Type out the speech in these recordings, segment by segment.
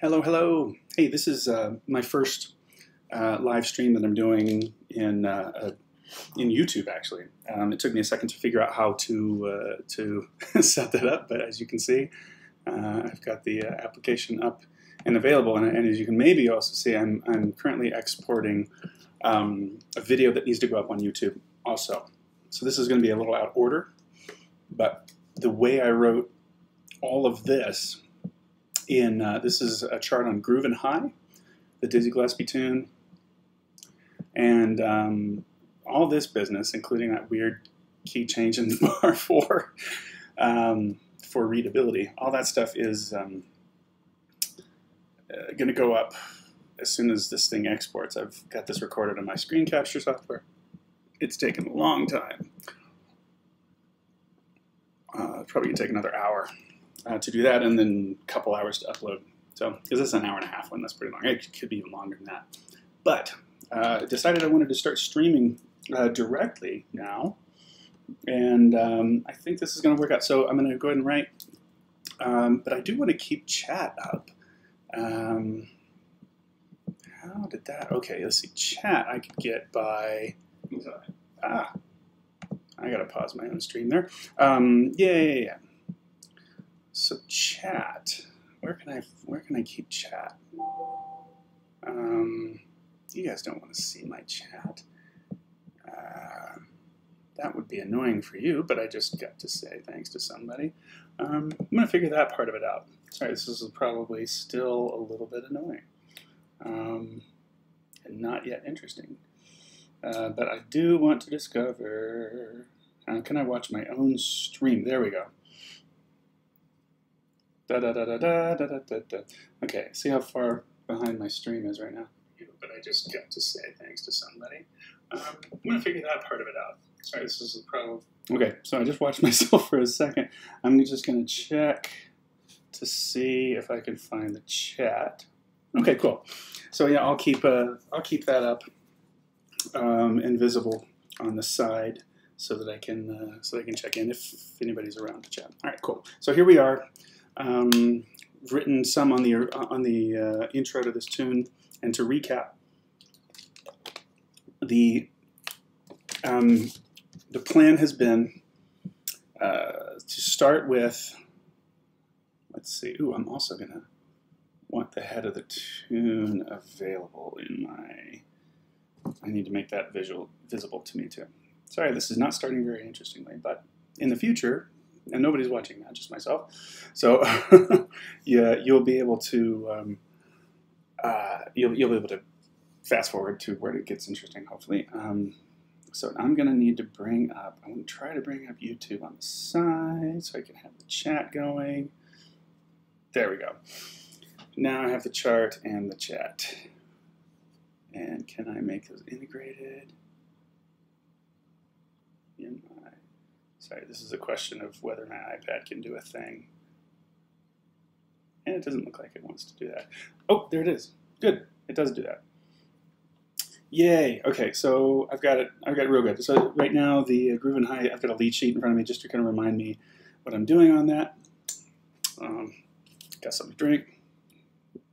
Hello, hello. Hey, this is uh, my first uh, live stream that I'm doing in uh, uh in YouTube. Actually, um, it took me a second to figure out how to uh, to set that up, but as you can see, uh, I've got the application up and available. And, and, as you can maybe also see, I'm I'm currently exporting um, a video that needs to go up on YouTube also. So this is going to be a little out of order, but the way I wrote all of this in, uh, this is a chart on Groovin' High, the Dizzy Gillespie tune, and um, all this business, including that weird key change in the bar 4 um, for readability, all that stuff is um, uh, going to go up as soon as this thing exports. I've got this recorded on my screen capture software. It's taken a long time. Uh, probably to take another hour uh, to do that, and then a couple hours to upload. So, because this is an hour and a half one, that's pretty long. It could be even longer than that. But uh, decided I wanted to start streaming uh, directly now, and um, I think this is going to work out. So I'm going to go ahead and write, um, but I do want to keep chat up. Um, how did that? Okay, let's see. Chat I could get by. Ah, I gotta pause my own stream there. Um, yeah, yeah, yeah. So chat, where can I where can I keep chat? Um, you guys don't want to see my chat. Uh, that would be annoying for you, but I just got to say thanks to somebody. Um, I'm going to figure that part of it out. Sorry, this is probably still a little bit annoying um, and not yet interesting. Uh, but I do want to discover, how can I watch my own stream? There we go. Da, da, da, da, da, da, da, da. Okay, see how far behind my stream is right now? But I just got to say thanks to somebody. Um, I'm going to figure that part of it out. Sorry, this is a problem. Okay, so I just watched myself for a second. I'm just going to check to see if I can find the chat. Okay, cool. So yeah, I'll keep uh, I'll keep that up um, invisible on the side so that I can uh, so I can check in if anybody's around to chat. All right, cool. So here we are um, written some on the on the uh, intro to this tune, and to recap, the um, the plan has been uh, to start with. Let's see. Ooh, I'm also gonna want the head of the tune available in my. I need to make that visual visible to me too. Sorry, this is not starting very interestingly, but in the future, and nobody's watching that, just myself. So yeah, you'll be able to um, uh, you'll you'll be able to fast forward to where it gets interesting, hopefully. Um, so I'm gonna need to bring up. I'm gonna try to bring up YouTube on the side so I can have the chat going. There we go. Now I have the chart and the chat. And can I make those integrated? In Sorry, this is a question of whether my iPad can do a thing. And it doesn't look like it wants to do that. Oh, there it is. Good. It does do that. Yay. Okay, so I've got it. I've got it real good. So right now, the uh, Groovin' High, I've got a lead sheet in front of me just to kind of remind me what I'm doing on that. Um, got something to drink.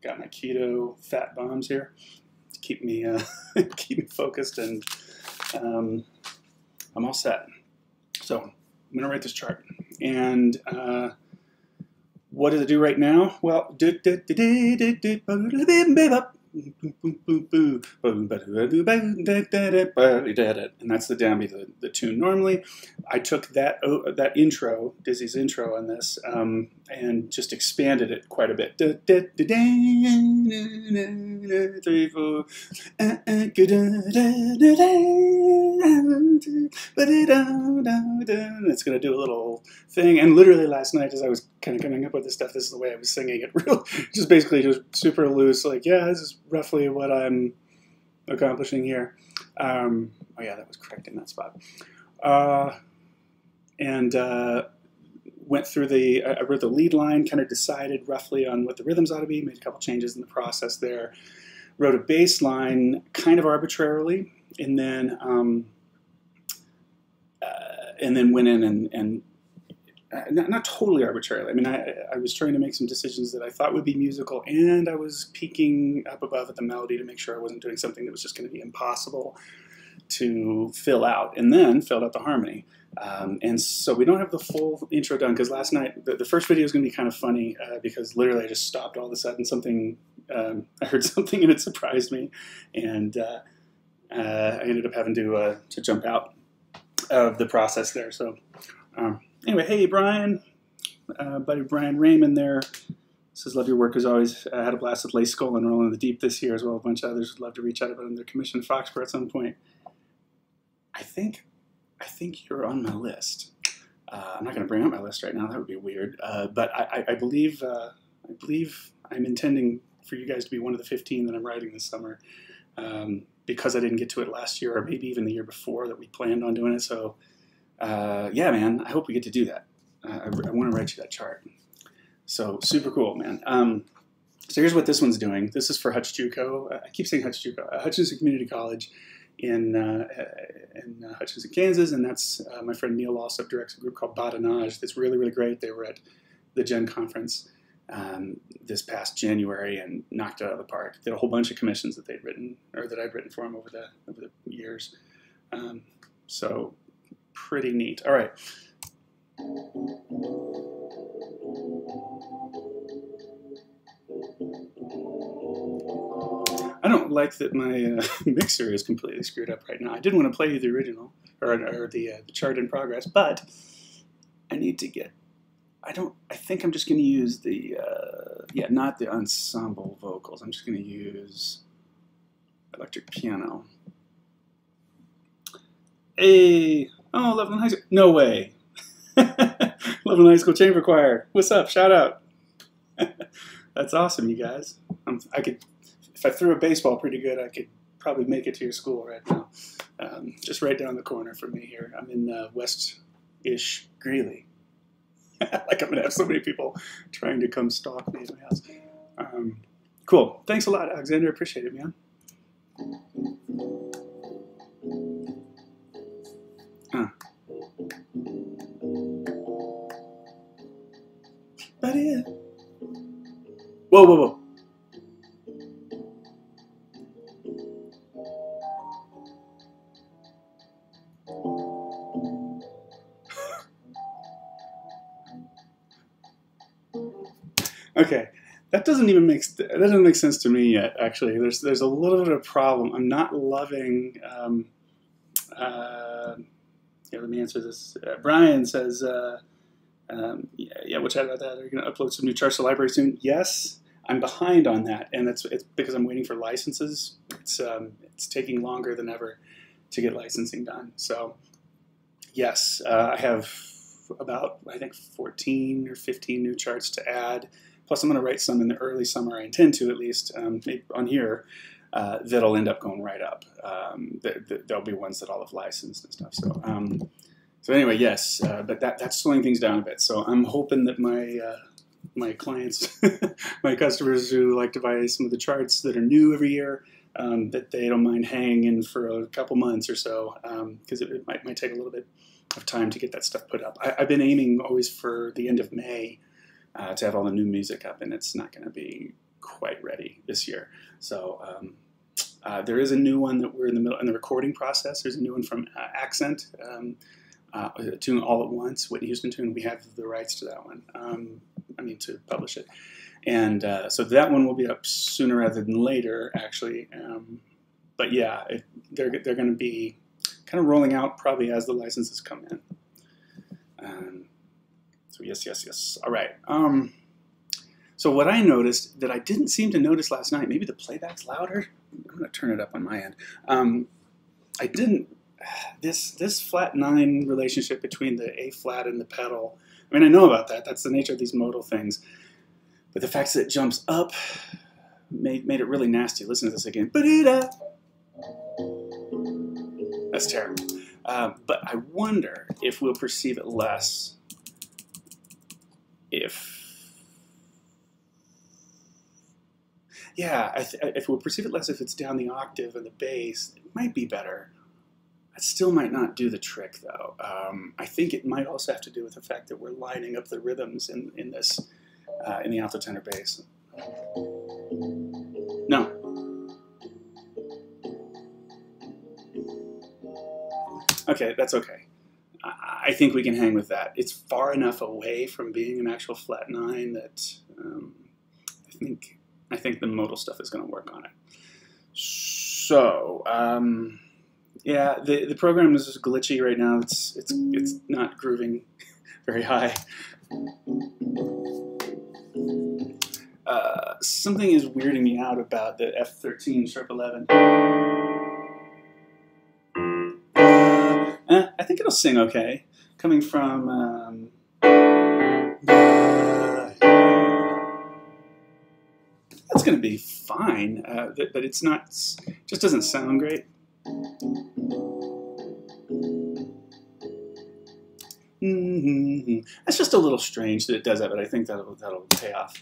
Got my keto fat bombs here to keep me uh, keep me focused, and um, I'm all set. So I'm to write this chart. And uh, what does it do right now? Well, and that's the downbeat, the, the tune. Normally, I took that oh, that intro, Dizzy's intro on this, um, and just expanded it quite a bit. It's going to do a little thing. And literally last night, as I was kind of coming up with this stuff, this is the way I was singing it. Real, just basically just super loose, like, yeah, this is roughly what I'm accomplishing here. Um, oh yeah, that was correct in that spot. Uh, and uh, went through the, I wrote the lead line, kind of decided roughly on what the rhythms ought to be, made a couple changes in the process there. Wrote a bass line kind of arbitrarily, and then um, uh, and then went in and, and not, not totally arbitrarily. I mean, I, I was trying to make some decisions that I thought would be musical, and I was peeking up above at the melody to make sure I wasn't doing something that was just going to be impossible to fill out, and then filled out the harmony. Um, and so we don't have the full intro done because last night the, the, first video is going to be kind of funny uh, because literally I just stopped all of a sudden something um, I heard something and it surprised me, and uh, uh, I ended up having to uh, to jump out of the process there. So um, anyway, hey Brian, uh, buddy Brian Raymond there. Says love your work as always. I had a blast with Lace Skull and Rolling the Deep this year as well. A bunch of others would love to reach out about their commission Foxborough at some point. I think I think you're on my list. Uh, I'm not going to bring up my list right now. That would be weird. Uh, but I, I, I believe uh, I believe I'm intending for you guys to be one of the 15 that I'm writing this summer. Um, because I didn't get to it last year, or maybe even the year before that we planned on doing it. So, uh, yeah, man, I hope we get to do that. Uh, I, I want to write you that chart. So super cool, man. Um, so here's what this one's doing. This is for Hutch JUCO. I keep saying Hutch JUCO, uh, Hutchinson Community College in uh, in uh, Hutchinson, Kansas, and that's uh, my friend Neil Alsop directs a group called Badinage. That's really really great. They were at the JEN conference um, this past January and knocked it out of the park. Did a whole bunch of commissions that they'd written or that I'd written for them over the over the years. Um, so pretty neat. All right. I don't like that my uh, mixer is completely screwed up right now. I did want to play you the original or, or the, uh, the chart in progress, but I need to get. I don't. I think I'm just going to use the uh, yeah, not the ensemble vocals. I'm just going to use electric piano. Hey, oh, Loveland High School. No way. Loveland High School Chamber Choir. What's up? Shout out. That's awesome, you guys. I'm, i could if I threw a baseball pretty good, I could probably make it to your school right now. Um, just right down the corner from me here. I'm in uh, West-ish Greeley. like I'm gonna have so many people trying to come stalk me in my house. Um, cool. Thanks a lot, Alexander. Appreciate it, man. Huh. But yeah. Whoa, whoa, whoa. Okay, that doesn't even make that doesn't make sense to me yet. Actually, there's there's a little bit of a problem. I'm not loving. Um, uh, yeah, let me answer this. Uh, Brian says, uh, um, yeah, yeah, we'll chat about that. Are you going to upload some new charts to the library soon? Yes, I'm behind on that, and it's, it's because I'm waiting for licenses. It's um, it's taking longer than ever to get licensing done. So, yes, uh, I have about I think 14 or 15 new charts to add. Plus, I'm going to write some in the early summer. I intend to at least um, on here. Uh, that'll end up going right up. Um, there'll be ones that I'll have licensed and stuff. So, um, so anyway, yes, uh, but that that's slowing things down a bit. So I'm hoping that my uh, my clients, my customers who like to buy some of the charts that are new every year, um, that they don't mind hanging for a couple months or so, because um, it, it might, might take a little bit of time to get that stuff put up. I, have been aiming always for the end of May uh, to have all the new music up, and it's not going to be quite ready this year. So um, uh, there is a new one that we're in the middle in the recording process. There's a new one from uh, Accent, um, uh, tune all at once, Whitney Houston tune. We have the rights to that one. Um, I mean to publish it, and uh, so that one will be up sooner rather than later, actually. Um, but yeah, it, they're they're going to be kind of rolling out probably as the licenses come in. Um, so yes, yes, yes. All right. So what I noticed that I didn't seem to notice last night, maybe the playback's louder. I'm going to turn it up on my end. Um, I didn't. This this flat nine relationship between the A flat and the pedal. I mean, I know about that. That's the nature of these modal things. But the fact that it jumps up made made it really nasty. Listen to this again. That's terrible. Uh, but I wonder if we'll perceive it less if yeah, if we'll perceive it less if it's down the octave and the bass, it might be better. That still might not do the trick, though. Um, I think it might also have to do with the fact that we're lining up the rhythms in, in this, uh, in the alto tenor bass. No. Okay, that's okay. I, I think we can hang with that. It's far enough away from being an actual flat nine that um, I think I think the modal stuff is going to work on it. So. Um, yeah, the the program is just glitchy right now. It's it's it's not grooving very high. Uh, something is weirding me out about the F13 sharp 11. Uh, I think it'll sing okay, coming from. Um, going to be fine, uh, but it's not. Just doesn't sound great. Mm-hmm. That's just a little strange that it does that, but I think that'll that'll pay off.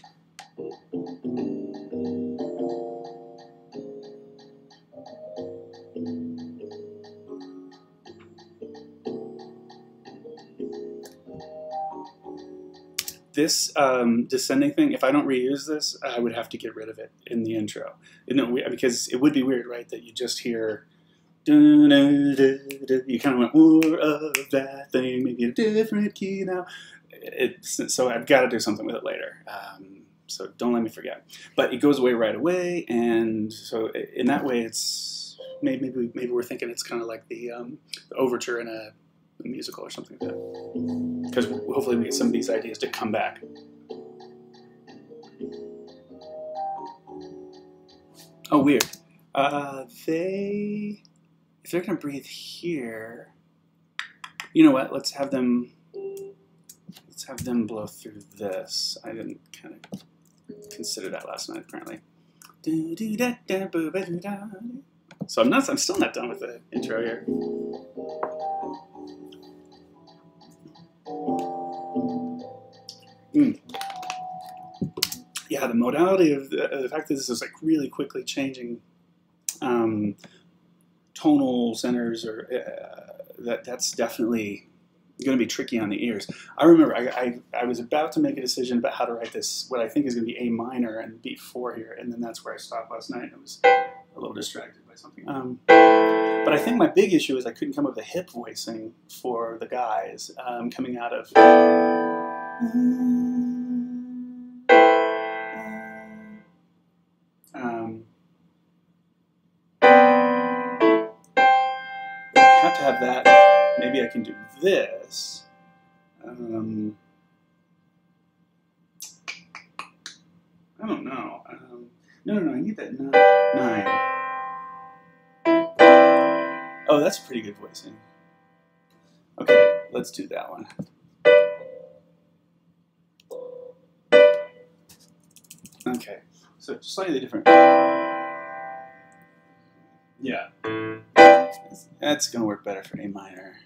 This um, descending thing, if I don't reuse this, I would have to get rid of it in the intro. Because it would be weird, right, that you just hear you kind of went more of that thing, maybe a different key now. It's, so I've got to do something with it later. Um, so don't let me forget. But it goes away right away, and so in that way, it's maybe maybe, maybe we're thinking it's kind of like the, um, the overture in a, a, musical or something like that. Because hopefully we get some of these ideas to come back. Oh, weird. Uh, they if they're going to breathe here, you know what? Let's have them. Let's have them blow through this. I didn't kind of consider that last night, apparently. So I'm not. I'm still not done with the intro here. Mm. Yeah, the modality of the, the, fact that this is like really quickly changing um, tonal centers or uh, that that's definitely going to be tricky on the ears. I remember I, I, I, was about to make a decision about how to write this, what I think is going to be A minor and beat four here, and then that's where I stopped last night. I was a little distracted something. Um, but I think my big issue is I couldn't come up with a hip voicing for the guys um, coming out of. have to have that, maybe I can do this. Um, I don't know. Um, no, no, no, I need that nine. Oh, that's pretty good voicing. Okay, let's do that one. Okay, so slightly different. Yeah. That's going to work better for A minor.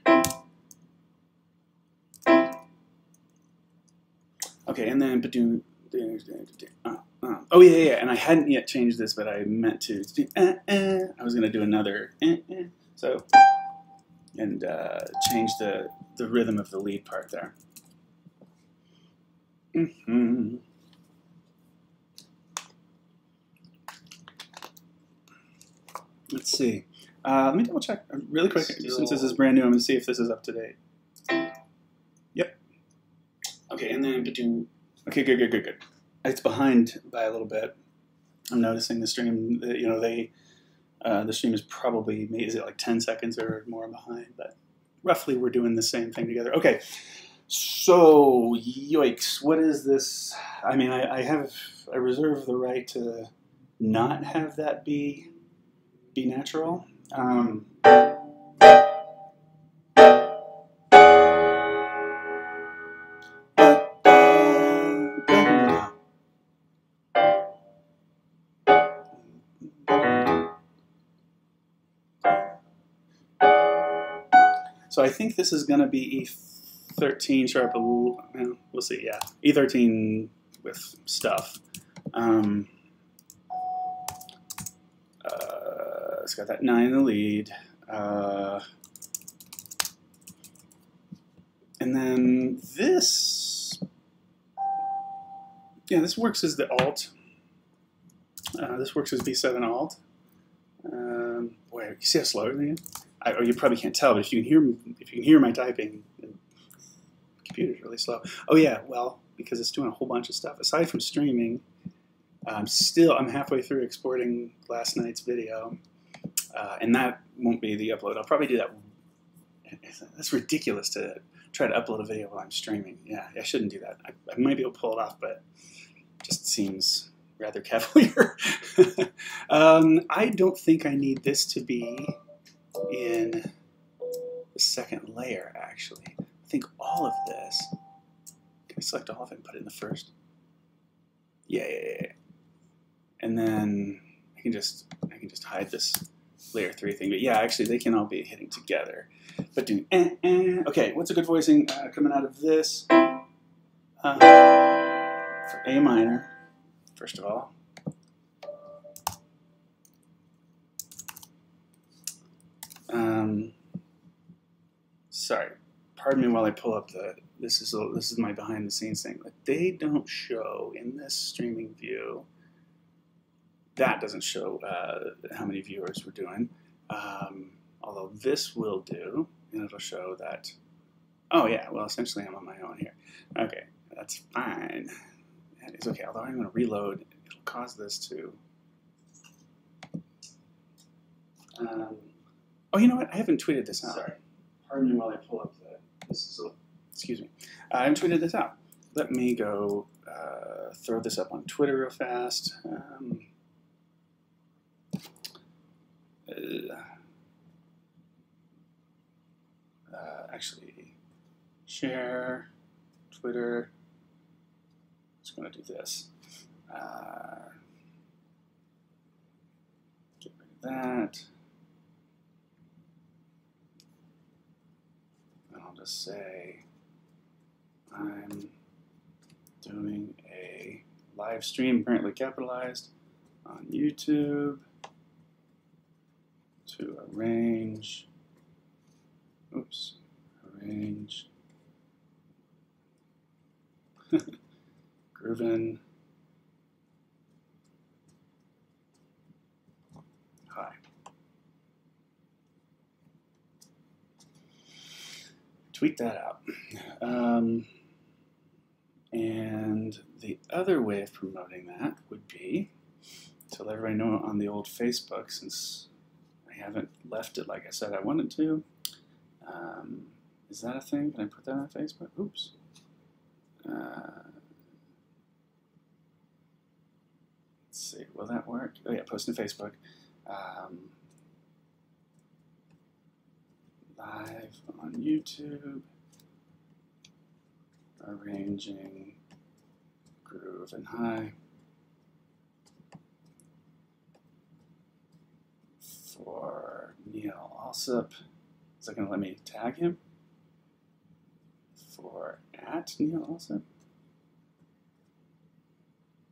Okay, and then do. Uh, uh, oh yeah, yeah, and I hadn't yet changed this, but I meant to. Uh, uh, I was going to do another. So, and uh, change the the rhythm of the lead part there. Mm -hmm. Let's see. Uh, let me double check really quick Still. since this is brand new. I'm gonna see if this is up to date. Yep. Okay, and then do. Okay, good, good, good, good. It's behind by a little bit. I'm noticing the stream. You know, they uh, the stream is probably is it like 10 seconds or more behind, but roughly we're doing the same thing together. Okay. So, yikes! What is this? I mean, I, I have I reserve the right to not have that be be natural. Um, So I think this is going to be E13 sharp. We'll see. Yeah, E13 with stuff. Um, it's got that nine in the lead. Uh, and then this, yeah, this works as the alt. Uh, this works as V7 alt. Um, boy, you see how slow everything is? I, or you probably can't tell, but if you can hear if you can hear my typing, the computer's really slow. Oh yeah, well because it's doing a whole bunch of stuff aside from streaming. I'm still I'm halfway through exporting last night's video, uh, and that won't be the upload. I'll probably do that. That's ridiculous to try to upload a video while I'm streaming. Yeah, I shouldn't do that. I, I might be able to pull it off, but it just seems rather cavalier. um, I don't think I need this to be in the second layer, actually. I think all of this, can I select all of it and put it in the first? Yeah, yeah, yeah. And then I can just, I can just hide this layer three thing. But yeah, actually they can all be hitting together. But doing, eh, eh. okay, what's a good voicing uh, coming out of this? Uh, for A minor, first of all. Um, sorry, pardon me while I pull up the. This is a, this is my behind the scenes thing. Like they don't show in this streaming view. That doesn't show uh, how many viewers we're doing. Um, although this will do, and it'll show that. Oh yeah, well essentially I'm on my own here. Okay, that's fine. That is okay. Although I'm going to reload, it'll cause this to. Um, Oh, you know what? I haven't tweeted this out. Sorry. Pardon me while I pull up the. This is a, excuse me. I haven't tweeted this out. Let me go uh, throw this up on Twitter real fast. Um, uh, uh, actually, share Twitter. Just going to do this. Uh, get rid of that. To say I'm doing a live stream, apparently capitalized, on YouTube to arrange, oops, arrange. Groovin tweet that out. Um, and the other way of promoting that would be to let everybody know on the old Facebook, since I haven't left it like I said I wanted to. Um, is that a thing? Can I put that on Facebook? Oops. Uh, let's see, will that work? Oh yeah, post to Facebook. Um, live on YouTube, arranging Groovin' High for Neil Alsop. Is that going to let me tag him? For at Neil Alsop?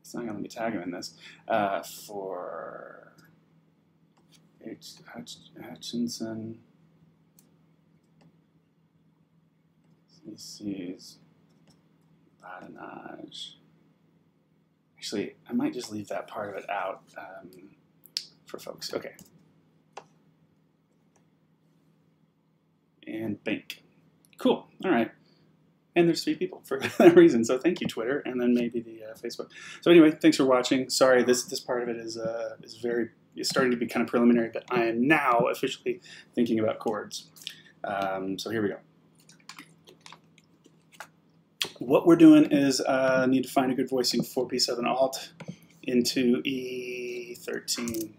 It's not going to let me tag him in this. Uh, for H. Hutchinson. Sees badinage. Actually, I might just leave that part of it out um, for folks. Okay. And bank. Cool. All right. And there's three people for that reason. So thank you, Twitter, and then maybe the uh, Facebook. So anyway, thanks for watching. Sorry, this this part of it is uh, is very it's starting to be kind of preliminary, but I am now officially thinking about chords. Um, so here we go what we're doing is uh, need to find a good voicing for P7 alt into E13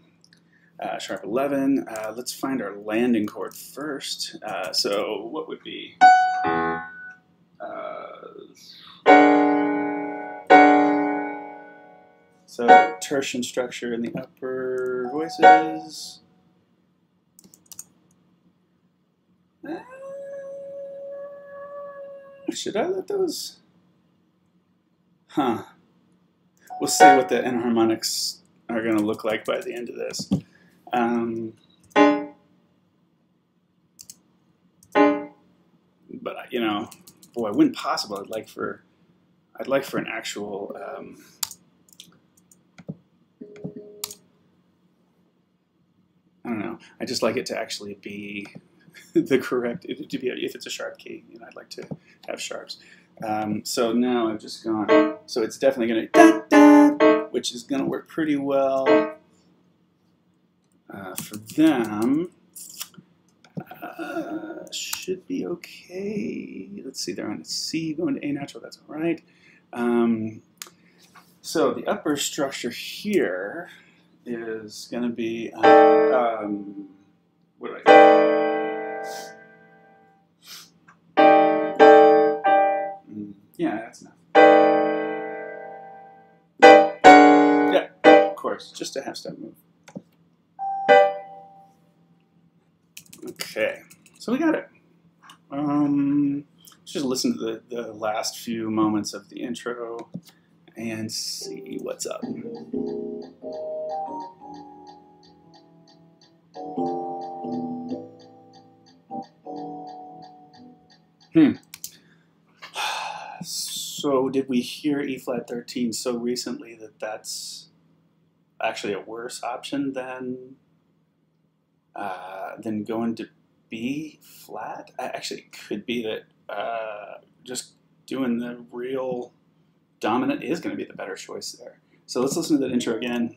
uh, sharp 11. Uh, let's find our landing chord first. Uh, so what would be? Uh, so tertian structure in the upper voices. Should I let those? Huh. We'll see what the enharmonics are going to look like by the end of this. Um, but, you know, boy, when possible, I'd like for I'd like for an actual um, I don't know. I just like it to actually be the correct to be if it's a sharp key. You know, I'd like to have sharps. Um, so now I've just gone. So it's definitely going to, which is going to work pretty well uh, for them. Uh, should be okay. Let's see, they're on a C going to A natural. That's all right. Um, so the upper structure here is going to be, um, what do I? Mm, yeah, that's enough. Yeah, of course, just a half step move. Okay, so we got it. Um, let's just listen to the, the last few moments of the intro and see what's up. Hmm. So did we hear E flat 13 so recently that that's actually a worse option than uh, than going to B flat? Actually, it could be that uh, just doing the real dominant is going to be the better choice there. So let's listen to that intro again.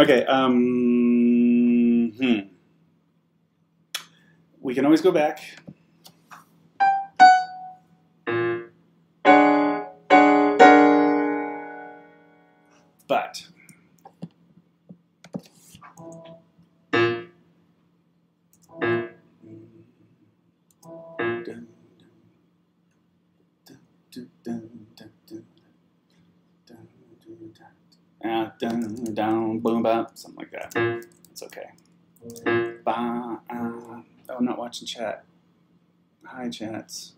Okay. Um, hmm. We can always go back. Okay. Ba, uh, oh, I'm not watching chat. Hi, chats.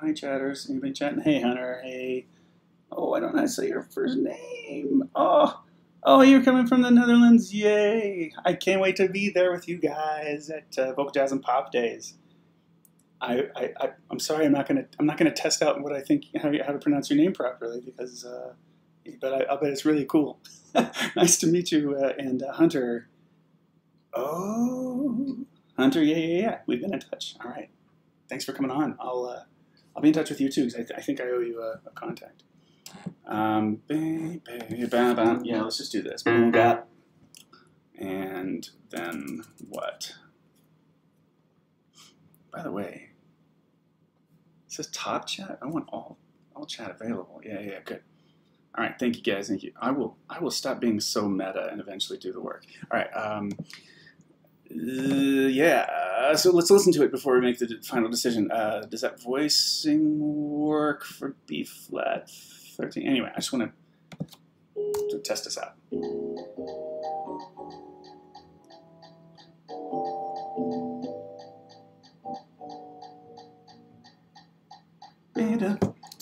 Hi, chatters. Anybody chatting? Hey, Hunter. Hey. Oh, why don't I say your first name. Oh, oh, you're coming from the Netherlands. Yay! I can't wait to be there with you guys at uh, Vocal Jazz and Pop Days. I, I, I, am sorry, I'm not gonna, I'm not gonna test out what I think how, how to pronounce your name properly because, uh, but I, will bet it's really cool. nice to meet you, uh, and uh, Hunter. Oh, Hunter, yeah, yeah, yeah. We've been in touch. All right, thanks for coming on. I'll, uh, I'll be in touch with you too because I, th I, think I owe you a, a contact. Um. Yeah, let's just do this. And then what? By the way, it says top chat. I want all all chat available. Yeah, yeah, good. All right, thank you guys. Thank you. I will I will stop being so meta and eventually do the work. All right. Um, uh, yeah. So let's listen to it before we make the final decision. Uh, does that voicing work for B flat 13? Anyway, I just want to test this out.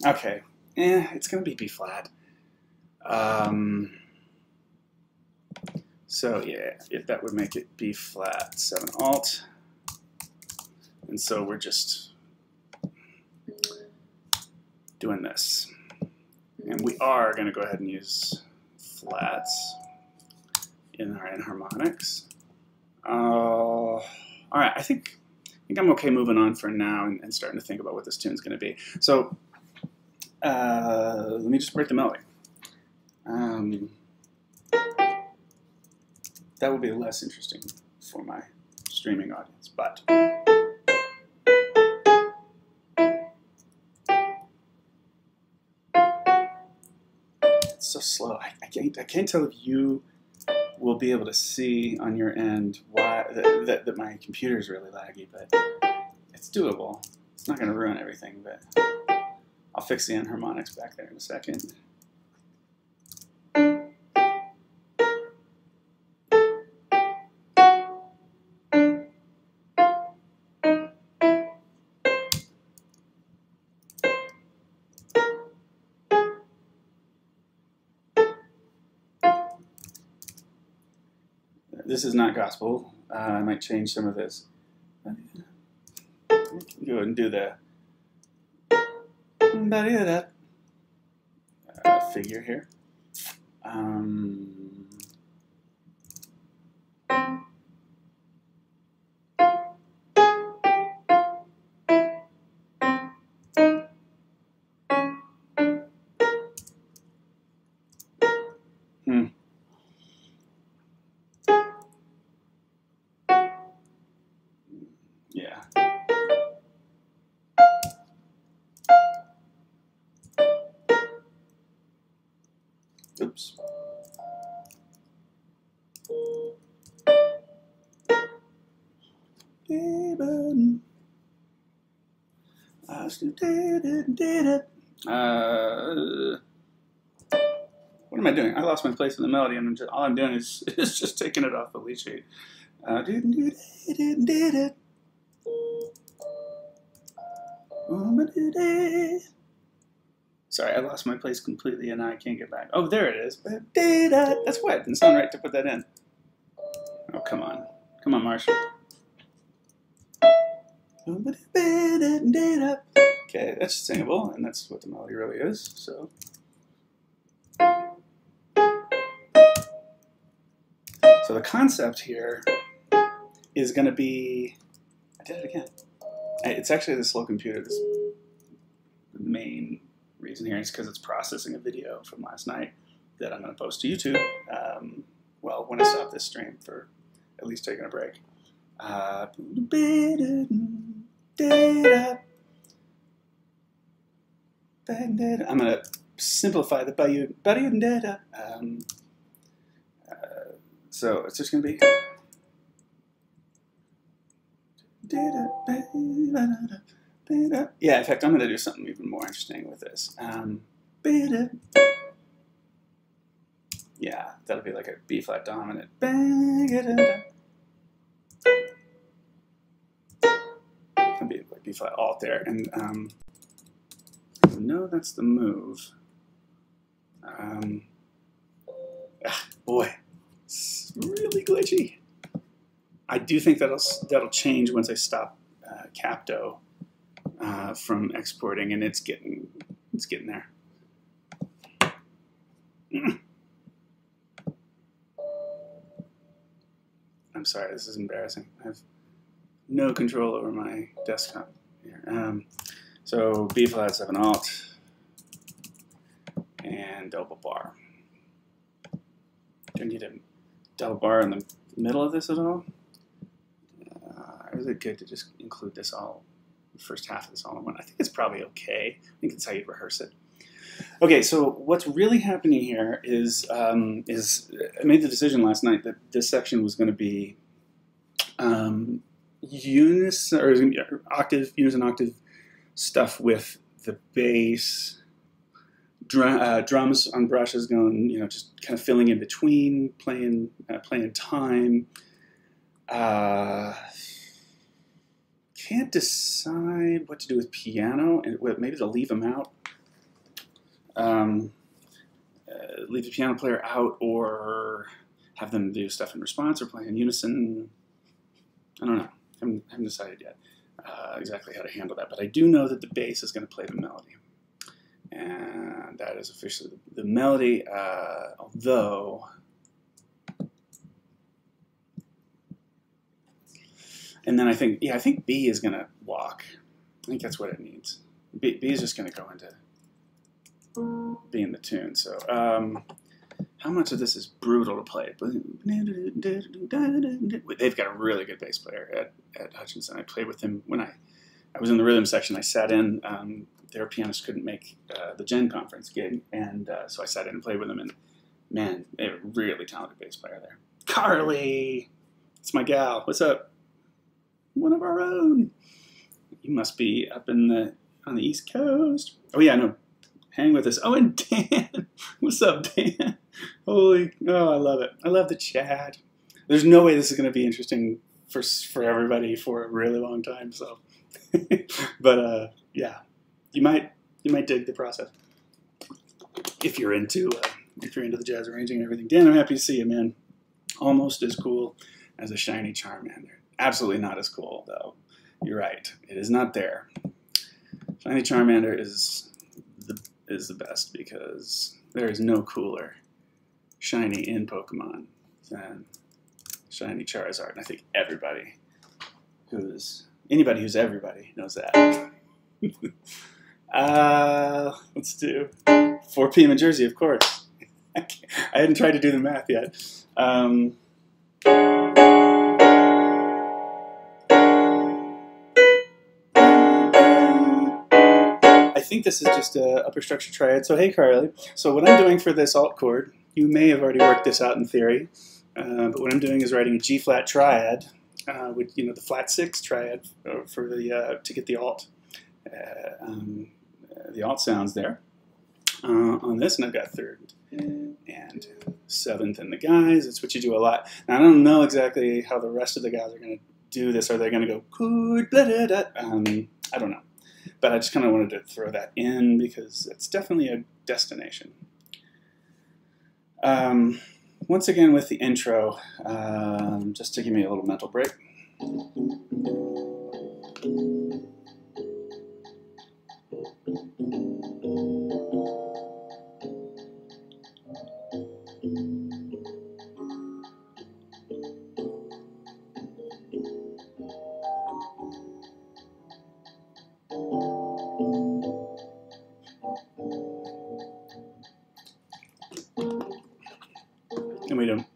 Okay, eh, it's gonna be B flat. Um, so yeah, if that would make it B flat, 7 alt. And so we're just doing this. And we are going to go ahead and use flats in our enharmonics. Uh, all right, I think I think I'm okay moving on for now and, and starting to think about what this tune's going to be. So uh, let me just break the melody. Um, that would be less interesting for my streaming audience, but. It's so slow. I, I, can't, I can't tell if you will be able to see on your end why that, that, that my computer is really laggy, but it's doable. It's not going to ruin everything, but I'll fix the enharmonics back there in a second. This is not gospel. Uh, I might change some of this. Go ahead and do the uh, figure here. Um, Oops. I still did it, did it. Uh, what am I doing? I lost my place in the melody, and I'm just, all I'm doing is, is just taking it off the lead sheet. Uh, did did it, did it. Sorry, I lost my place completely and I can't get back. Oh, there it is. That's why it didn't sound right to put that in. Oh, come on. Come on, Marshall. Okay, that's singable, and that's what the melody really is, so. So the concept here is going to be, I did it again. It's actually the slow computer, this main reason here is because it's processing a video from last night that I'm going to post to YouTube. Um, well, when I stop this stream for at least taking a break. Uh, I'm going to simplify the bayou. Um, uh, so it's just going to be. Yeah, in fact, I'm going to do something even more interesting with this. Um, yeah, that'll be like a B flat dominant. Can be like B flat alt there, and um, no, that's the move. Um, ah, boy, it's really glitchy. I do think that'll that'll change once I stop uh, Capto uh, from exporting, and it's getting it's getting there. I'm sorry, this is embarrassing. I have no control over my desktop here. Um, so B flat seven alt and double bar. Do I need a double bar in the middle of this at all? Uh, or is it good to just include this all first half of the. One. I think it's probably okay. I think it's how you rehearse it. Okay, so what's really happening here is um, is I made the decision last night that this section was going to be um, unison or octave, unison octave stuff with the bass, uh, drums on brushes going, you know, just kind of filling in between, playing, uh, playing time. Uh, can't decide what to do with piano, and maybe to leave them out. Um, uh, leave the piano player out, or have them do stuff in response, or play in unison. I don't know. I haven't, haven't decided yet uh, exactly how to handle that, but I do know that the bass is going to play the melody, and that is officially the, the melody. Uh, although And then I think, yeah, I think B is going to walk. I think that's what it needs. B, B is just going to go into being the tune. So, um, how much of this is brutal to play? They've got a really good bass player at, at Hutchinson. I played with him when I, I was in the rhythm section. I sat in. Um, their pianist couldn't make uh, the JEN conference gig, and uh, so I sat in and played with them. And man, a really talented bass player there. Carly, it's my gal. What's up? One of our own. You must be up in the on the East Coast. Oh yeah, no, hang with us. Oh, and Dan, what's up, Dan? Holy, oh, I love it. I love the chat. There's no way this is going to be interesting for for everybody for a really long time. So, but uh, yeah, you might you might dig the process if you're into uh, if you're into the jazz arranging and everything. Dan, I'm happy to see you, man. Almost as cool as a shiny Charmander. Absolutely not as cool, though. You're right. It is not there. Shiny Charmander is the is the best because there is no cooler shiny in Pokemon than shiny Charizard. And I think everybody who's anybody who's everybody knows that. uh, let's do 4 p.m. in Jersey, of course. I hadn't tried to do the math yet. Um, think this is just a upper structure triad. So hey, Carly. So what I'm doing for this alt chord, you may have already worked this out in theory, uh, but what I'm doing is writing a G flat triad uh, with you know the flat six triad for the uh, to get the alt uh, um, the alt sounds there uh, on this, and I've got third and seventh in the guys. It's what you do a lot. Now I don't know exactly how the rest of the guys are going to do this. Are they going to go. Um, I don't know, but I just kind of wanted to throw that in because it's definitely a destination. Um, once again with the intro, um, just to give me a little mental break.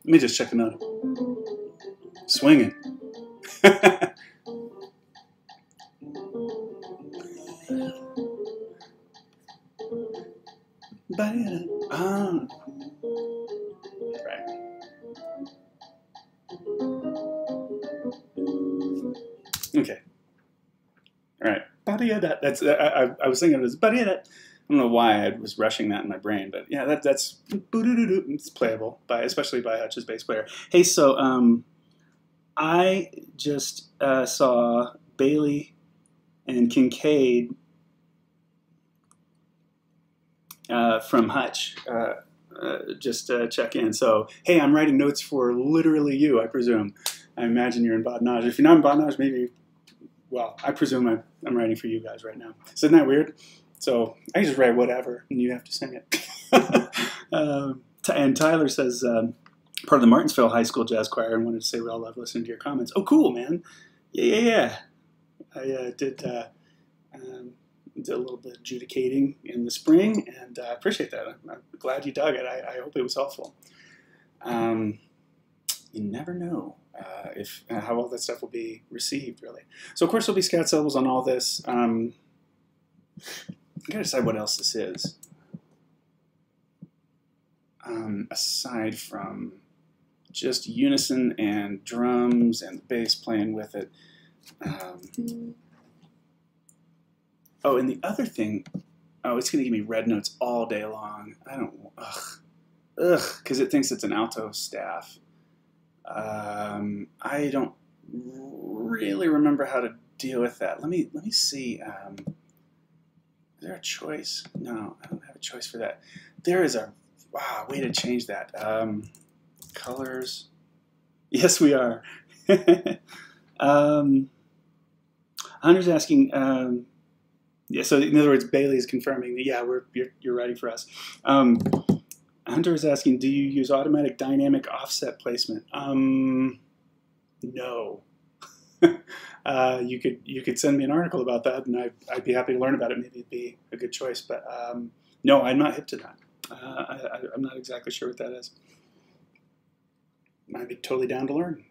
Let me just check out. Swinging. ah. Right. Okay. All right. That's I, I, I was thinking it was don't know why I was rushing that in my brain, but yeah, that, that's it's playable by especially by Hutch's bass player. Hey, so um, I just uh, saw Bailey and Kincaid uh, from Hutch uh, uh just check in. So hey, I'm writing notes for literally you, I presume. I imagine you're in Badinage. If you're not in Badinage, maybe. Well, I presume I'm, I'm writing for you guys right now. So isn't that weird? So I just write whatever, and you have to sing it. um, and Tyler says, um, part of the Martinsville High School Jazz Choir, and wanted to say we all love listening to your comments. Oh, cool, man. Yeah, yeah, yeah. I uh, did, uh, um, did a little bit of adjudicating in the spring, and I uh, appreciate that. I'm, I'm, glad you dug it. I, I hope it was helpful. Um, you never know. Uh, if uh, how all that stuff will be received, really. So of course there'll be scat syllables on all this. Um, I gotta decide what else this is. Um, aside from just unison and drums and the bass playing with it. Um, oh, and the other thing, oh, it's gonna give me red notes all day long. I don't, ugh, ugh, because it thinks it's an alto staff. Um, I don't really remember how to deal with that. Let me let me see. Um, there a choice? No, I don't have a choice for that. There is a wow way to change that. Um, colors. Yes, we are. um, Hunter's asking. Um, yeah, so in other words, Bailey is confirming that yeah, we're you're, you're ready for us. Um, Hunter is asking, do you use automatic dynamic offset placement? Um, no. uh, you could you could send me an article about that, and I'd, I'd be happy to learn about it. Maybe it'd be a good choice. But um, no, I'm not hip to that. Uh, I, am not exactly sure what that is. I'd be totally down to learn.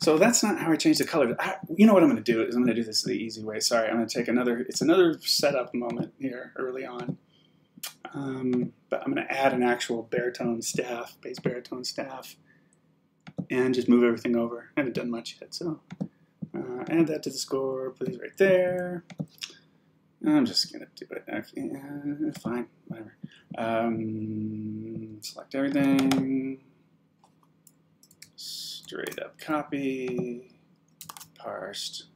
So that's not how I change the colors. I, you know what I'm going to do is I'm going to do this the easy way. Sorry, I'm going to take another. It's another setup moment here early on. Um, but I'm going to add an actual baritone staff, bass baritone staff, and just move everything over. I haven't done much yet, so uh, add that to the score, please, right there. I'm just gonna do it. Fine, whatever. Um, select everything. Straight up copy, parsed,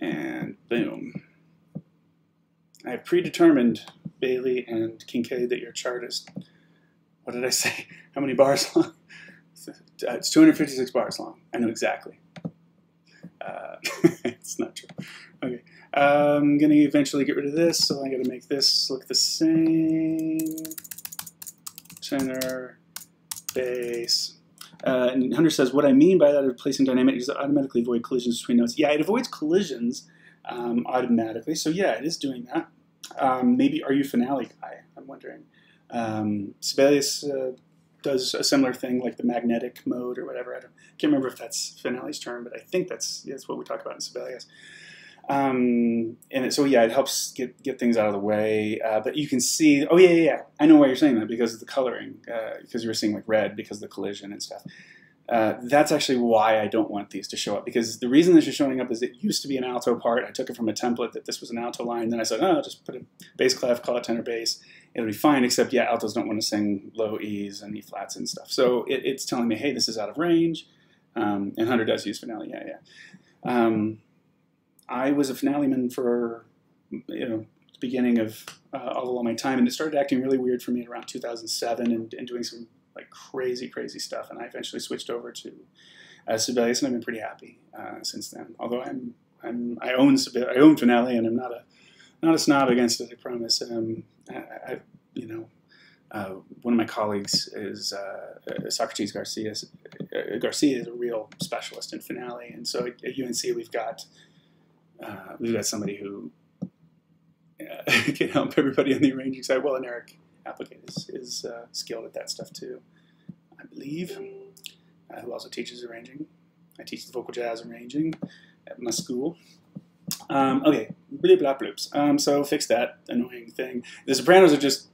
and boom. I have predetermined Bailey and Kincaid that your chart is. What did I say? How many bars long? It's 256 bars long. I know exactly. Uh, it's not true. Okay. I'm going to eventually get rid of this, so I'm to make this look the same. Center, base. Uh, and Hunter says, what I mean by that of placing dynamic is automatically avoid collisions between nodes. Yeah, it avoids collisions um, automatically. So yeah, it is doing that. Um, maybe are you Finale guy? I'm wondering. Um, Sibelius uh, does a similar thing, like the magnetic mode or whatever. I don't, can't remember if that's Finale's term, but I think that's that's what we talk about in Sibelius. Um, and so yeah, it helps get get things out of the way. Uh, but you can see, oh yeah, yeah, yeah, I know why you're saying that because of the coloring, uh, because you were seeing like red because of the collision and stuff. Uh, that's actually why I don't want these to show up because the reason this is showing up is it used to be an alto part. I took it from a template that this was an alto line. Then I said, oh, just put a bass clef, call it tenor bass. It'll be fine, except yeah, altos don't want to sing low E's and E flats and stuff. So it, it's telling me, hey, this is out of range. Um, and Hunter does use Finale, yeah, yeah. Um, I was a Finale man for, you know, the beginning of uh, all of my time, and it started acting really weird for me around 2007 and, and doing some like crazy, crazy stuff. And I eventually switched over to uh, Sibelius, and I've been pretty happy uh, since then. Although I'm, I'm I own I own Finale, and I'm not a not a snob against it. I promise. Um, I, I, you know, uh, one of my colleagues is uh, Socrates Garcia. Uh, Garcia is a real specialist in Finale, and so at, UNC we've got uh, we've got somebody who can help everybody on the arranging side. Well, and Eric Applegate is, is uh, skilled at that stuff too, I believe. Uh, who also teaches arranging? I teach the vocal jazz arranging at my school. Um, okay, bleep blah bloops. Um, so fix that annoying thing. The sopranos are just,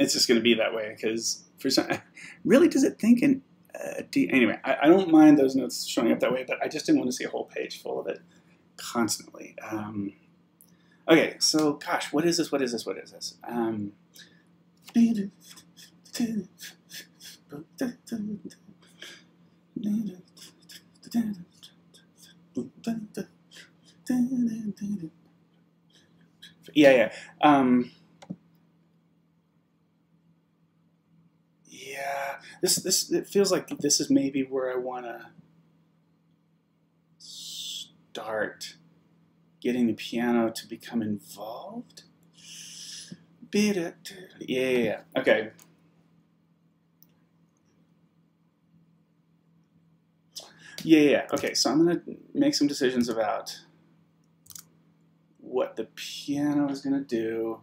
it's just going to be that way because for some, really does it think in, uh, anyway, I, I, don't mind those notes showing up that way, but I just didn't want to see a whole page full of it constantly. Um, okay, so gosh, what is this? What is this? What is this? Um, yeah, yeah. Um, yeah, this this it feels like this is maybe where I want to start getting the piano to become involved. Yeah, yeah, okay. Yeah, yeah, okay, so I'm going to make some decisions about what the piano is going to do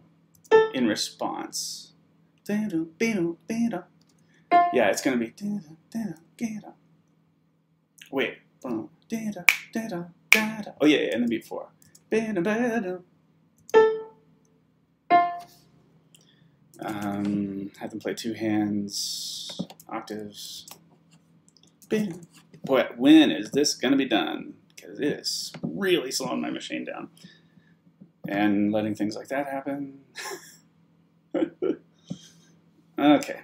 in response. Yeah, it's going to be. Wait. Oh, yeah, and the beat four. Um, have them play two hands, octaves. Boy, when is this going to be done? Because it is really slowing my machine down. And letting things like that happen. okay.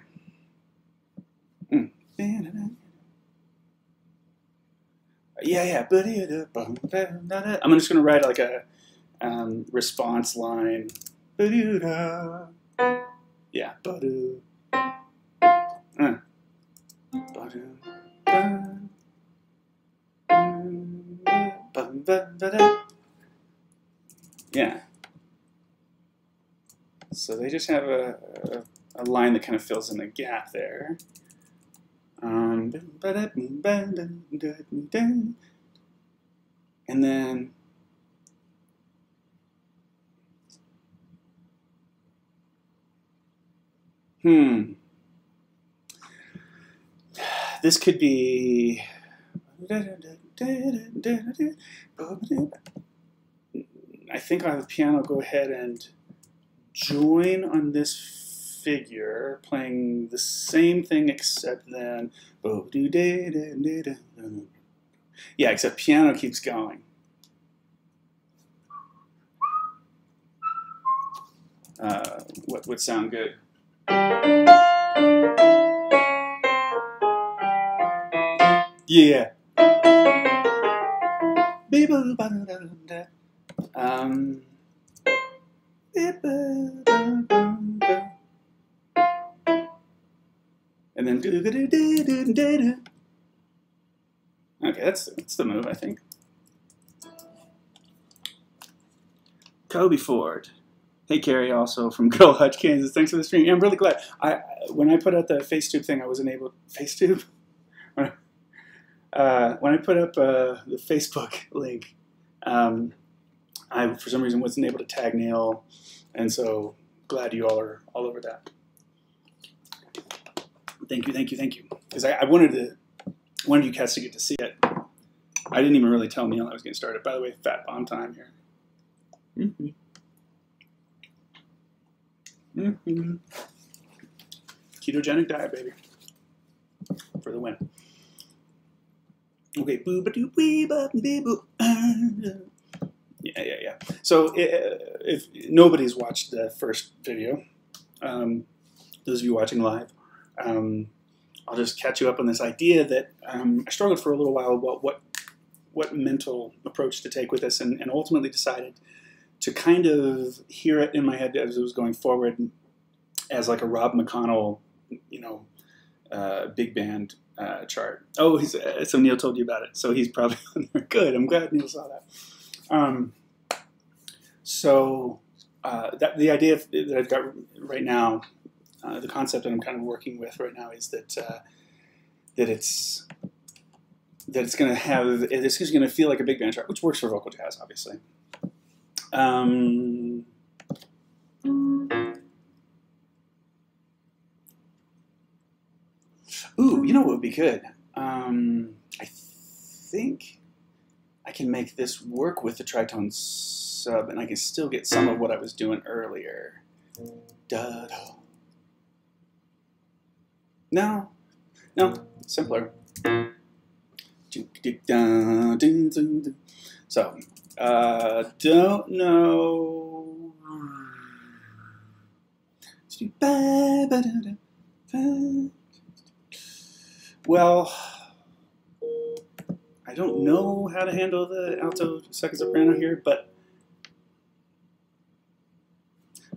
Yeah, yeah. I'm just going to write like a um, response line. Yeah. Uh. Yeah. So they just have a, a, a line that kind of fills in the gap there. And then hmm. This could be I think on the piano go ahead and join on this figure, playing the same thing except then. Yeah, except piano keeps going. uh, what would sound good. Yeah. Um, and then okay, that's that's the move I think. Kobe Ford. Hey Kerry, also from Girl Hutch, Kansas. Thanks for the stream. Yeah, I'm really glad. I when I put out the FaceTube thing, I wasn't able FaceTube. uh, when I put up uh, the Facebook link, um, I for some reason wasn't able to tag Neil, and so glad you all are all over that. Thank you, thank you, thank you. Because I, I, wanted to wanted you cats to get to see it. I didn't even really tell Neil I was getting started. By the way, fat bomb time here. Mm -hmm. Mm -hmm. Ketogenic diet, baby, for the win. Okay, boo ba doo wee ba bee boo. Yeah, yeah, yeah. So if nobody's watched the first video, um, those of you watching live, um, I'll just catch you up on this idea that um, I struggled for a little while about what what mental approach to take with this, and, and, ultimately decided to kind of hear it in my head as it was going forward as like a Rob McConnell, you know, uh, big band uh, chart. Oh, uh, so Neil told you about it, so he's probably good. I'm glad Neil saw that. Um, so uh, that, the idea that I've got right now, uh, the concept that I'm kind of working with right now is that uh, that it's that it's going to have is going to feel like a big band track, which works for vocal jazz, obviously. Um, ooh, you know what would be good? Um, I think I can make this work with the tritone sub, and I can still get some of what I was doing earlier. Da, da. No, no, simpler. So, uh, don't know. Well, I don't know how to handle the alto second soprano here, but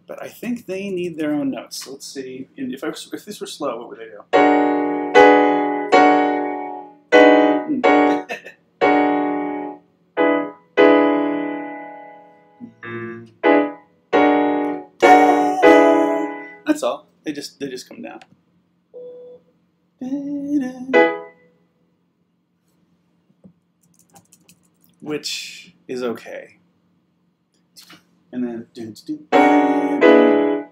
but I think they need their own notes. So let's see. If I, if this were slow, what would they do? Hmm. That's all. They just they just come down which is okay. And then, dun, dun, dun.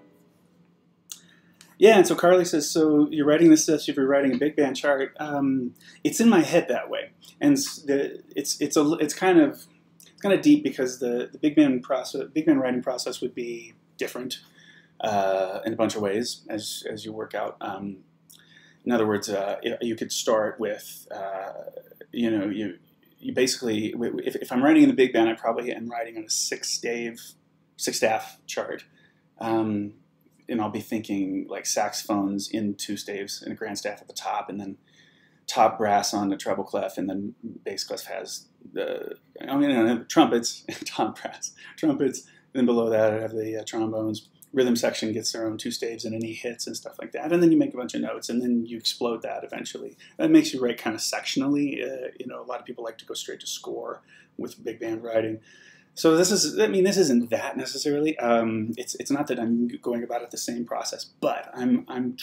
yeah. And so Carly says, so you're writing this stuff. You're writing a big band chart. Um, it's in my head that way, and the, it's it's a it's kind of it's kind of deep because the the big band process, big band writing process would be different uh, in a bunch of ways as as you work out. Um, in other words, uh, you could start with, uh, you know, you you basically, if, if, I'm writing in the big band, I probably am writing on a six stave, six staff chart. Um, and I'll be thinking like saxophones in two staves and a grand staff at the top, and then top brass on the treble clef, and then bass clef has the I mean trumpets, top brass trumpets. And then below that, I have the uh, trombones, rhythm section gets their own two staves and any hits and stuff like that. And then you make a bunch of notes and then you explode that eventually. That makes you write kind of sectionally. Uh, you know, a lot of people like to go straight to score with big band writing. So this is, I mean, this isn't that necessarily. Um, it's it's not that I'm going about it the same process, but I'm I'm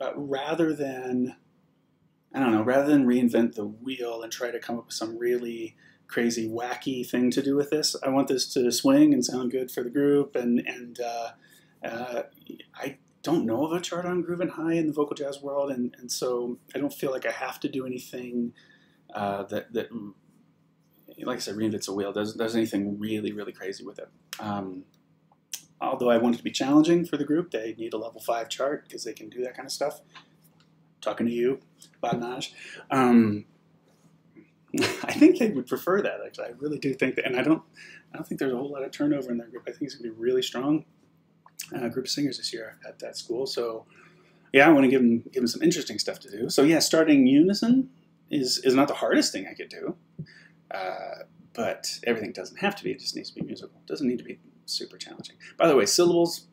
uh, rather than I don't know, rather than reinvent the wheel and try to come up with some really crazy wacky thing to do with this, I want this to swing and sound good for the group and and uh, uh, I don't know of a chart on Groovin' High in the vocal jazz world, and, and so I don't feel like I have to do anything uh, that, that, like I said, reinvents a wheel, does, does anything really, really crazy with it. Um, although I want it to be challenging for the group, they need a level 5 chart because they can do that kind of stuff. talking to you, Badinage. Um, I think they would prefer that. Actually, I really do think that, and I don't. I don't think there's a whole lot of turnover in their group. I think it's going to be really strong. uh, group of singers this year at that school. So yeah, I want to give them give them some interesting stuff to do. So yeah, starting unison is is not the hardest thing I could do, uh, but everything doesn't have to be. It just needs to be musical. It doesn't need to be super challenging. By the way, syllables,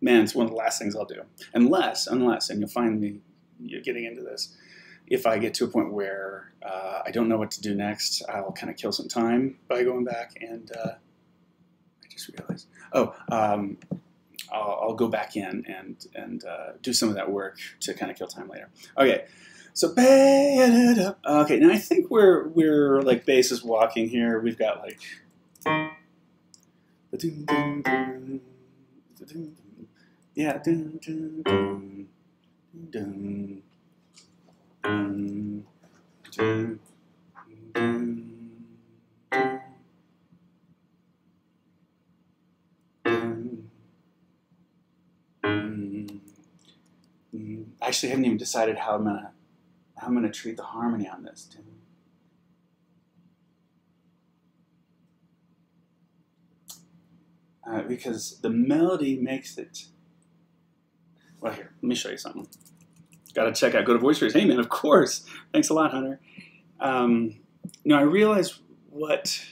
man, it's one of the last things I'll do. Unless, unless, and you'll find me you're getting into this. If I get to a point where uh, I don't know what to do next, I'll kind of kill some time by going back and uh, I just realized. Oh, um, I'll, I'll, go back in and and uh, do some of that work to kind of kill time later. Okay, so okay. Now I think we're we're like bass is walking here. We've got like yeah. I actually haven't even decided how I'm gonna I'm gonna treat the harmony on this tune. Uh, because the melody makes it. Well, here, let me show you something. Got to check out. Go to Voice Hey, man, of course. Thanks a lot, Hunter. Um, I realize what.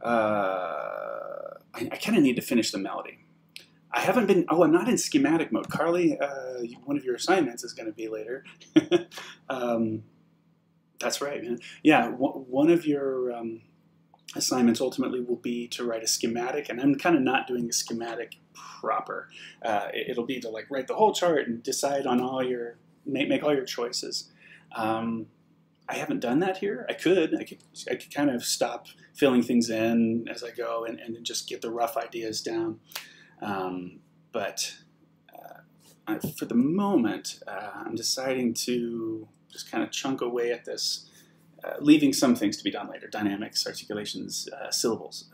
Uh, I, I kind of need to finish the melody. I haven't been. Oh, I'm not in schematic mode. Carly, uh, one of your assignments is going to be later. um, that's right, man. Yeah, one of your um, assignments ultimately will be to write a schematic, and I'm kind of not doing a schematic proper. Uh, it'll be to like write the whole chart and decide on all your make make all your choices. Um, I haven't done that here. I could. I could. I could kind of stop filling things in as I go and, and just get the rough ideas down. Um, but uh, for the moment, uh, I'm deciding to just kind of chunk away at this, uh, leaving some things to be done later, dynamics, articulations, uh, syllables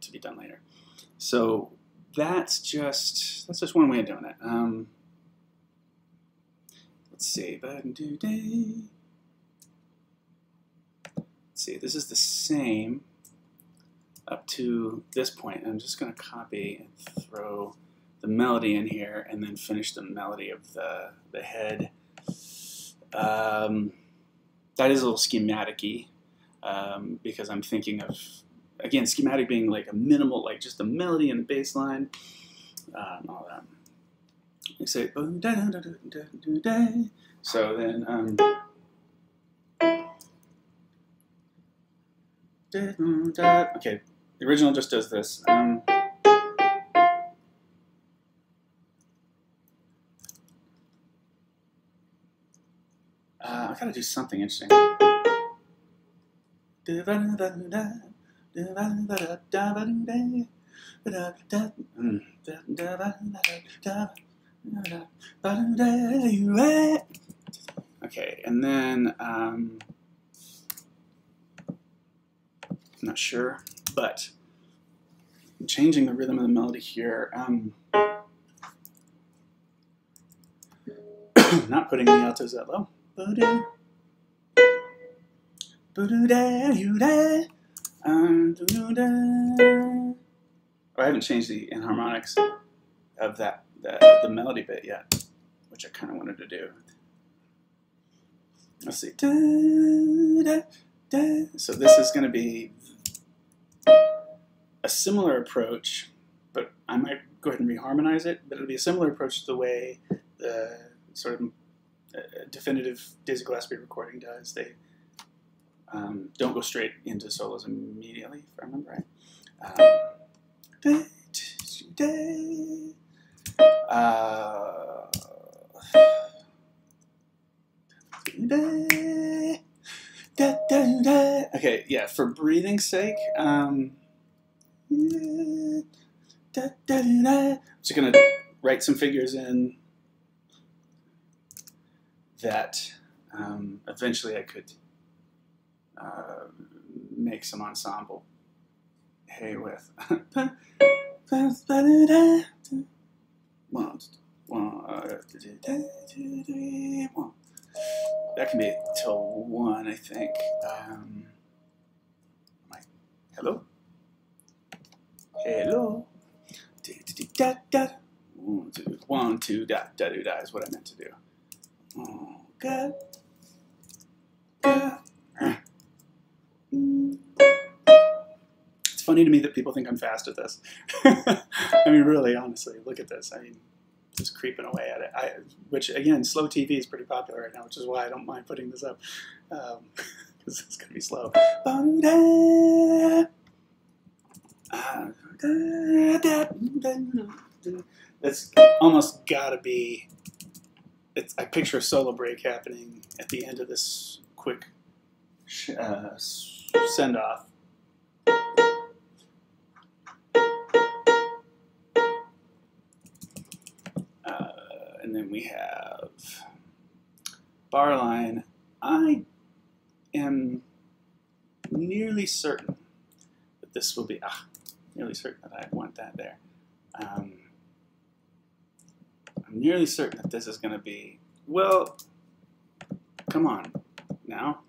to be done later. So that's just that's just one way of doing it. Um, let's see. Let's see. This is the same up to this point. I'm just going to copy and throw the melody in here and then finish the melody of the, the head. Um, that is a little schematic-y um, because I'm thinking of, again, schematic being like a minimal, like just the melody and the bass line um, all that. You say, so then, um, okay, the original just does this. Um, uh, I gotta do something interesting. Okay, and then um, I'm not sure but I'm changing the rhythm of the melody here. Um, not putting the altos that low. Um, oh, I haven't changed the enharmonics of that the, the melody bit yet, which I kind of wanted to do. Let's see. So this is going to be a similar approach, but I might go ahead and reharmonize it, but it'll be a similar approach to the way the sort of uh, definitive Dizzy Gillespie recording does. They um, don't go straight into solos immediately, if I remember right. Um, uh, okay, yeah, for breathing's sake, um, just going to write some figures in that um, eventually I could uh, make some ensemble hay with. That can be till one, I think. Um, hello? Hello. da da. One, two, one, two, da da do da is what I meant to do. Oh. It's funny to me that people think I'm fast at this. I mean, really, honestly, look at this. I mean, just creeping away at it. I, which again, slow TV is pretty popular right now, which is why I don't mind putting this up because um, it's gonna be slow. That's almost gotta be. It's, I picture a solo break happening at the end of this quick uh, send off. And then we have bar line. I am nearly certain that this will be, ah, nearly certain that I want that there. Um, I'm nearly certain that this is going to be, well, come on now.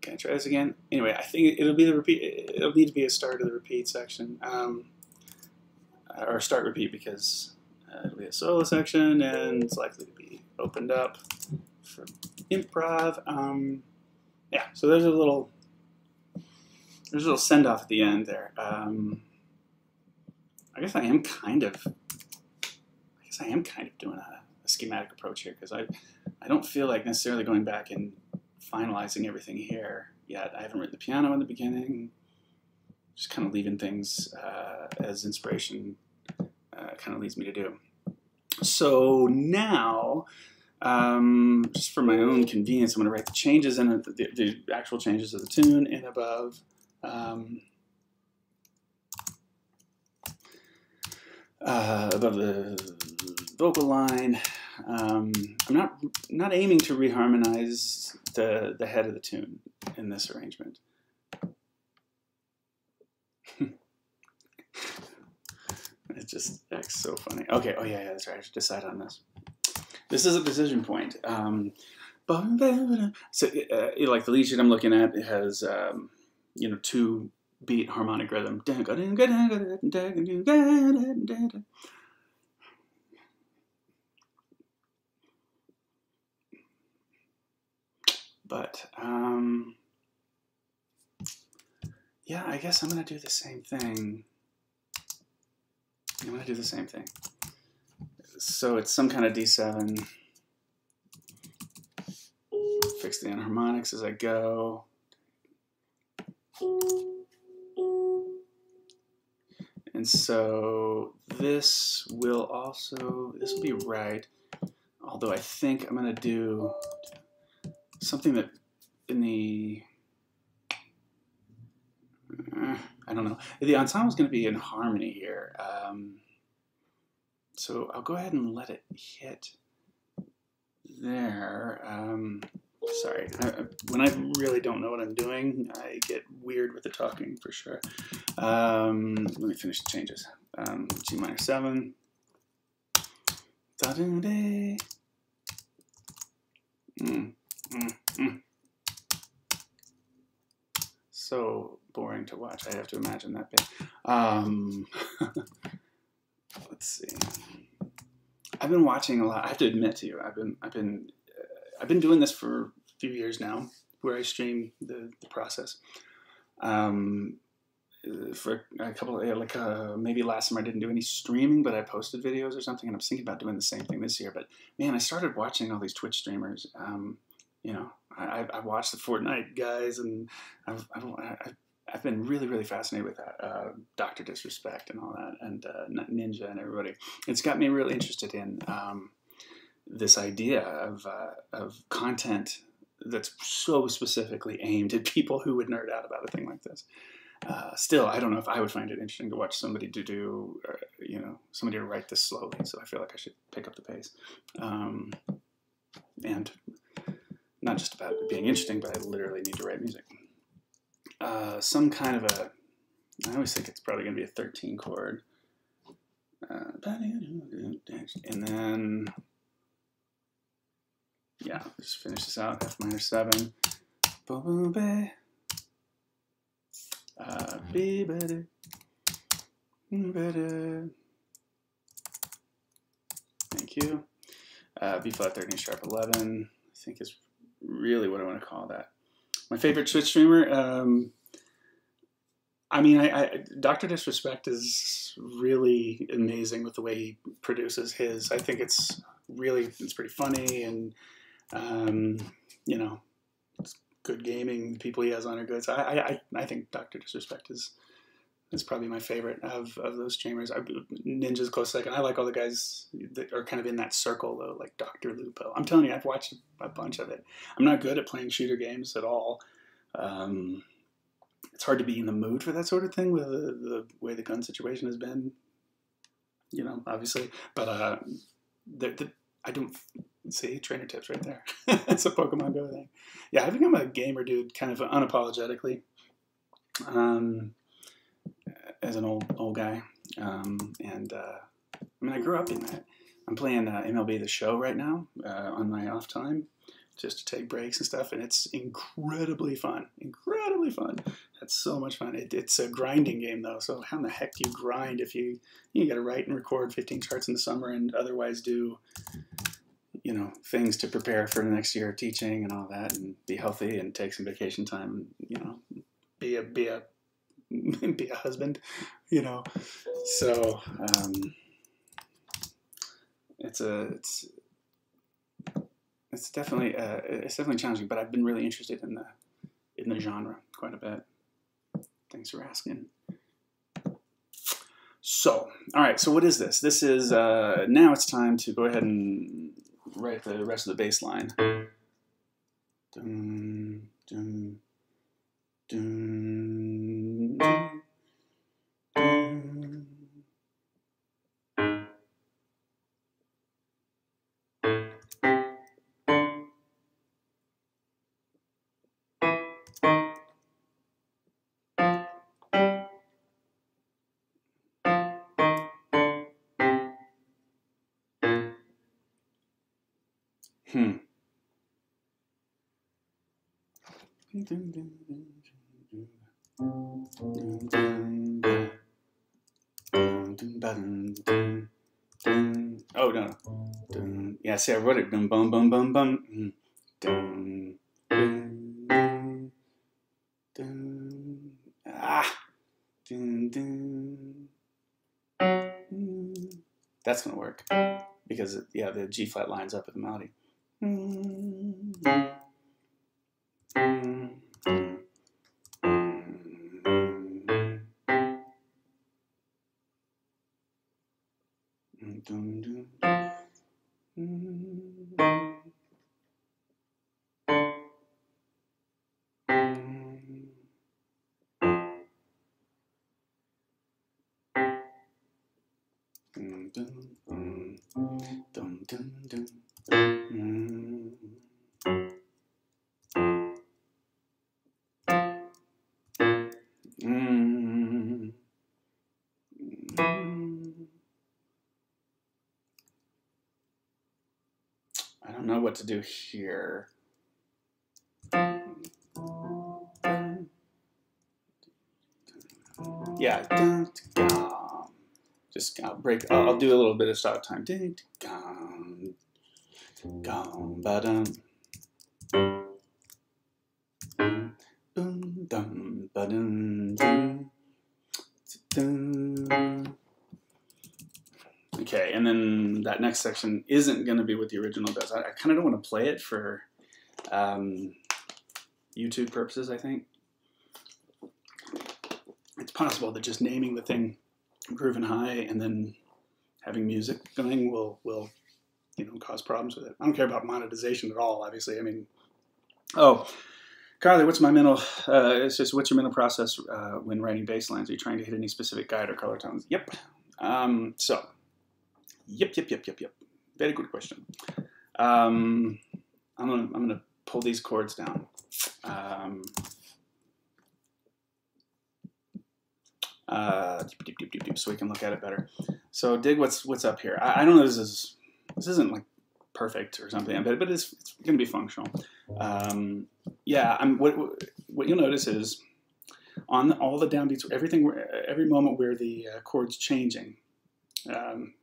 Can I try this again? Anyway, I think it'll be the repeat. It'll need to be a start of the repeat section, um, or start repeat because it'll be a solo section and it's likely to be opened up for improv. Um, yeah, so there's a little there's a little send off at the end there. Um, I guess I am kind of I guess I am kind of doing a, a schematic approach here because I I don't feel like necessarily going back and finalizing everything here yet. I haven't written the piano in the beginning. Just kind of leaving things uh, as inspiration uh, kind of leads me to do. So now, um, just for my own convenience, I'm going to write the changes in the, the, the, actual changes of the tune in above. Um, uh, above the vocal line. Um, I'm not not aiming to reharmonize the the head of the tune in this arrangement. It just acts so funny. Okay, oh yeah, yeah, that's right. I should decide on this. This is a decision point. Um, so, uh, like the lead sheet I'm looking at, it has um, you know two beat harmonic rhythm. But um, yeah, I guess I'm gonna do the same thing. I'm gonna do the same thing. So it's some kind of D7. Fix the enharmonics as I go. And so this will also, this will be right. Although I think I'm gonna do something that in the uh, I don't know. The ensemble is going to be in harmony here. Um, so I'll go ahead and let it hit there. Um, sorry, I, when I really don't know what I'm doing, I get weird with the talking for sure. Um, let me finish the changes. Um, G minor 7. Da -da -da. Mm. Mm, mm. So boring to watch. I have to imagine that bit. Um, let's see. I've been watching a lot. I have to admit to you, I've been I've been uh, I've been doing this for a few years now, where I stream the, the process. Um, for a couple of, like uh, maybe last summer I didn't do any streaming, but I posted videos or something, and I'm thinking about doing the same thing this year. But man, I started watching all these Twitch streamers. Um, you know, I, I watched the Fortnite guys, and I've, I've, I've been really, really fascinated with that. Uh, Doctor Disrespect and all that, and uh, Ninja and everybody. It's got me really interested in um, this idea of uh, of content that's so specifically aimed at people who would nerd out about a thing like this. Uh, still, I don't know if I would find it interesting to watch somebody to do, uh, you know, somebody to write this slowly. So I feel like I should pick up the pace. Um, and not just about being interesting, but I literally need to write music. Uh, some kind of a, I always think it's probably going to be a 13 chord. Uh, and then, yeah, just finish this out, F minor 7. Uh, be better, better. EQ. Uh, B flat 13 sharp 11, I think is really what I want to call that. My favorite Twitch streamer, um, I mean, I, I, Dr. Disrespect is really amazing with the way he produces his. I think it's really, it's pretty funny and, um, you know, it's good gaming. The people he has on are good. So I, I, I think Dr. Disrespect is is probably my favorite of, of those chambers. I, Ninja's close second. I like all the guys that are kind of in that circle though, like Dr. Lupo. I'm telling you, I've watched a bunch of it. I'm not good at playing shooter games at all. Um, it's hard to be in the mood for that sort of thing with the, the way the gun situation has been. You know, obviously, but uh, the, the, I don't see trainer tips right there. it's a Pokemon Go thing. Yeah, I think I'm a gamer dude, kind of unapologetically. Um, as an old old guy, um, and uh, I mean, I grew up in that. I'm playing uh, MLB The Show right now uh, on my off time, just to take breaks and stuff, and it's incredibly fun. Incredibly fun. That's so much fun. It, it's a grinding game though, so how in the heck do you grind if you you got to write and record 15 charts in the summer and otherwise do you know things to prepare for the next year of teaching and all that, and be healthy and take some vacation time. You know, be a be a be a husband, you know. So um, it's a it's it's definitely uh, it's definitely challenging, but I've been really interested in the in the genre quite a bit. Thanks for asking. So, all right. So, what is this? This is uh, now. It's time to go ahead and write the rest of the bass line. Dun, dun, dun, Hmm. Oh no. Dun. Yeah, see, I wrote it. Dum bum bum bum bum. Dun, dun, dun, dun. Ah. Dun, dun. That's gonna work because yeah, the G flat lines up with the melody. Do here. Yeah, just I'll break. I'll, do a little bit of stop time. Gum, ba dum. Next section isn't going to be what the original does. I, I kind of don't want to play it for um, YouTube purposes, I think. It's possible that just naming the thing Groovin' High and then having music going will, will you know, cause problems with it. I don't care about monetization at all, obviously. I mean, oh, Carly, what's my mental? Uh, it's just what's your mental process uh, when writing bass lines? Are you trying to hit any specific guide or color tones? Yep. Um, so, yep, yep, yep, yep, yep. Very good question. Um, I'm gonna I'm gonna pull these chords down. Um, uh, so we can look at it better. So dig what's what's up here. I, I don't know this is this isn't like perfect or something, but but it's, it's going to be functional. Um, yeah, I'm, what what you'll notice is on all the downbeats, everything, every moment where the uh, chord's changing, um,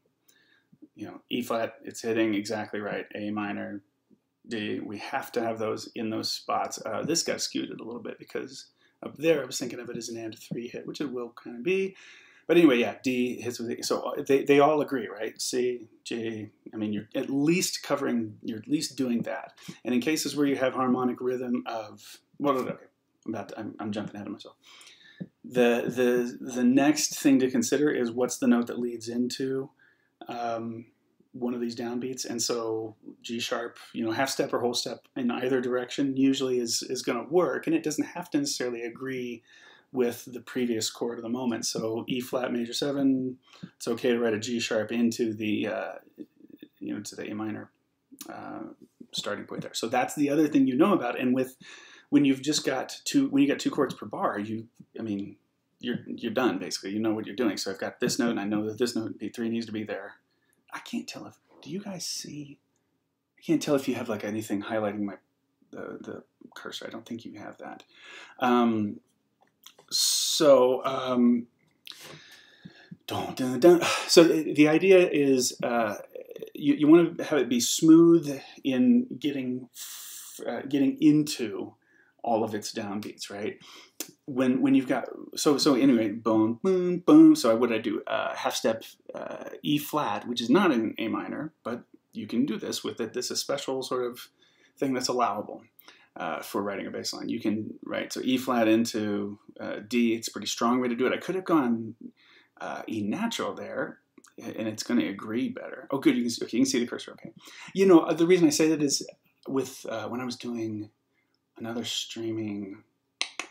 you know, E flat, it's hitting exactly right. A minor, D. We have to have those in those spots. Uh, this got skewed a little bit because up there I was thinking of it as an and three hit, which it will kind of be. But anyway, yeah, D hits with So uh, they, they all agree, right? C, G. I mean, you're at least covering, you're at least doing that. And in cases where you have harmonic rhythm of, well, okay, I'm about to, I'm, I'm jumping ahead of myself. The the the next thing to consider is what's the note that leads into um, one of these downbeats, and so G sharp, you know, half step or whole step in either direction usually is is going to work, and it doesn't have to necessarily agree with the previous chord of the moment. So E flat major seven, it's okay to write a G sharp into the uh, you know to the A minor uh, starting point there. So that's the other thing you know about. And with when you've just got two when you got two chords per bar, you I mean you're you're done basically. You know what you're doing. So I've got this note and I know that this note B3 needs to be there. I can't tell if do you guys see I can't tell if you have like anything highlighting my the, the cursor. I don't think you have that. Um, so um, so the idea is uh, you, you want to have it be smooth in getting uh, getting into all of its downbeats, right? When when you've got so so anyway, boom boom boom. So what I do? Uh, half step uh, E flat, which is not in A minor, but you can do this with it. This is a special sort of thing that's allowable uh, for writing a bass line. You can write so E flat into uh, D. It's a pretty strong way to do it. I could have gone uh, E natural there, and it's going to agree better. Oh, good. You can see, okay, you can see the cursor. Okay. You know uh, the reason I say that is with uh, when I was doing another streaming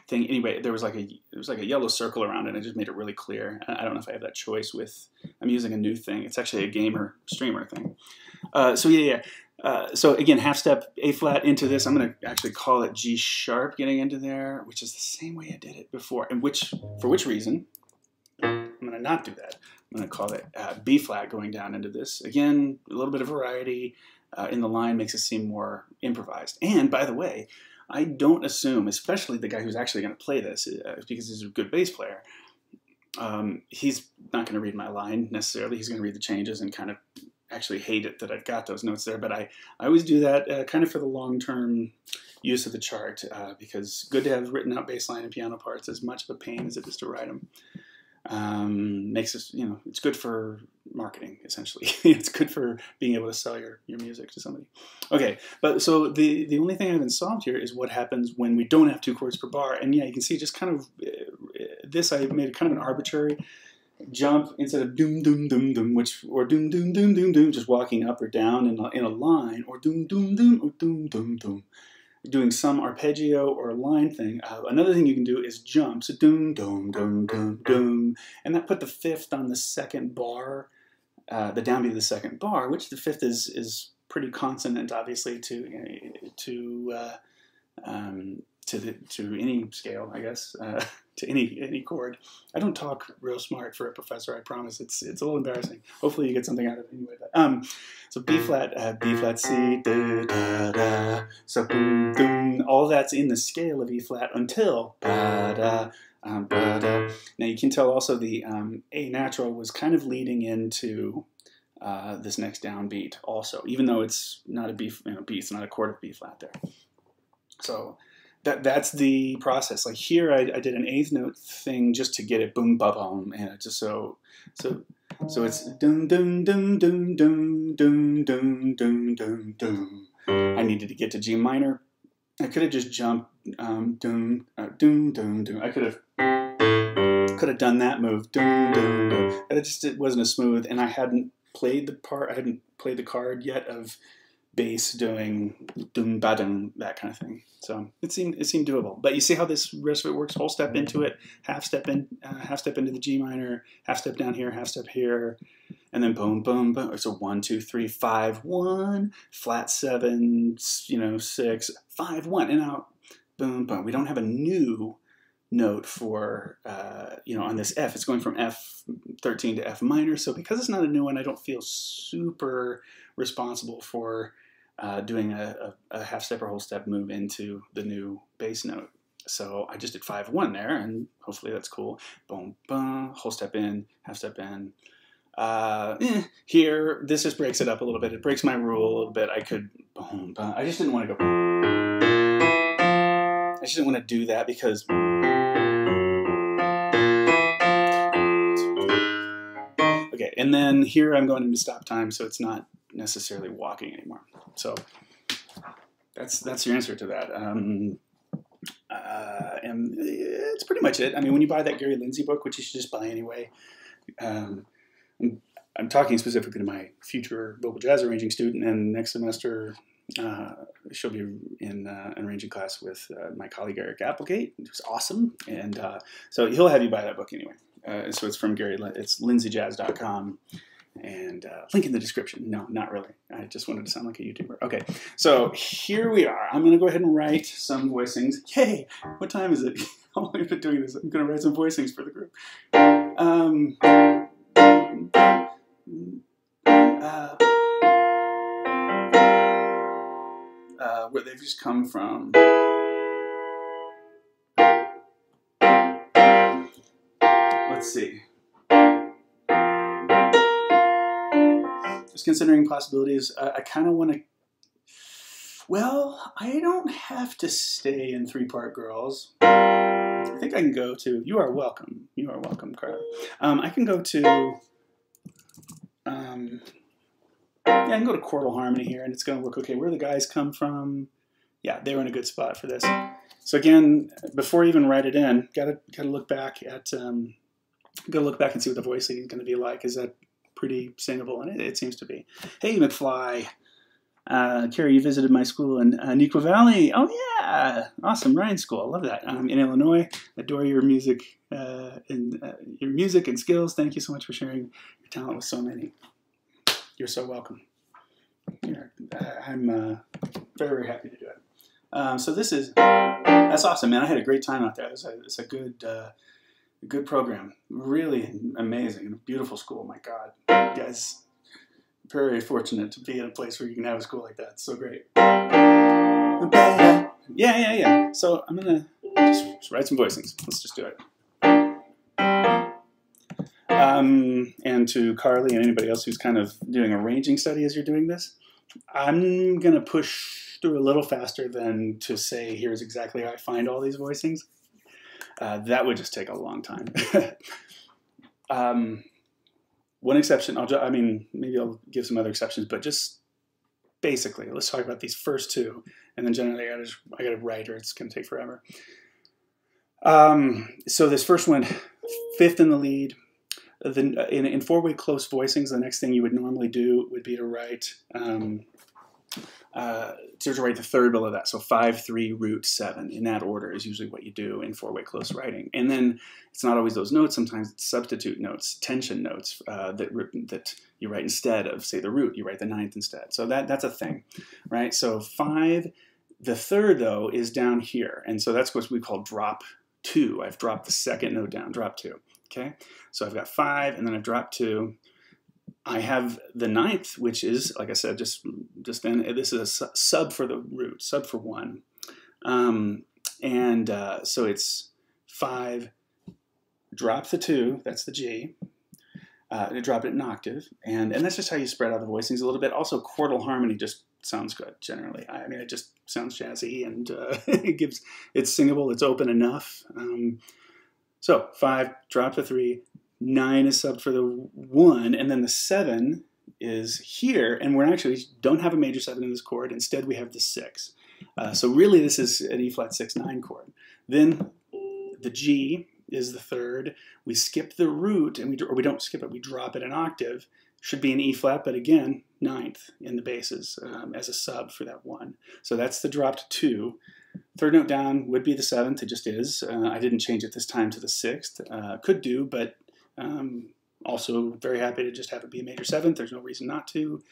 thing. Anyway, there was like a there was like a yellow circle around it. and I just made it really clear. I don't know if I have that choice with. I'm using a new thing. It's actually a gamer streamer thing. Uh, so yeah, yeah. Uh, so again, half step A flat into this. I'm going to actually call it G sharp getting into there, which is the same way I did it before. And which, for which reason, I'm going to not do that. I'm going to call it uh, B flat going down into this. Again, a little bit of variety uh, in the line makes it seem more improvised. And by the way, I don't assume, especially the guy who's actually going to play this, uh, because he's a good bass player, um, he's not going to read my line necessarily. He's going to read the changes and kind of actually hate it that I've got those notes there, but I, I always do that uh, kind of for the long-term use of the chart uh, because good to have written out bass line and piano parts as much of a pain as it is to write them. Um, makes us, you know, it's good for marketing essentially. it's good for being able to sell your, your music to somebody. Okay, but so the, the only thing I haven't solved here is what happens when we don't have two chords per bar. And yeah, you can see just kind of uh, this, I made kind of an arbitrary jump instead of doom doom doom doom, which or doom doom doom doom doom, just walking up or down in a, in a line, or doom doom doom or doom doom doom, doing some arpeggio or line thing. Uh, another thing you can do is jump, so doom doom doom doom doom, and that put the fifth on the second bar, uh, the downbeat of the second bar, which the fifth is is pretty consonant, obviously to to uh, um, to the to any scale, I guess. Uh, to any any chord. I don't talk real smart for a professor. I promise. It's it's a little embarrassing. Hopefully you get something out of it anyway. But, um, so B flat, uh, B flat, C, da, da, da. So boom, boom. All that's in the scale of E flat until ba da. Um, da. Now you can tell also the um, A natural was kind of leading into uh, this next downbeat also, even though it's not a B, you know, B, it's not a chord of B flat there. So that that's the process. Like here, I, I did an eighth note thing just to get it boom ba boom, and just so so so it's dum dum dum dum dum dum dum dum dum dum. I needed to get to G minor. I could have just jumped um, dum uh, dum dum dum. I could have could have done that move dum dum dum. It just it wasn't as smooth, and I hadn't played the part. I hadn't played the card yet of bass doing dum ba dum that kind of thing. So it seemed it seemed doable. But you see how this rest of it works: whole step into it, half step in, uh, half step into the G minor, half step down here, half step here, and then boom, boom, boom. So one, two, three, five, one, flat seven, you know, six, five, one, and out, boom, boom. We don't have a new note for uh, you know on this F. It's going from F13 to F minor. So because it's not a new one, I don't feel super responsible for uh, doing a, a, half step or whole step move into the new bass note. So I just did 5 1 there, and hopefully that's cool. Boom, boom, whole step in, half step in. Uh, eh, here, this just breaks it up a little bit. It breaks my rule a little bit. I could, boom, boom. I just didn't want to go. I just didn't want to do that because. Okay, and then here I'm going into stop time, so it's not necessarily walking anymore. So that's that's your answer to that. Um, uh, and it's pretty much it. I mean, when you buy that Gary Lindsay book, which you should just buy anyway, um, I'm, talking specifically to my future vocal jazz arranging student, and next semester uh, she'll be in uh, an arranging class with uh, my colleague Erik Applegate, who's awesome, and uh, so he'll have you buy that book anyway. Uh, so it's from Gary. It's lindsayjazz.com and uh, link in the description. No, not really. I just wanted to sound like a YouTuber. Okay, so here we are. I'm to go ahead and write some voicings. Yay! What time is it? How long have I been doing this? I'm to write some voicings for the group. Um, uh, uh, where they've just come from. Let's see. Just considering possibilities, I kind of want to. Well, I don't have to stay in Three Part Girls. I think I can go to. You are welcome. You are welcome, Carla. Um, I can go to. Um, yeah, I can go to Chordal Harmony here, and it's going to look okay. Where the guys come from? Yeah, they were in a good spot for this. So again, before even write it in, gotta gotta look back at um, gotta look back and see what the voicing is going to be like. Is that pretty singable, and it, it seems to be. Hey, McFly. Uh, Kerry, you visited my school in uh, Neuqua Valley. Oh, yeah. Awesome. Ryan School. I love that. I'm in Illinois. Adore your music uh, and uh, your music and skills. Thank you so much for sharing your talent with so many. You're so welcome. Uh, I'm uh, very, very happy to do it. Um, so this is, that's awesome, man. I had a great time out there. It's a, it's a good, uh, good program. Really amazing. A beautiful school. My God. You guys, very fortunate to be in a place where you can have a school like that. It's so great. Yeah, yeah, yeah. So I'm to just write some voicings. Let's just do it. Um, and to Carly and anybody else who's kind of doing a ranging study as you're doing this, I'm to push through a little faster than to say, here's exactly how I find all these voicings. Uh, that would just take a long time. um, one exception, I'll, I mean, maybe I'll give some other exceptions, but just basically, let's talk about these first two, and then generally I got to I got to write, or it's going to take forever. Um, so this first one, fifth in the lead. In, in four-way close voicings, the next thing you would normally do would be to write um, uh, to write the third bill of that. So five, three, root, seven. In that order is usually what you do in four-way close writing. And then it's not always those notes. Sometimes it's substitute notes, tension notes uh, that that you write instead of say the root. You write the ninth instead. So that that's a thing, right? So five. The third though is down here, and so that's what we call drop two. I've dropped the second note down. Drop two. Okay. So I've got five, and then I've dropped two. I have the ninth, which is, like I said, just just then, this is a sub for the root, sub for one. Um, and uh, so it's five, drop the two, that's the G, uh, drop it in octave, and, and that's just how you spread out the voicings a little bit. Also, chordal harmony just sounds good generally. I mean, it just sounds jazzy and uh, it gives, it's singable, it's open enough. Um, so five, drop the three, nine is subbed for the one, and then the seven is here, and we're actually don't have a major seven in this chord. Instead, we have the six. Uh, so really, this is an E flat six nine chord. Then the G is the third. We skip the root, and we or we don't skip it. We drop it an octave. Should be an E flat, but again, ninth in the basses um, as a sub for that one. So that's the dropped two. Third note down would be the seventh. It just is. Uh, I didn't change it this time to the sixth. Uh, could do, but um, also very happy to just have it be a major seventh. There's no reason not to.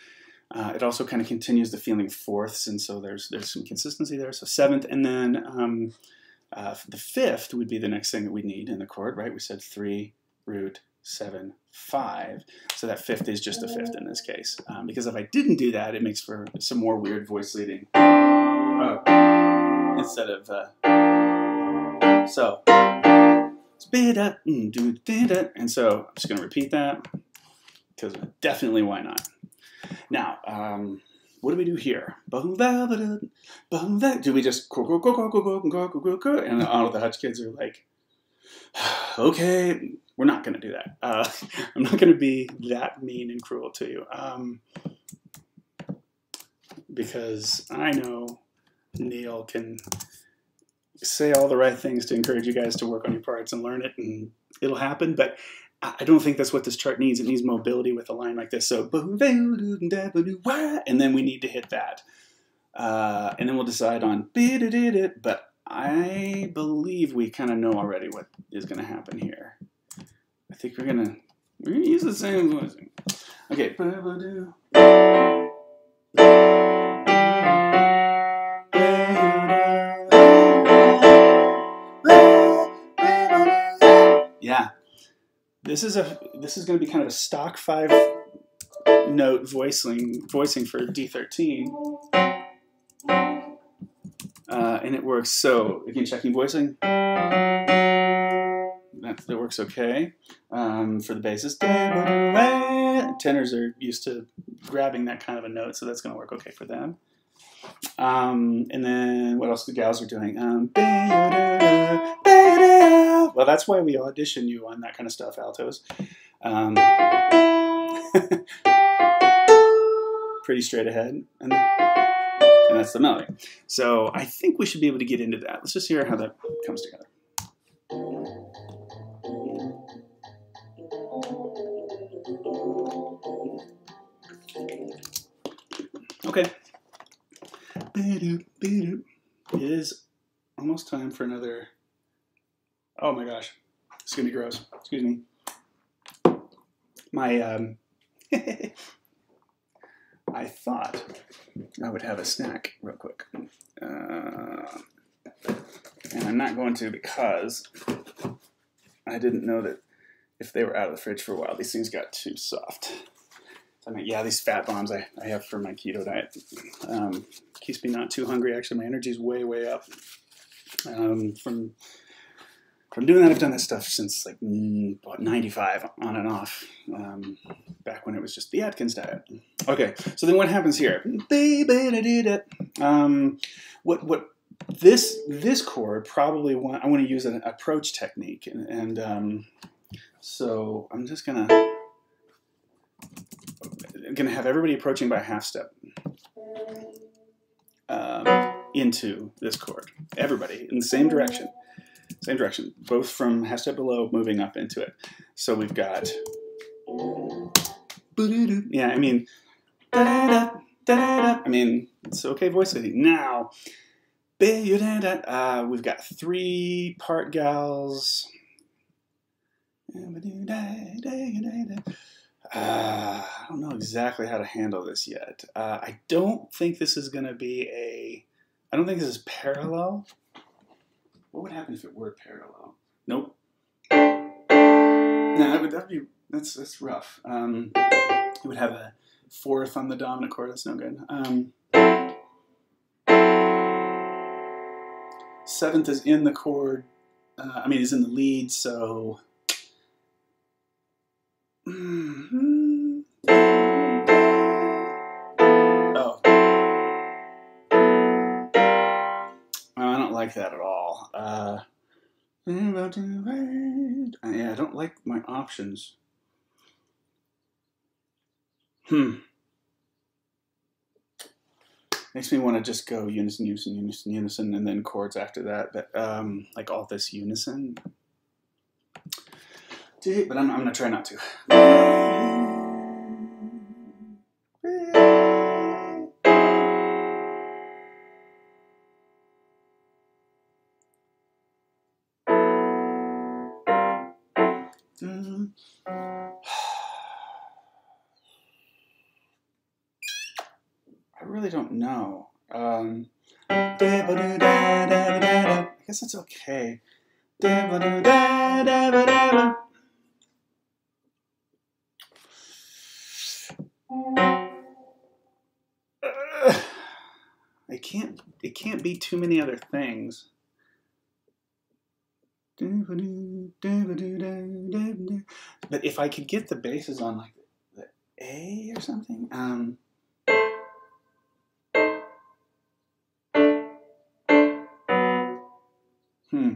Uh, it also kind of continues the feeling fourths, and so there's there's some consistency there. So seventh, and then um, uh, the fifth would be the next thing that we need in the chord, right? We said three, root, seven, five. So that fifth is just a fifth in this case. Um, because if I didn't do that, it makes for some more weird voice leading. Oh, instead of, uh, so. And so I'm just going to repeat that. because definitely why not. Now, um, what do we do here? Do we just and all of the Hutch kids are like, okay, we're not going to do that. Uh, I'm not going to be that mean and cruel to you. Um, because I know Neil can say all the right things to encourage you guys to work on your parts and learn it, and it'll happen. But I don't think that's what this chart needs. It needs mobility with a line like this. So, and then we need to hit that. Uh, and then we'll decide on but I believe we kind of know already what is going to happen here. I think we're gonna we're gonna use the same voice. Okay. This is a this is going to be kind of a stock five note voicing voicing for D13, uh, and it works. So again, checking voicing. That, that works okay um, for the basses. Tenors are used to grabbing that kind of a note, so that's going to work okay for them. Um, and then what else the gals are doing? Um, well, that's why we audition you on that kind of stuff, altos. Um, pretty straight ahead, and, and that's the melody. So I think we should be able to get into that. Let's just hear how that comes together. It is almost time for another. Oh my gosh, it's gonna be gross. Excuse me. My um, I thought I would have a snack real quick, uh, and I'm not going to because I didn't know that if they were out of the fridge for a while, these things got too soft. I mean, yeah, these fat bombs I, I have for my keto diet um, keeps me not too hungry. Actually, my energy's way, way up. Um, from from doing that, I've done that stuff since like about 95 on and off, um, back when it was just the Atkins diet. Okay, so then what happens here? Um, what what this this chord probably want I want to use an approach technique, and, and um, so I'm just gonna going to have everybody approaching by a half step um, into this chord. Everybody in the same direction. Same direction, both from half step below moving up into it. So we've got, yeah, I mean, I mean, it's okay voice. Now, uh, we've got three part gals. Uh, I don't know exactly how to handle this yet. Uh, I don't think this is going to be a. I don't think this is parallel. What would happen if it were parallel? Nope. No, that would that'd be that's that's rough. Um, it would have a fourth on the dominant chord. That's no good. Um, seventh is in the chord. Uh, I mean, is in the lead, so like that at all. Uh, yeah, I don't like my options. Hmm. Makes me want to just go unison, unison, unison, unison, and then chords after that. But um, like all this unison but I'm, I'm going to try not to. I really don't know. Um, I guess that's okay. it can't it can't be too many other things. But if I could get the basses on like the A or something. Um, hmm.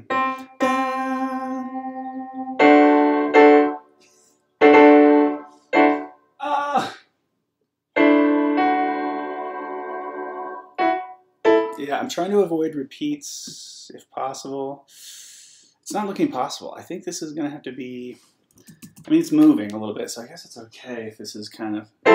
Ah. Yeah, I'm trying to avoid repeats if possible. It's not looking possible. I think this is going to have to be. I mean, it's moving a little bit, so I guess it's okay if this is kind of. And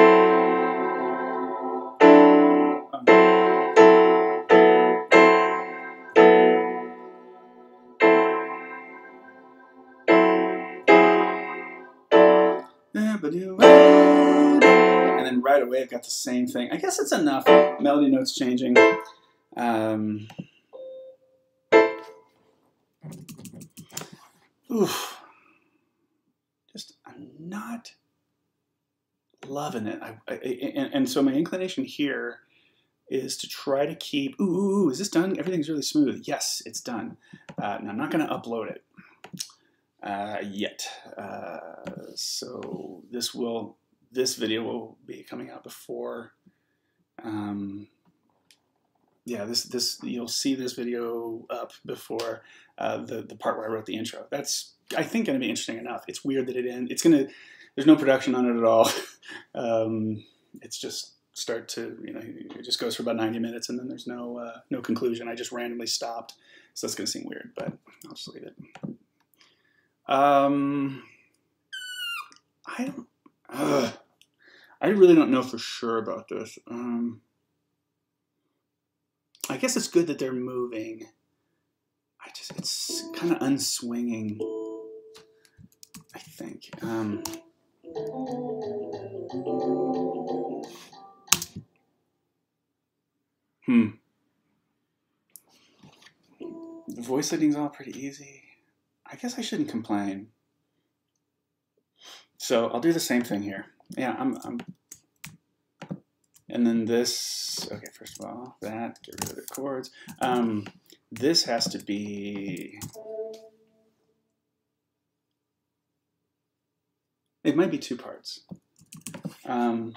then right away, I've got the same thing. I guess it's enough. Melody notes changing. Um, oof. Just, I'm not loving it. I, I, and, and, so my inclination here is to try to keep, ooh, is this done? Everything's really smooth. Yes, it's done. Uh, I'm not going to upload it uh, yet. Uh, so this will, this video will be coming out before, um, yeah, this this you'll see this video up before uh, the the part where I wrote the intro. That's I think going to be interesting enough. It's weird that it end. It's gonna there's no production on it at all. um, it's just start to you know it just goes for about 90 minutes and then there's no uh, no conclusion. I just randomly stopped, so that's gonna seem weird, but I'll just leave it. Um, I don't. Uh, I really don't know for sure about this. Um, I guess it's good that they're moving. I just it's kind of unswinging. I think. Um, hmm. The voice setting's all pretty easy. I guess I shouldn't complain. So I'll do the same thing here. Yeah, I'm, I'm and then this, okay, first of all, that, get rid of the chords. Um, this has to be, it might be two parts. Um,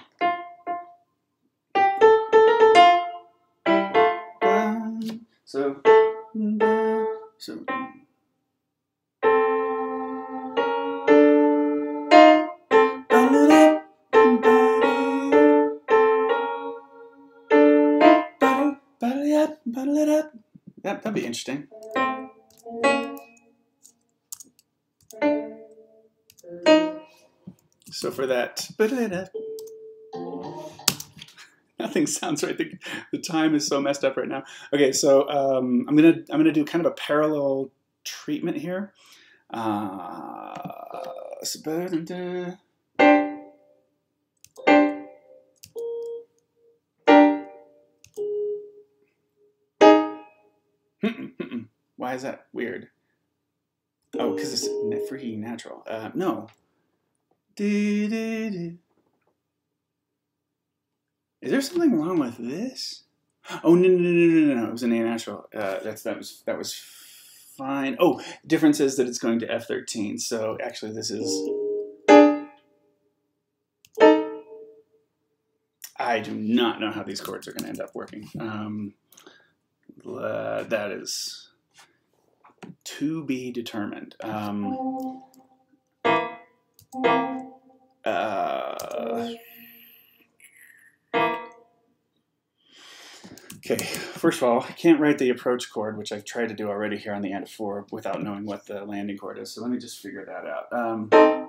so, so Yep, that'd be interesting. So for that, nothing sounds right. The, the time is so messed up right now. Okay, so um, I'm gonna I'm gonna do kind of a parallel treatment here. Uh, Why is that weird? Oh, because it's freaking natural. Uh, no. Is there something wrong with this? Oh no no no no no! no. It was an A natural. Uh, that's that was that was fine. Oh, difference is that it's going to F13. So actually, this is. I do not know how these chords are going to end up working. Um, uh, that is to be determined. Um, uh, okay, first of all, I can't write the approach chord, which I've tried to do already here on the end four without knowing what the landing chord is. So let me just figure that out. Um,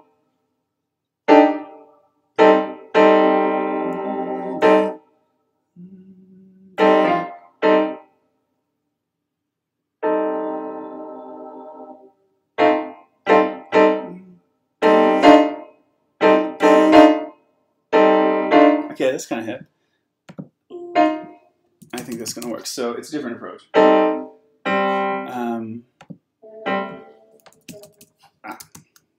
okay, that's kind of hip. I think that's going to work. So it's a different approach. Um, ah,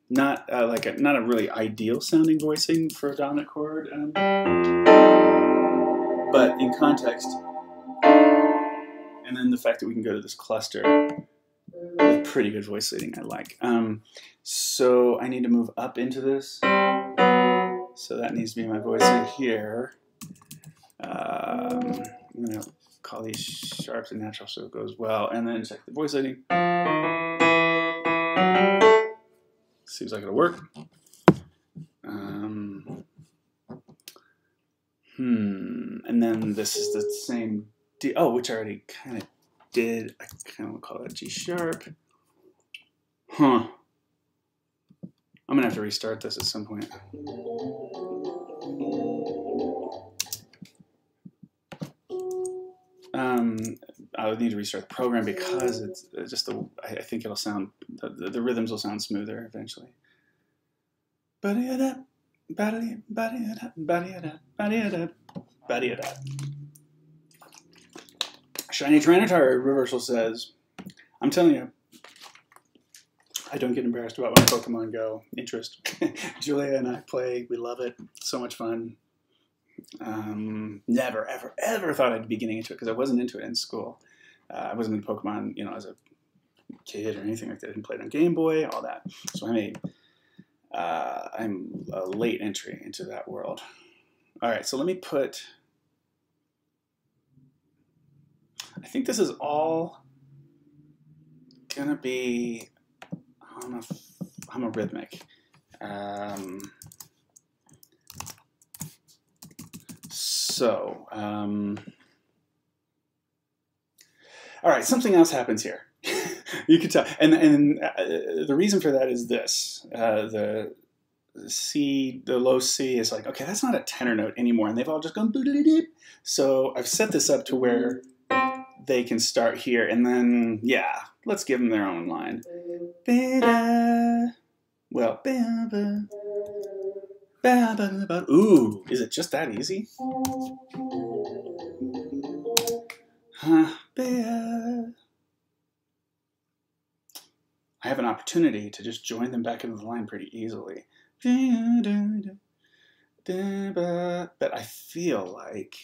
not uh, like a, not a really ideal sounding voicing for a dominant chord, um, but in context, and then the fact that we can go to this cluster with pretty good voice leading, I like. Um, so I need to move up into this. So that needs to be my voice in here. Um, I'm going to call these sharps and natural so it goes well. And then check the voice leading. Seems like it'll work. Um, hmm. And then this is the same D. Oh, which I already kind of did. I kind of call that G sharp. Huh. I'm gonna have to restart this at some point. Um, I would need to restart the program because it's just the. I think it'll sound the, the, the rhythms will sound smoother eventually. Shiny Tyranitar reversal says, I'm telling you, I don't get embarrassed about my Pokemon Go interest. Julia and I play, we love it, so much fun. Um, never, ever, ever thought I'd be getting into it because I wasn't into it in school. Uh, I wasn't into Pokemon, you know, as a kid or anything like that. I didn't play it on Game Boy, all that. So I'm a, uh, I'm a late entry into that world. All right, so let me put. I think this is all gonna be homorhythmic. Um, So, um, all right, something else happens here. you can tell, and and uh, the reason for that is this: uh, the C, the low C is like, okay, that's not a tenor note anymore, and they've all just gone. So I've set this up to where they can start here, and then yeah, let's give them their own line. Well, Ooh, is it just that easy? I have an opportunity to just join them back into the line pretty easily. But I feel like.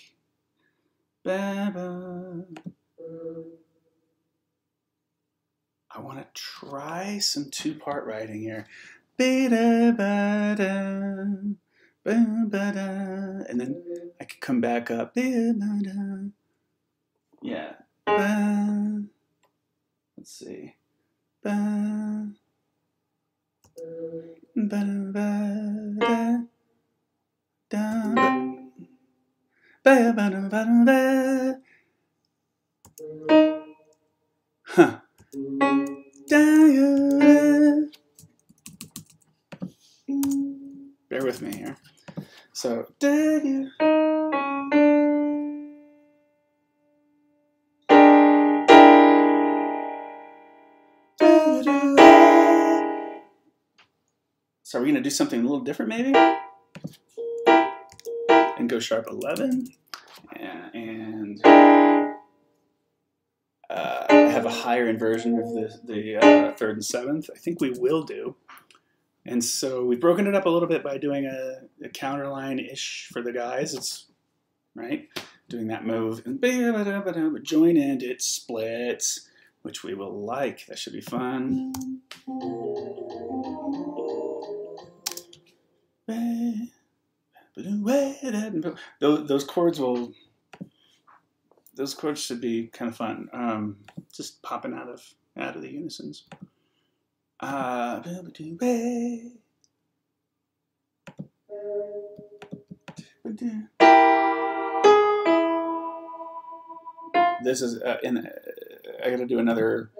I want to try some two part writing here. And then I could come back up. Yeah. Let's see. Huh. Bear with me here. So, So we're going to do something a little different maybe? And go sharp 11. And uh, have a higher inversion of the, the uh, third and seventh. I think we will do. And so we've broken it up a little bit by doing a, a counter line ish for the guys. It's right doing that move and join and it splits, which we will like. That should be fun. Those chords will. Those chords should be kind of fun. Um, just popping out of out of the unisons. Uh, this is uh, in. Uh, I got to do another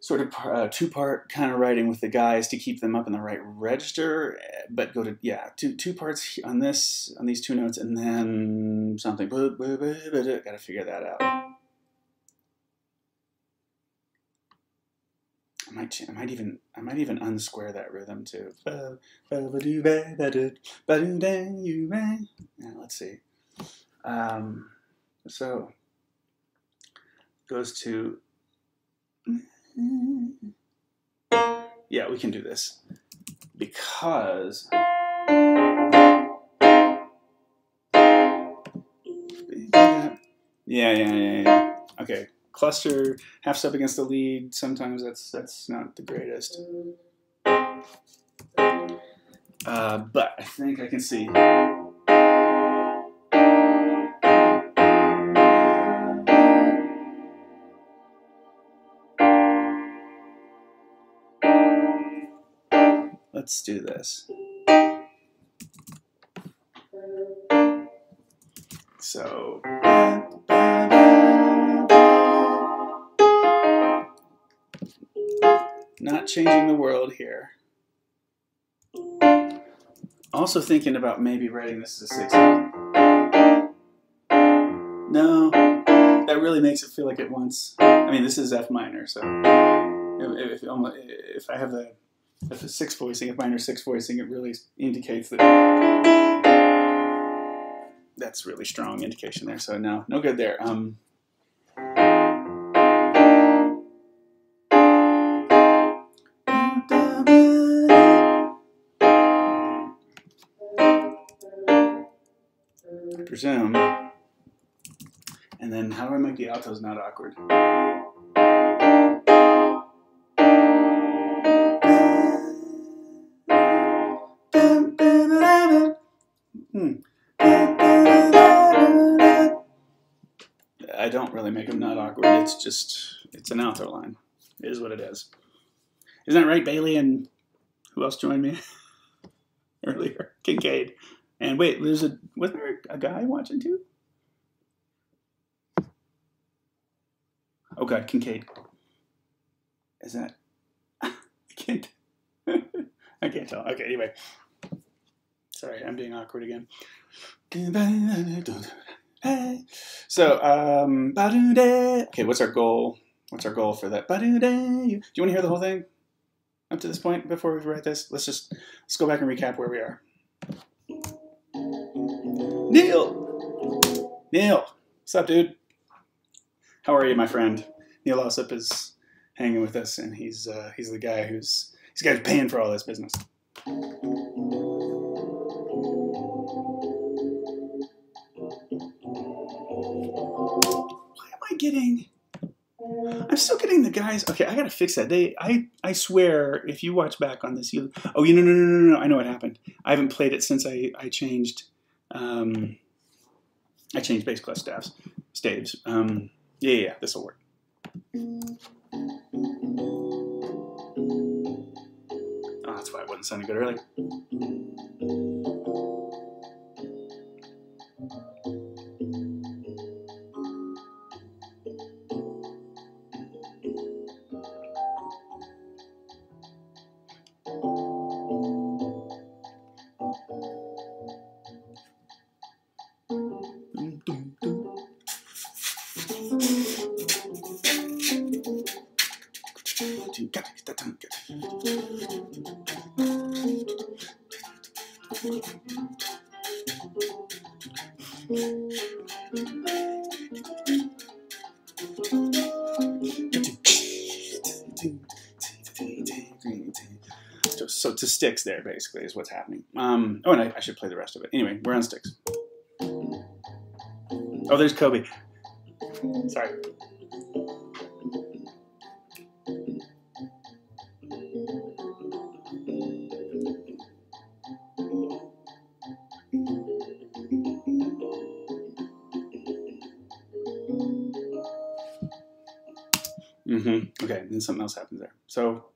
sort of uh, two-part kind of writing with the guys to keep them up in the right register. But go to yeah, two two parts on this on these two notes, and then something. Got to figure that out. I might, I might even, I might even unsquare that rhythm too. Yeah, let's see. Um, so goes to. Yeah, we can do this because. Yeah, yeah, yeah, yeah. Okay, cluster half step against the lead. Sometimes that's that's not the greatest. Uh, but I think I can see. Let's do this. So. Not changing the world here. Also thinking about maybe writing this as a six. No, that really makes it feel like it wants. I mean, this is F minor, so if, if, if I have the if it's six voicing, if minor six voicing, it really indicates that that's really strong indication there. So no, no good there. Um, presume. And then how do I make the altos not awkward? Hmm. I don't really make them not awkward. It's just, it's an alto line. It is what it is. Isn't that right, Bailey? And who else joined me earlier? Kincaid. And wait, there's a wasn't there a guy watching too? Okay, Kincaid. Is that? I can't. I can't tell. Okay, anyway. Sorry, I'm being awkward again. So, um, okay, what's our goal? What's our goal for that? Do you want to hear the whole thing up to this point before we write this? Let's just let's go back and recap where we are. Neil! Neil! What's up, dude? How are you, my friend? Neil Alsop is hanging with us, and he's uh, he's the guy who's he's the guy who's paying for all this business. Getting? I'm still getting the guys. Okay, I gotta fix that. They, I, I swear, if you watch back on this, you. Oh, you know, no, no, no, no. I know what happened. I haven't played it since I, I changed um, I changed bass clef staffs, staves. Um, yeah, yeah, yeah this will work. Oh, that's why it wasn't sounding good earlier. Sticks there, basically, is what's happening. Um, oh, and I, I should play the rest of it. Anyway, we're on sticks. Oh, there's Kobe. Sorry. Mm-hmm. Okay, then something else happens there. So,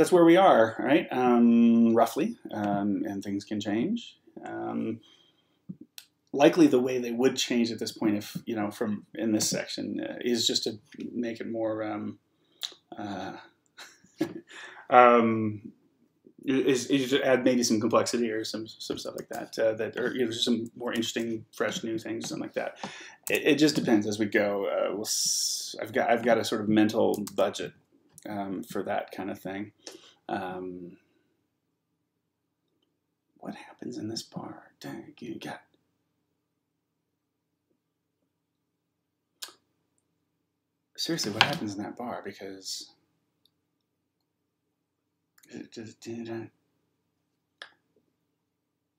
that's where we are, right? Um, roughly, um, and things can change. Um, likely, the way they would change at this point, if you know, from in this section, uh, is just to make it more. Um, uh, um, is, is to add maybe some complexity or some some stuff like that uh, that or you know some more interesting fresh new things something like that it, it just depends as we go uh, we'll I've got I've got a sort of mental budget um, for that kind of thing um, what happens in this bar dang you got seriously what happens in that bar because it just did I?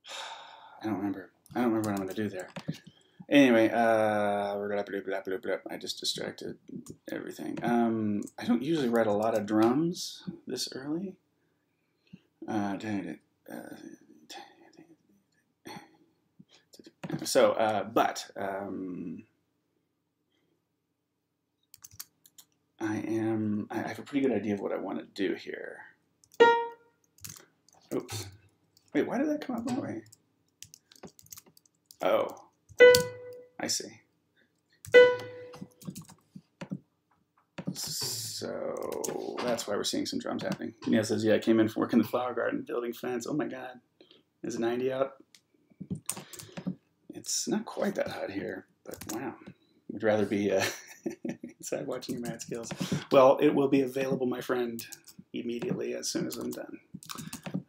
I don't remember. I don't remember what I'm going to do there. Anyway, uh, I just distracted everything. Um, I don't usually write a lot of drums this early. Uh, uh, so, uh, but um, I am, I have a pretty good idea of what I want to do here. Oops. Wait, why did that come up that way? Oh, I see. So that's why we're seeing some drums happening. Neil says, yeah, I came in from work in the flower garden, building fence. Oh my God. Is it 90 out? It's not quite that hot here, but wow. Would rather be uh, inside watching your mad skills. Well, it will be available, my friend, immediately as soon as I'm done.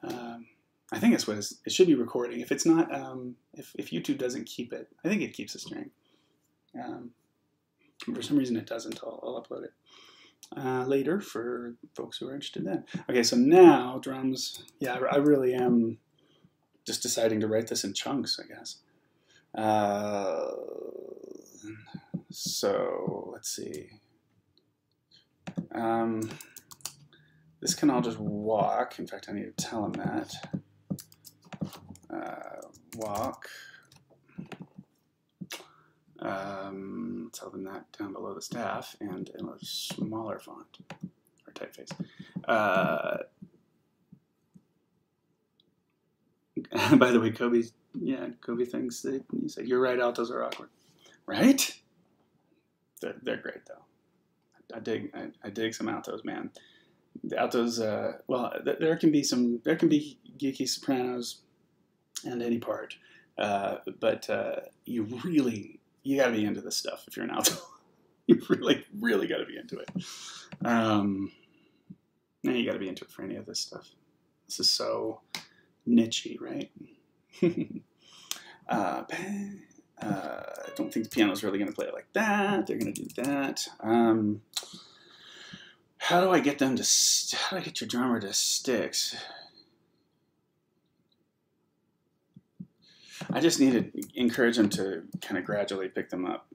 Um, I think that's what it should be recording. If it's not, um, if, if YouTube doesn't keep it, I think it keeps the stream. Um, for some reason it doesn't, I'll, I'll upload it uh, later for folks who are interested then. Okay, so now drums, yeah, I, I really am just deciding to write this in chunks, I guess. Uh, so let's see. Um, this can all just walk. In fact, I need to tell him that. Uh, walk. Um, tell them that down below the staff and in a smaller font or typeface. Uh, by the way, Kobe, yeah, Kobe thinks that he said you're right. Altos are awkward, right? They're, they're great though. I dig I, I, dig some altos, man. The altos, uh, well, th there can be some there can be geeky sopranos and any part, uh, but uh, you really you got to be into this stuff if you're an alto. you really really got to be into it. Um, and you got to be into it for any of this stuff. This is so nichey, right? uh, uh, I don't think the piano's really going to play it like that. They're going to do that. Um, how do I get them to? how do I get your drummer to sticks? I just need to encourage them to kind of gradually pick them up,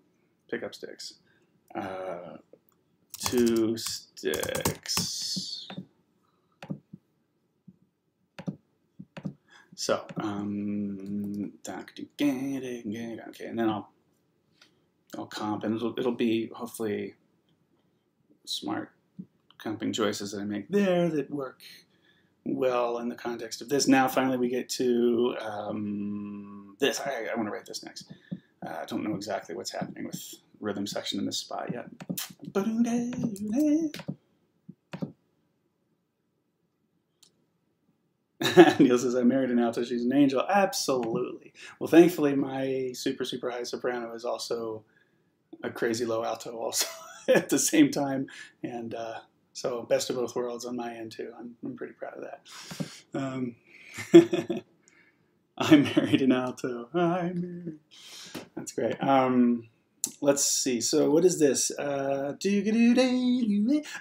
pick up sticks. Uh, two sticks. So, um, okay, and then I'll I'll comp, and it'll it'll be hopefully smart comping choices that I make there that work well in the context of this. Now, finally, we get to um, this. I, I want to write this next. Uh, I don't know exactly what's happening with rhythm section in this spot yet. Neil says, I married an alto. She's an angel. Absolutely. Well, thankfully, my super, super high soprano is also a crazy low alto, also at the same time. And uh, so, best of both worlds on my end, too. I'm, I'm pretty proud of that. Um, I married an alto. I'm married. That's great. Um, let's see. So, what is this? Uh,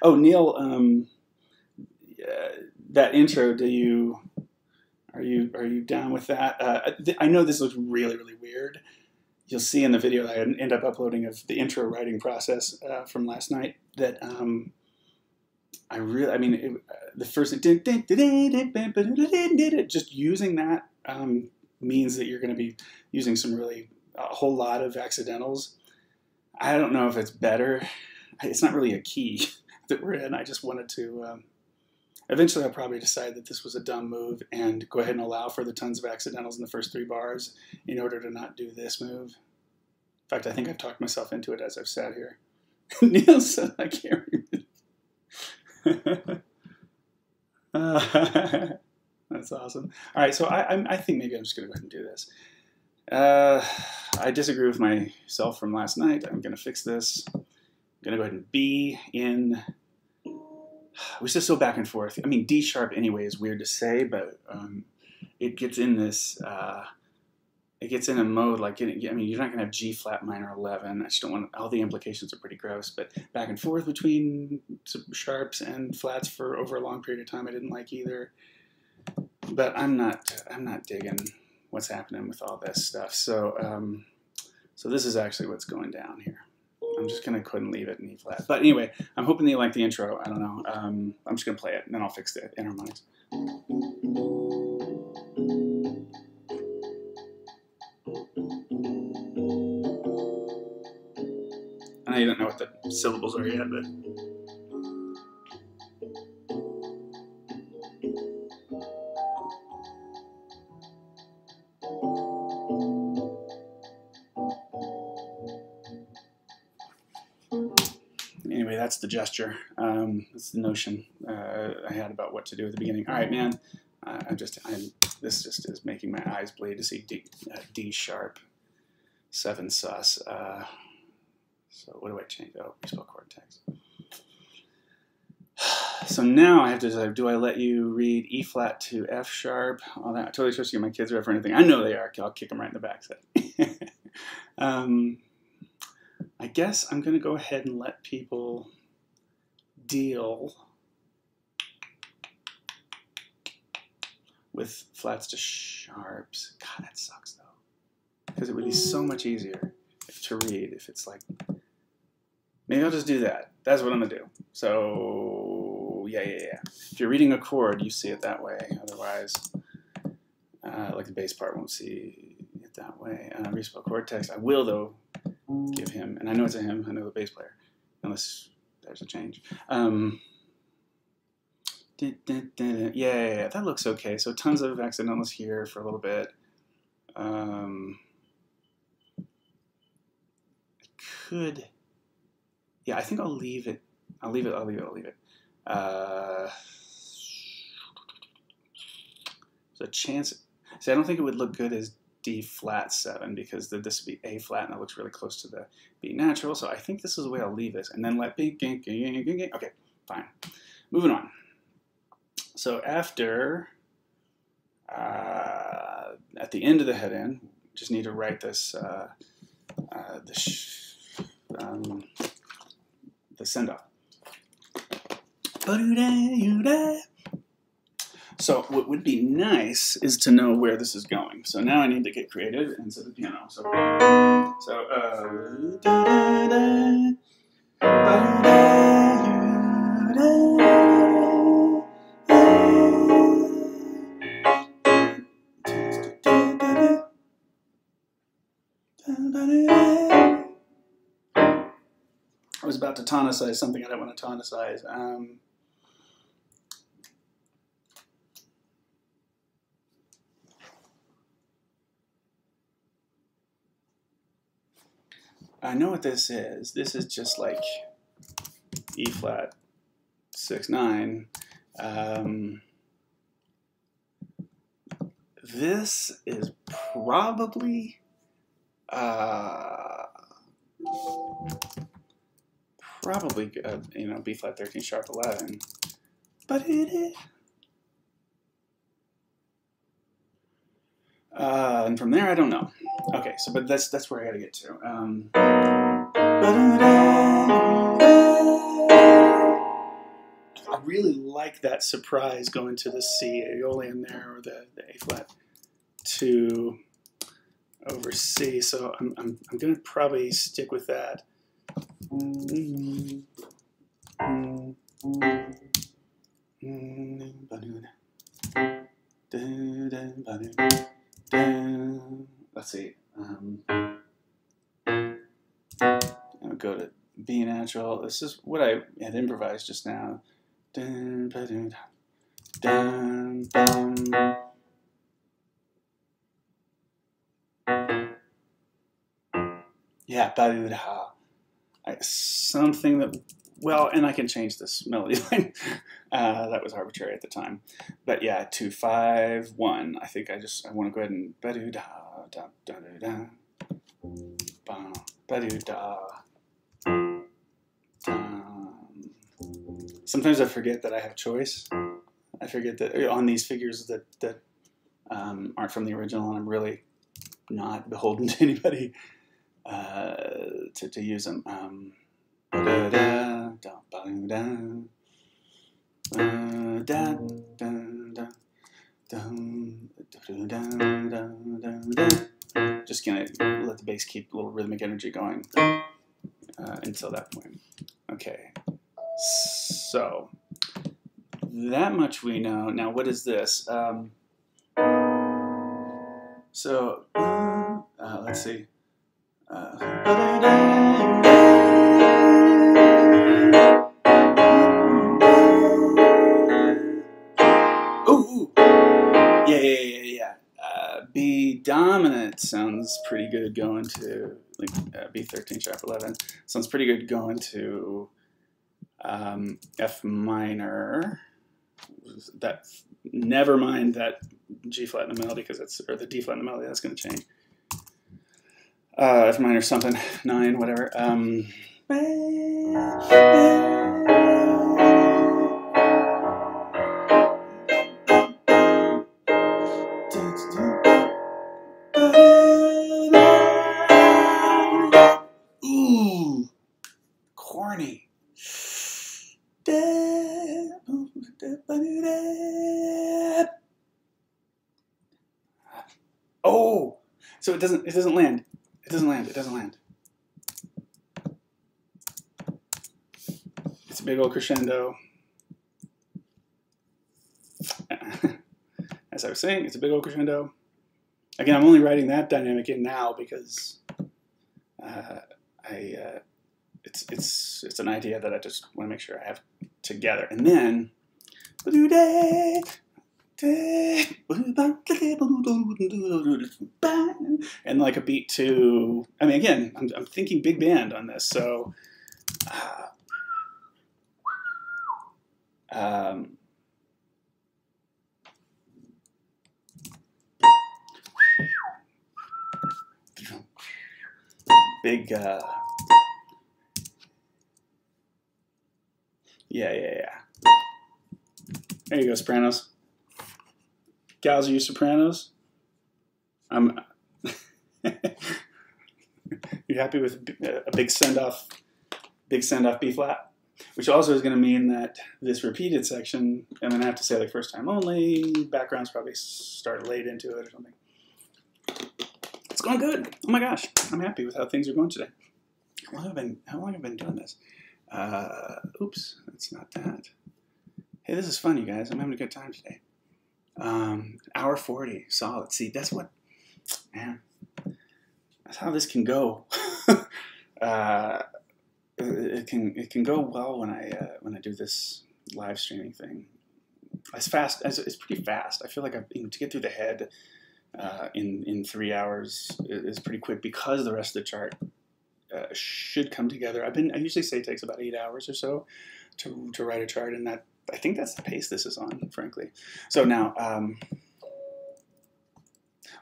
oh, Neil, um, uh, that intro, do you are you are you down with that? Uh, I know this looks really really weird. You'll see in the video I end up uploading of the intro writing process uh, from last night that um, I really I mean it, uh, the first just using that um, means that you're going to be using some really a whole lot of accidentals. I don't know if it's better. It's not really a key that we're in. I just wanted to. Um, Eventually, I'll probably decide that this was a dumb move and go ahead and allow for the tons of accidentals in the first three bars in order to not do this move. In fact, I think I've talked myself into it as I've sat here. Neil said, I can't remember. uh, that's awesome. All right, so I, I, think maybe I'm just going to go ahead and do this. Uh, I disagree with myself from last night. I'm going to fix this. I'm going to go ahead and be in it was just so back and forth. I mean, D sharp anyway is weird to say, but um, it gets in this. Uh, it gets in a mode like I mean, you're not gonna have G flat minor 11. I just don't want. All the implications are pretty gross, but back and forth between sharps and flats for over a long period of time, I didn't like either but I'm not I'm not digging what's happening with all this stuff. So um, so this is actually what's going down here. I'm just gonna couldn't leave it in E flat. But anyway, I'm hoping that you like the intro. I don't know. Um, I'm just gonna play it and then I'll fix the enharmonics. I know you don't know what the syllables are yet, but that's the gesture. Um, that's the notion uh, I had about what to do at the beginning. All right, man. Uh, I'm just, I'm, this just is making my eyes bleed to see D, uh, D sharp, seven sus. Uh, so what do I change? Oh, respell chord text. So now I have to decide, do I let you read E flat to F sharp? All that. I totally trust you. My kids are for anything. I know they are. I'll kick them right in the backside. um, I guess I'm going to go ahead and let people deal with flats to sharps. God, that sucks though. Because it would be so much easier to read if it's like, maybe I'll just do that. That's what I'm to do. So, yeah, yeah, yeah. If you're reading a chord, you see it that way. Otherwise, uh, like the bass part won't see it that way. Uh, respell chord text. I will, though, give him, and I know it's a him, I know the bass player, unless there's a change. Um, yeah, yeah, yeah, that looks okay. So tons of accidentals here for a little bit. Um, I could, yeah, I think I'll leave it. I'll leave it. I'll leave it. I'll leave it. Uh, a chance. See, I don't think it would look good as D flat 7 because the, this would be A flat and that looks really close to the B natural. So I think this is the way I'll leave this and then let B. Okay, fine. Moving on. So after, uh, at the end of the head in, just need to write this, uh, uh, the, um, the send off. So what would be nice is to know where this is going. So now I need to get creative and set the piano. So, so uh, da, da, I was about to tonicize something I don't want to tonicize. Um, I know what this is. This is just like E flat six nine. Um, this is probably uh, probably uh, you know B flat thirteen sharp eleven, but it is. Uh, and from there, I don't know. Okay, so but that's that's where I got to get to. Um, I really like that surprise going to the C aeolian there or the, the A flat to over C. So I'm I'm I'm gonna probably stick with that. Let's see. Um, I'll go to B natural. This is what I had improvised just now. Dun, dun, dun, dun. Yeah, something that well, and I can change this melody line. Uh, that was arbitrary at the time, but yeah, two five one. I think I just I want to go ahead and ba do da da da da da ba do da. Um, sometimes I forget that I have choice. I forget that uh, on these figures that that um, aren't from the original, and I'm really not beholden to anybody uh, to to use them. Um, just gonna let the bass keep a little rhythmic energy going uh, until that point. Okay, so that much we know. Now, what is this? Um, so uh, let's see. Ooh, Dominant sounds pretty good going to like uh, B13 sharp 11. Sounds pretty good going to um, F minor. That never mind that G flat in the melody because it's or the D flat in the melody that's going to change. Uh, F minor something nine whatever. Um, it doesn't. It doesn't land. It doesn't land. It doesn't land. It's a big old crescendo. As I was saying, it's a big old crescendo. Again, I'm only writing that dynamic in now because uh, I uh, it's it's it's an idea that I just want to make sure I have together, and then and like a beat to. I mean, again, I'm, I'm thinking big band on this, so. Uh, um, big. Uh, yeah, yeah, yeah. There you go, Sopranos. Gals, are you Sopranos? I'm. you happy with a big send off? Big send off B flat, which also is going to mean that this repeated section, I'm going to have to say like first time only. Backgrounds probably start late into it or something. It's going good. Oh my gosh, I'm happy with how things are going today. How long have I been? How long have I been doing this? Uh, oops, that's not that. Hey, this is fun, you guys. I'm having a good time today. Um, hour 40, solid. See, that's what, man, that's how this can go. uh, it can it can go well when I uh, when I do this live streaming thing. As fast as it's pretty fast. I feel like I you know, to get through the head uh, in in three hours is pretty quick because the rest of the chart uh, should come together. I've been I usually say it takes about eight hours or so to to write a chart, and that I think that's the pace this is on, frankly. So now, um,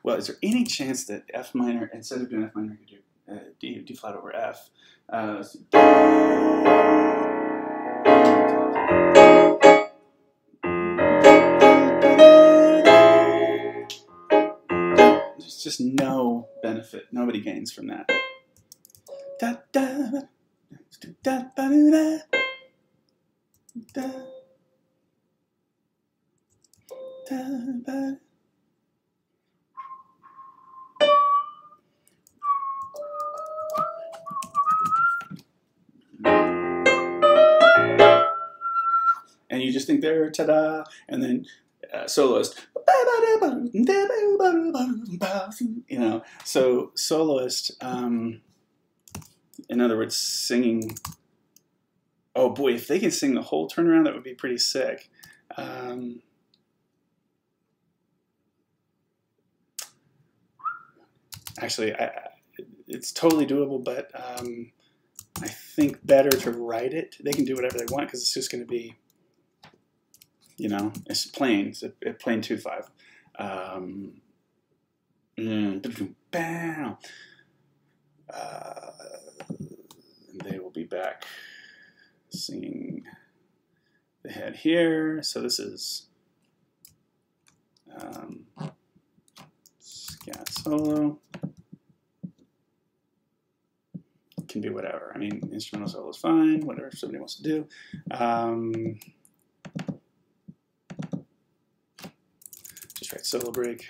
well, is there any chance that F minor instead of doing F minor, I could do uh, D, D flat over F? Uh, there's just no benefit. Nobody gains from that. Da, da, da, da, da, da. And you just think they're ta-da, and then uh, soloist, you know. So soloist, um, in other words, singing. Oh boy, if they can sing the whole turnaround, that would be pretty sick. Um, actually, I, it's totally doable, but um, I think better to write it. They can do whatever they want because it's just going to be, you know, it's plain. It's a, a plain 2 5. Um, bam. Uh, they will be back singing the head here. So this is um, scat solo. Can be whatever. I mean, instrumental solo is fine, whatever somebody wants to do. Um, just write solo break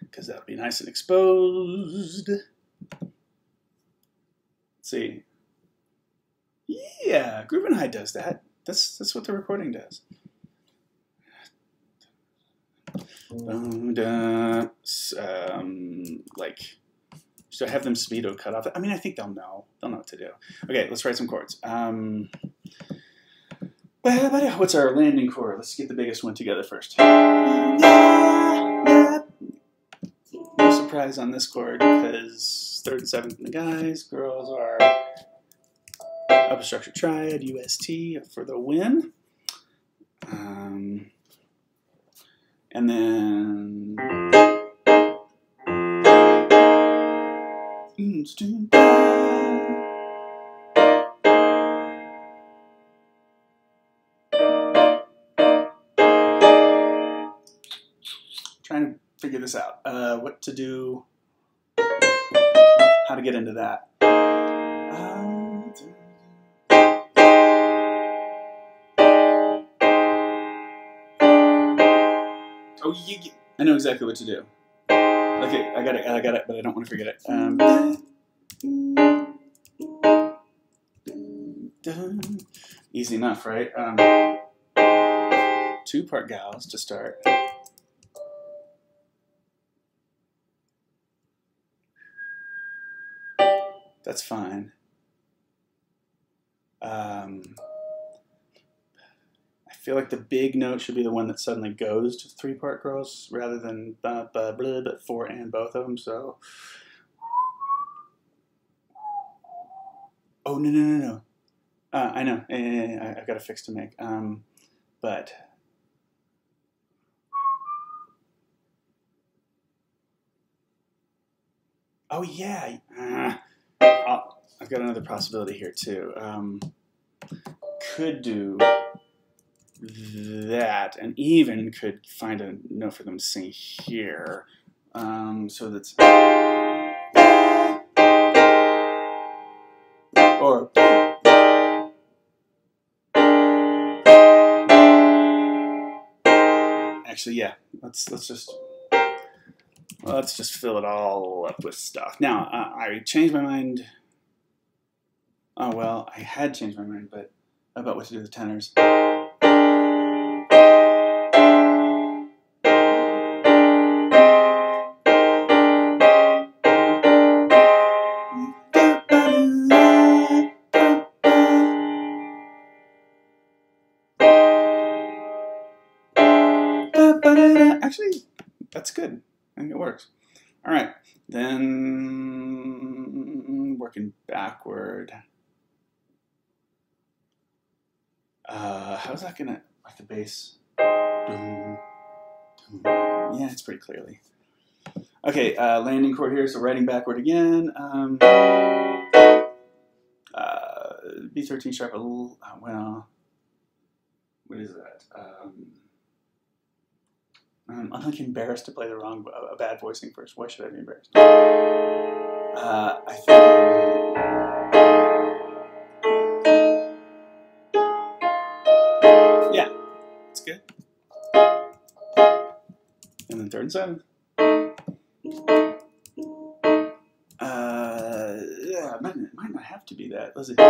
because that'll be nice and exposed. Let's see. Yeah, Groovin' High does that. That's that's what the recording does. Dun, dun, s- um, like, should I have them speedo cut off? I mean, I think they'll know. They'll know what to do. Okay, let's write some chords. Um, what's our landing chord? Let's get the biggest one together first. No surprise on this chord because third and seventh the guys, girls are upper structure triad, UST for the win. Um, and then. Trying to figure this out. Uh, what to do, how to get into that. Oh, you, I know exactly what to do. Okay, I got it, I got it, but I don't want to forget it. Um, easy enough, right? Um, two part gals to start. That's fine. Um, feel like the big note should be the one that suddenly goes to three part girls rather than ba ba blah, but four and both of them. So, oh no no no no, uh, I know. I, I've got a fix to make. Um, but oh yeah. Uh, I've got another possibility here too. Um, could do that, and even could find a note for them to sing here. Um, so that's or actually, yeah. Let's let's just let's just fill it all up with stuff. Now uh, I changed my mind. Oh well, I had changed my mind, but about what to do with the tenors. How's that gonna like the bass? Yeah, it's pretty clearly. Okay, uh, landing chord here. So writing backward again. Um, uh, B13 sharp. A little, uh, well, what is that? Um, um, I'm like embarrassed to play the wrong, a bad voicing first. Why should I be embarrassed? Uh, I think. Good. And then third and seventh. Uh, yeah, might, might not have to be that. Let's see. I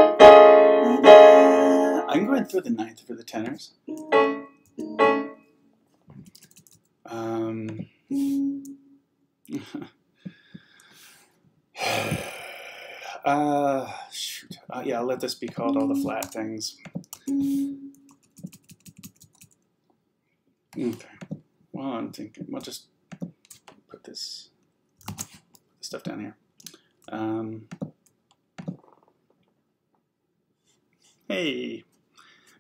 can go ahead and throw the ninth for the tenors. Um, uh, shoot. Uh, yeah, I'll let this be called all the flat things. Okay. Thinking, we'll just put this, this stuff down here. Um, hey.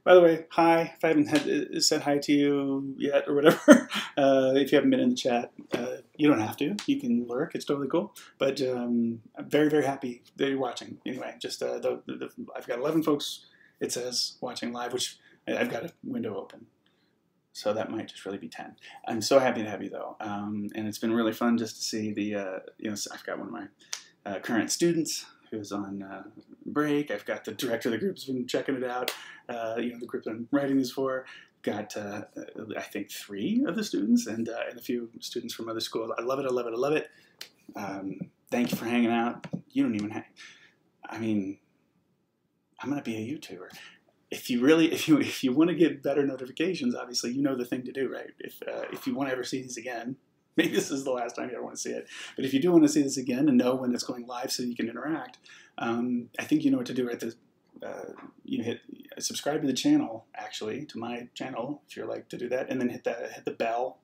By the way, hi. If I haven't had, uh, said hi to you yet or whatever, uh, if you haven't been in the chat, uh, you don't have to. You can lurk. It's totally cool. But um, I'm very, very happy that you're watching. Anyway, just uh, the, the, the, I've got 11 folks, it says, watching live, which I've got a window open. So that might just really be 10. I'm so happy to have you, though. Um, and it's been really fun just to see the, uh, you know, I've got one of my uh, current students who's on uh, break. I've got the director of the group who's been checking it out. Uh, you know, the group that I'm writing this for. Got, uh, I think, three of the students and, uh, and a few students from other schools. I love it, I love it, I love it. Um, thank you for hanging out. You don't even hang. I mean, I'm going to be a YouTuber. If you really if you if you want to get better notifications, obviously you know the thing to do, right? If uh, if you want to ever see these again, maybe this is the last time you ever want to see it. But if you do want to see this again and know when it's going live so you can interact, um, I think you know what to do. Right, the, uh, you hit subscribe to the channel actually to my channel if you're like to do that, and then hit the hit the bell.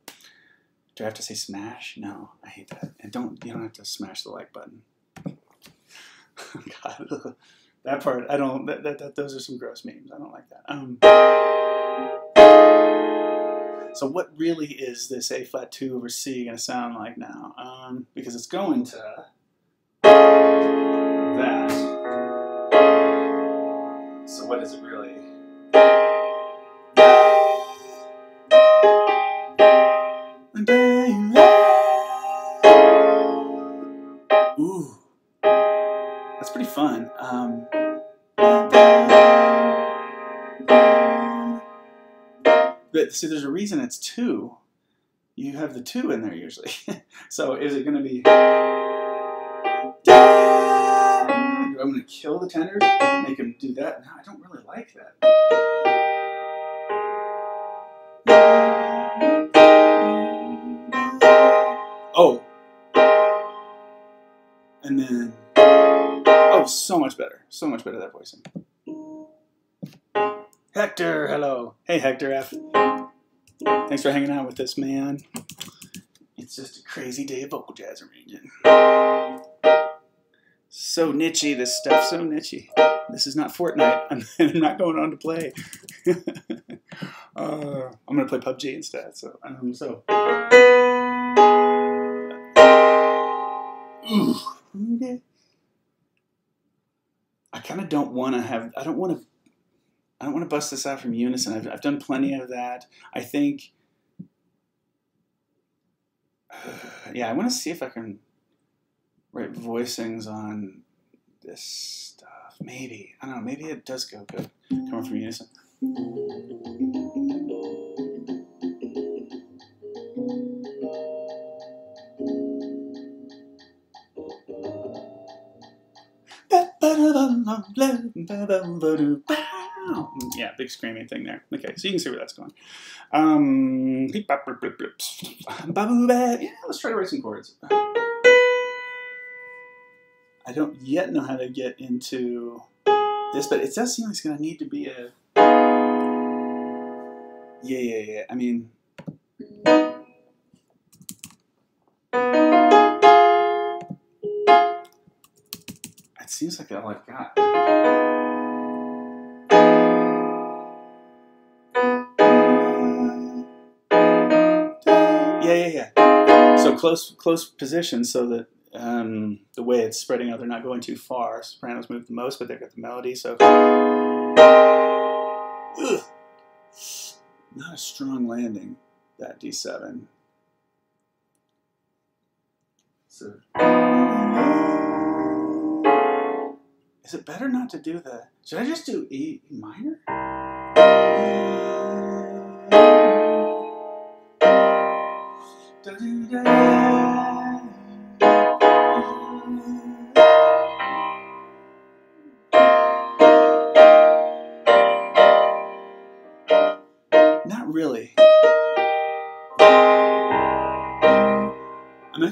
Do I have to say smash? No, I hate that. And don't you don't have to smash the like button. God, that part I don't. That, that, that, those are some gross memes. I don't like that. Um, so what really is this A flat two over C going to sound like now? Um, because it's going to that. So what is it really? Ooh, that's pretty fun. Um, but see, there's a reason it's two. You have the two in there usually. so is it going to be? I'm going to kill the tenors, make him do that. No, I don't really like that. Oh. And then, oh, so much better. So much better that voicing. Hector, hello. Hey, Hector F. Thanks for hanging out with us, man. It's just a crazy day of vocal jazz arranging. So nichey, this stuff, so nichey. This is not Fortnite. I'm, I'm not going on to play. uh, I'm going to play PUBG instead. So, um, so. I kind of don't want to have, I don't want to, I don't want to bust this out from unison. I've, I've done plenty of that. I think, yeah, I want to see if I can write voicings on this stuff. Maybe. I don't know. Maybe it does go good coming from unison. Yeah, big screaming thing there. Okay, so you can see where that's going. Um, yeah, let's try to write some chords. I don't yet know how to get into this, but it does seem like it's going to need to be a. Yeah, yeah, yeah. I mean. It seems like all I've got. Yeah, yeah, yeah. So close, close position so that um, the way it's spreading out, they're not going too far. Sopranos move the most, but they've got the melody, so. Ugh. Not a strong landing, that D7. So. Is it better not to do the. Should I just do E minor?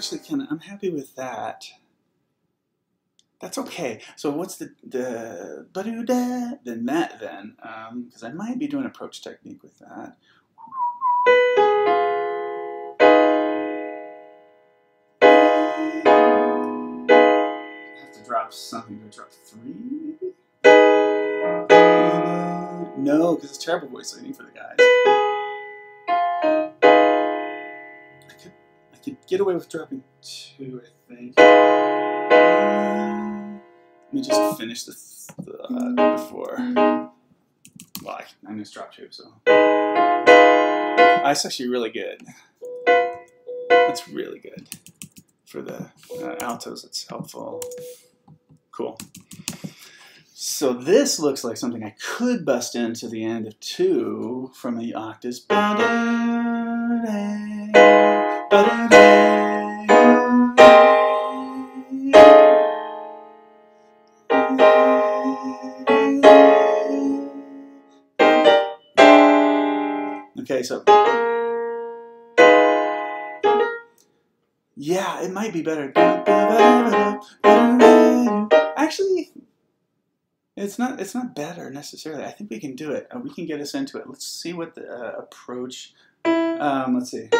Actually kind of I'm happy with that. That's okay. So what's the the ba-do-da? Then that then because um, I might be doing approach technique with that. I have to drop something. Do I drop three? No, because it's terrible voice listening for the guys. Could, I get away with dropping two, I think. Let me just finish this uh, before. Well, I, I'm going to drop two, so. That's actually really good. That's really good. For the uh, altos, it's helpful. Cool. So this looks like something I could bust into the end of two from the octaves. Okay, so yeah, it might be better. Actually, it's not. It's not better necessarily. I think we can do it. Uh, we can get us into it. Let's see what the uh, approach. Um, let's see.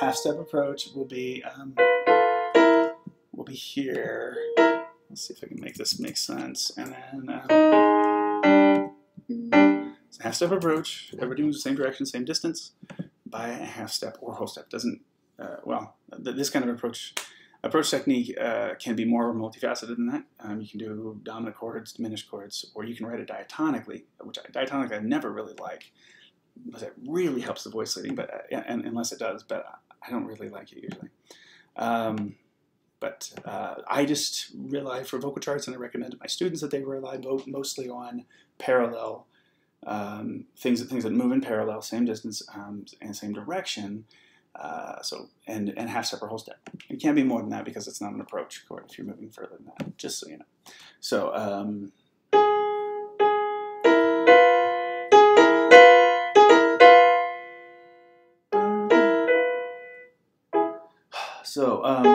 Half step approach will be. Um, will be here. Let's see if I can make this make sense. And then. Um, half step approach. Everybody moves the same direction, same distance by a half step or whole step. Doesn't uh, well th this kind of approach approach technique uh, can be more multifaceted than that. Um, you can do dominant chords, diminished chords, or you can write it diatonically, which I, diatonic I never really like because it really helps the voice leading, but uh, and, unless it does, but I don't really like it usually. Um, but uh, I just rely for vocal charts, and I recommend to my students that they rely mostly on parallel um, things, things that move in parallel, same distance um, and same direction. Uh, so and and half step or whole step. It can't be more than that because it's not an approach chord if you're moving further than that. Just so you know. So. Um, so um,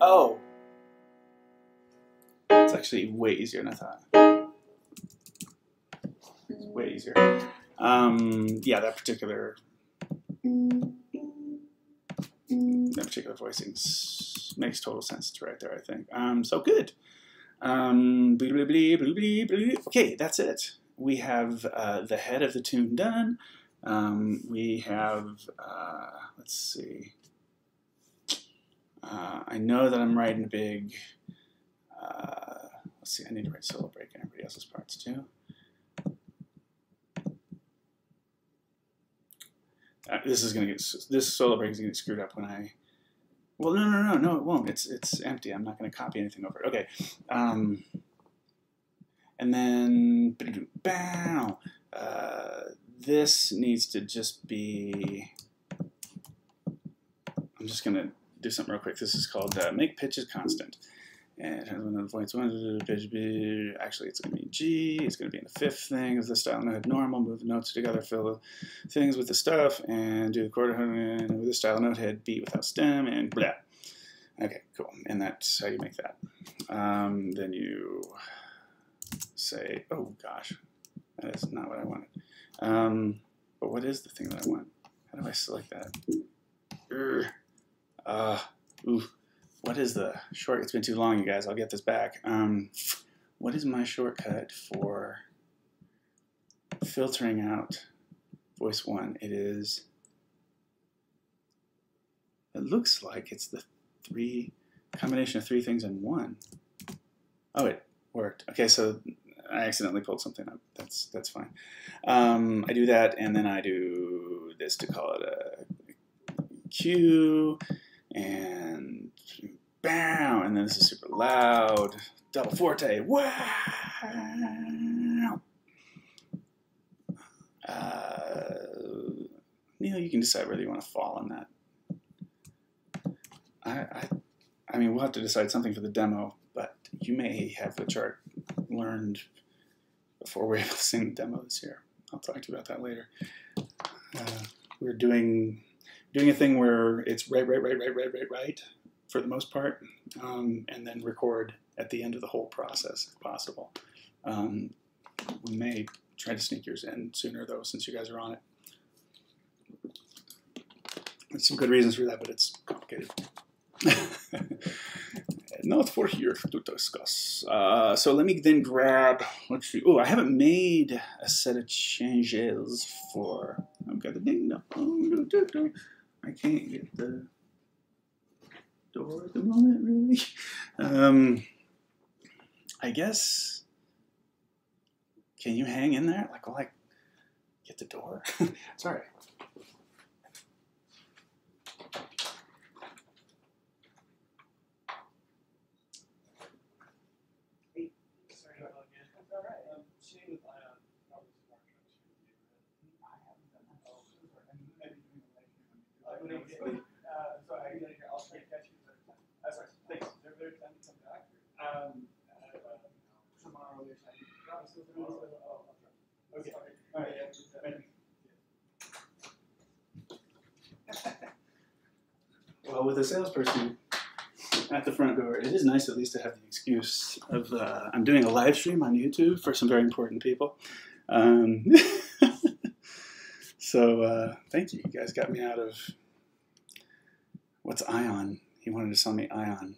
oh it's actually way easier than I thought. It's way easier. Um, yeah, that particular that particular voicing makes total sense to right there. I think. Um, so good. Um, okay, that's it. We have uh, the head of the tune done. Um, we have, uh, let's see. Uh, I know that I'm writing big, uh, let's see, I need to write solo break in everybody else's parts too. Uh, this is gonna get this solo break is gonna get screwed up when I. Well, no, no, no, no, it won't. It's it's empty. I'm not gonna copy anything over it. Okay, um, and then bow. Uh, this needs to just be. I'm just gonna do something real quick. This is called uh, make pitches constant. And it has one of the points one B. Actually, it's going to be G. It's going to be in the fifth thing of the style note normal. Move the notes together, fill the things with the stuff, and do the quarter chord with the style note head beat without stem, and blah. Okay, cool. And that's how you make that. Um, then you say, oh gosh, that is not what I wanted. Um, but what is the thing that I want? How do I select that? Uh, ooh what is the short? It's been too long, you guys. I'll get this back. Um, what is my shortcut for filtering out voice one? It is. It looks like it's the three combination of three things in one. Oh, it worked. Okay, so I accidentally pulled something up. That's that's fine. Um, I do that, and then I do this to call it a cue, and bam, and then this is super loud, double forte, wow. Uh, Neil, you can decide whether you want to fall on that. I, I, I mean, we'll have to decide something for the demo, but you may have the chart learned before we're able to sing the demo this year. I'll talk to you about that later. Uh, we're doing doing a thing where it's right, right, right, right, right, right, right, for the most part, um, and then record at the end of the whole process if possible. Um, we may try to sneak yours in sooner though, since you guys are on it. There's some good reasons for that, but it's complicated. Not for here to discuss. Uh, so let me then grab, let's see. Oh, I haven't made a set of changes for, I've got the ding dong. I can't get the door at the moment, really. Um, I guess. Can you hang in there? Like, will I get the door? Sorry. Well, with a salesperson at the front door, it is nice at least to have the excuse of uh, I'm doing a live stream on YouTube for some very important people. Um, so uh, thank you. You guys got me out of what's Ion. He wanted to sell me Ion.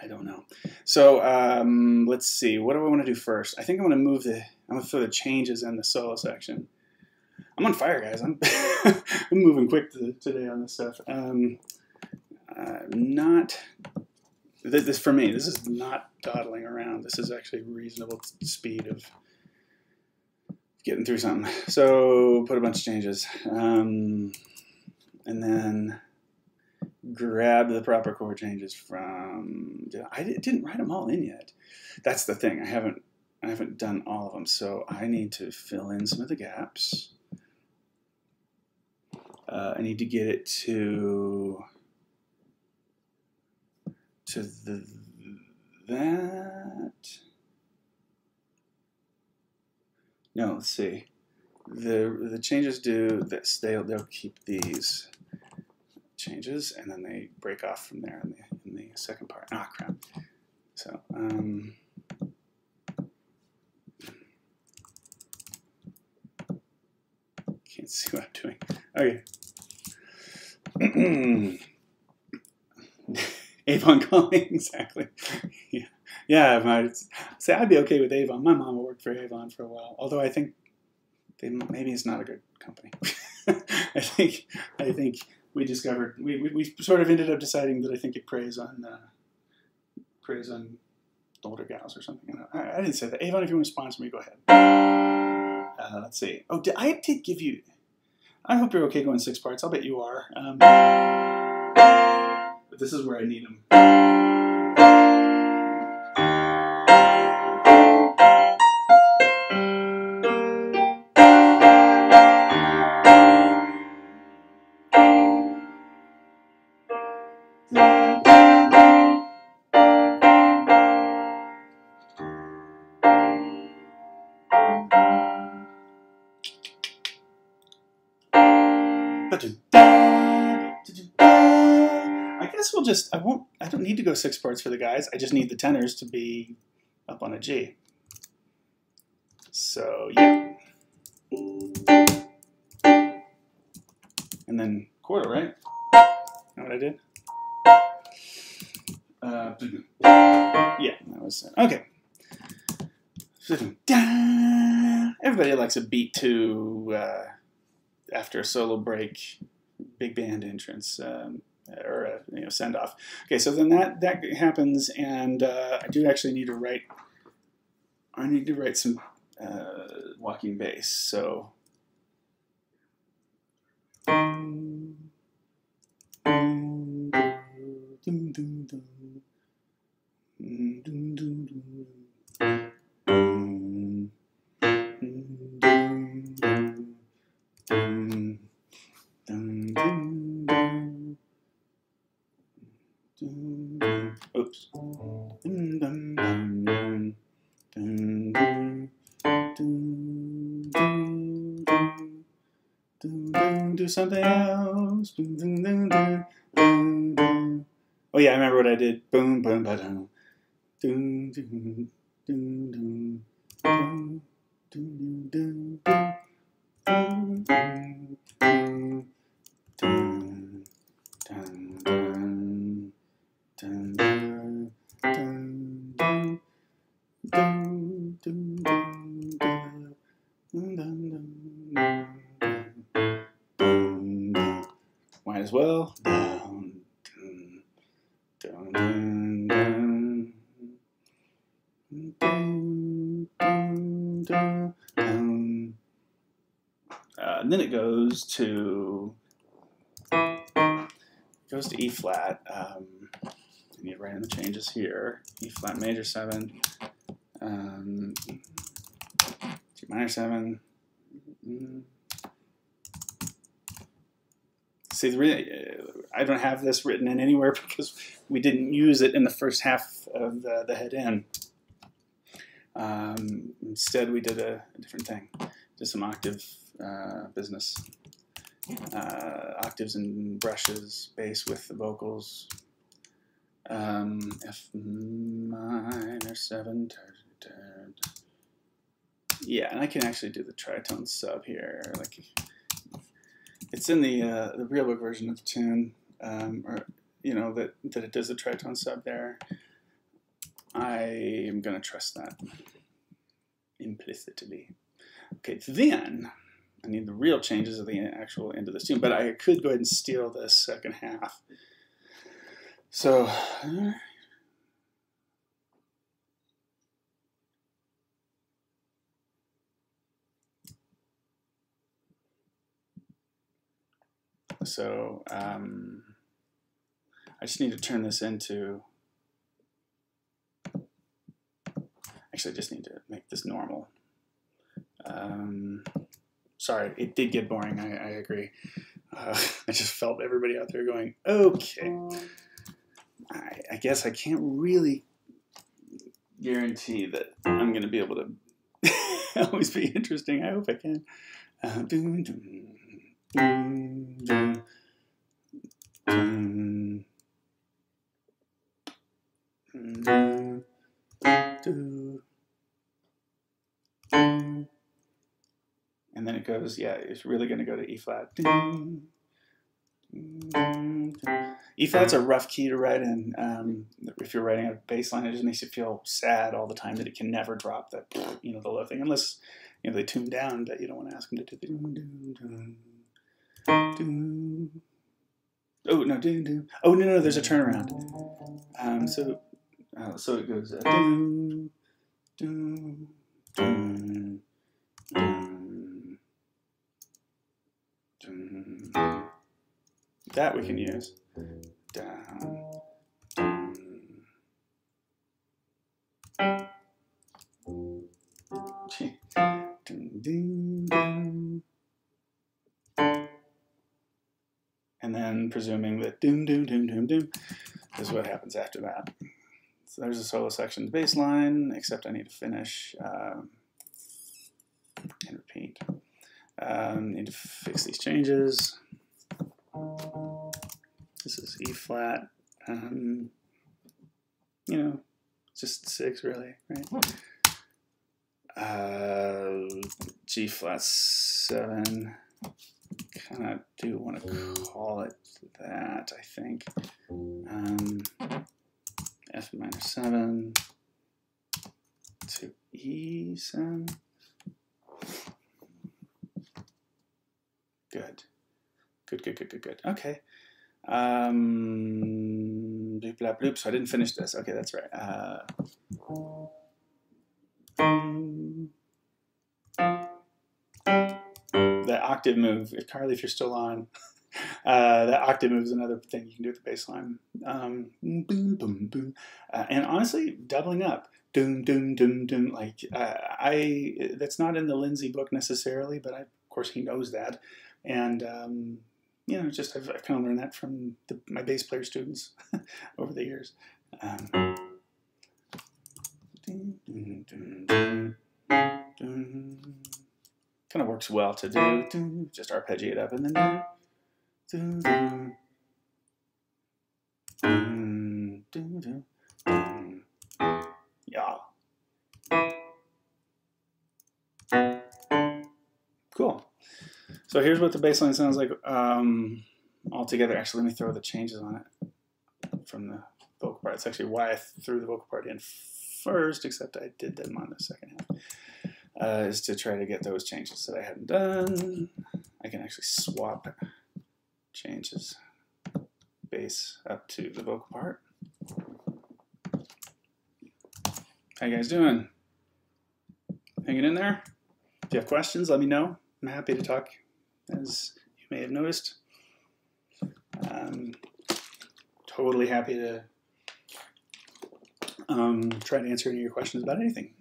I don't know. So um, let's see. What do I want to do first? I think I'm going to move the. I'm going to throw the changes in the solo section. I'm on fire, guys. I'm, I'm moving quick to, today on this stuff. Um, uh, not this for me. This is not dawdling around. This is actually reasonable speed of getting through something. So put a bunch of changes, um, and then grab the proper chord changes from. I didn't write them all in yet. That's the thing. I haven't. I haven't done all of them, so I need to fill in some of the gaps. Uh, I need to get it to to the that. No, let's see. The the changes do this. They'll they'll keep these changes and then they break off from there in the in the second part. Ah crap. So um can't see what I'm doing. Okay. Avon calling, exactly. yeah, yeah. I'd say I'd be okay with Avon. My mom worked for Avon for a while, although I think they, maybe it's not a good company. I think I think we discovered we, we, we, sort of ended up deciding that I think it preys on uh, preys on older gals or something. I, I, didn't say that. Avon, if you want to sponsor me, go ahead. Uh, let's see. Oh, did, I did give you. I hope you're okay going six parts. I'll bet you are. Um, but this is where I need them. I won't I don't need to go six parts for the guys. I just need the tenors to be up on a G. So yeah. And then quarter, right? Know what I did? Uh, yeah, that was it. okay. Everybody likes a beat to uh, after a solo break, big band entrance. Um, or a you know send off. Okay, so then that that happens, and uh, I do actually need to write. I need to write some uh, walking bass. So. Something else. Oh yeah, I remember what I did. Boom, boom, ba dum. Doom, doom, doom, doom, doom, doom, doom, doom, doom, doom, as well. Down, down, down, down, down, down, down, and then it goes to goes to E flat. Um, and you ran the changes here. E flat major seven, um, G minor seven. Mm -hmm. See, I don't have this written in anywhere because we didn't use it in the first half of the, the head in. Um, instead, we did a, a, different thing, did some octave uh, business. Uh, octaves and brushes, bass with the vocals. Um, F minor 7. Yeah, and I can actually do the tritone sub here. Like, it's in the uh, the real book version of the tune, um, or you know that that it does the tritone sub there. I am going to trust that implicitly. Okay, then I need the real changes of the actual end of the tune, but I could go ahead and steal the second half. So. So um, I just need to turn this into Actually, I just need to make this normal. Um, sorry, it did get boring. I, I agree. Uh, I just felt everybody out there going, okay. I, I guess I can't really guarantee that I'm going to be able to always be interesting. I hope I can. Uh, and then it goes, yeah, it's really going to go to E flat. E flat's a rough key to write in. Um, if you're writing a bass line, it just makes you feel sad all the time that it can never drop that, you know, the low thing, unless you know they tune down. But you don't want to ask them to do the. Oh no! Do, do. Oh no! No, there's a turnaround. Um, so, uh, so it goes. Uh, do, do, dun. That we can use. Down. And then presuming that doom doom doom doom doom is what happens after that. So there's a solo section, bass line, except I need to finish um, and repeat. Um, need to fix these changes. This is E flat. Um, you know, just six really, right? Uh, G flat seven. Kind of do want to call it that, I think. Um, F minor 7 to E7. Good. Good, good, good, good, good. Okay. Um, bloop, bloop, bloop. So I didn't finish this. Okay, that's right. Uh, the octave move. If Carly, if you're still on. Uh, that octave move is another thing you can do with the bass line. Um, boom, boom, boom. Uh, and honestly, doubling up. Doom, doom, doom, doom. Like, uh, I, that's not in the Lindsay book necessarily, but I, of course he knows that. And, um, you know, just I've, I've, kind of learned that from the, my bass player students over the years. Um, kind of works well to do. Just arpeggiate up and then. Dun, dun, dun. Yeah. Cool. So here's what the bass line sounds like um, all together. Actually, let me throw the changes on it from the vocal part. It's actually why I threw the vocal part in first, except I did them on the second half, uh, is to try to get those changes that I hadn't done. I can actually swap changes bass up to the vocal part. How you guys doing? Hanging in there? If you have questions, let me know. I'm happy to talk, as you may have noticed. Um, totally happy to um, try to answer any of your questions about anything.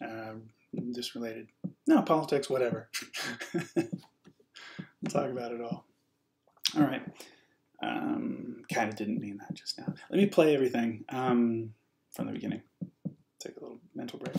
Uh, just related. No, politics, whatever. we'll talk about it all. All right. Um, kind of didn't mean that just now. Let me play everything um, from the beginning. Take a little mental break.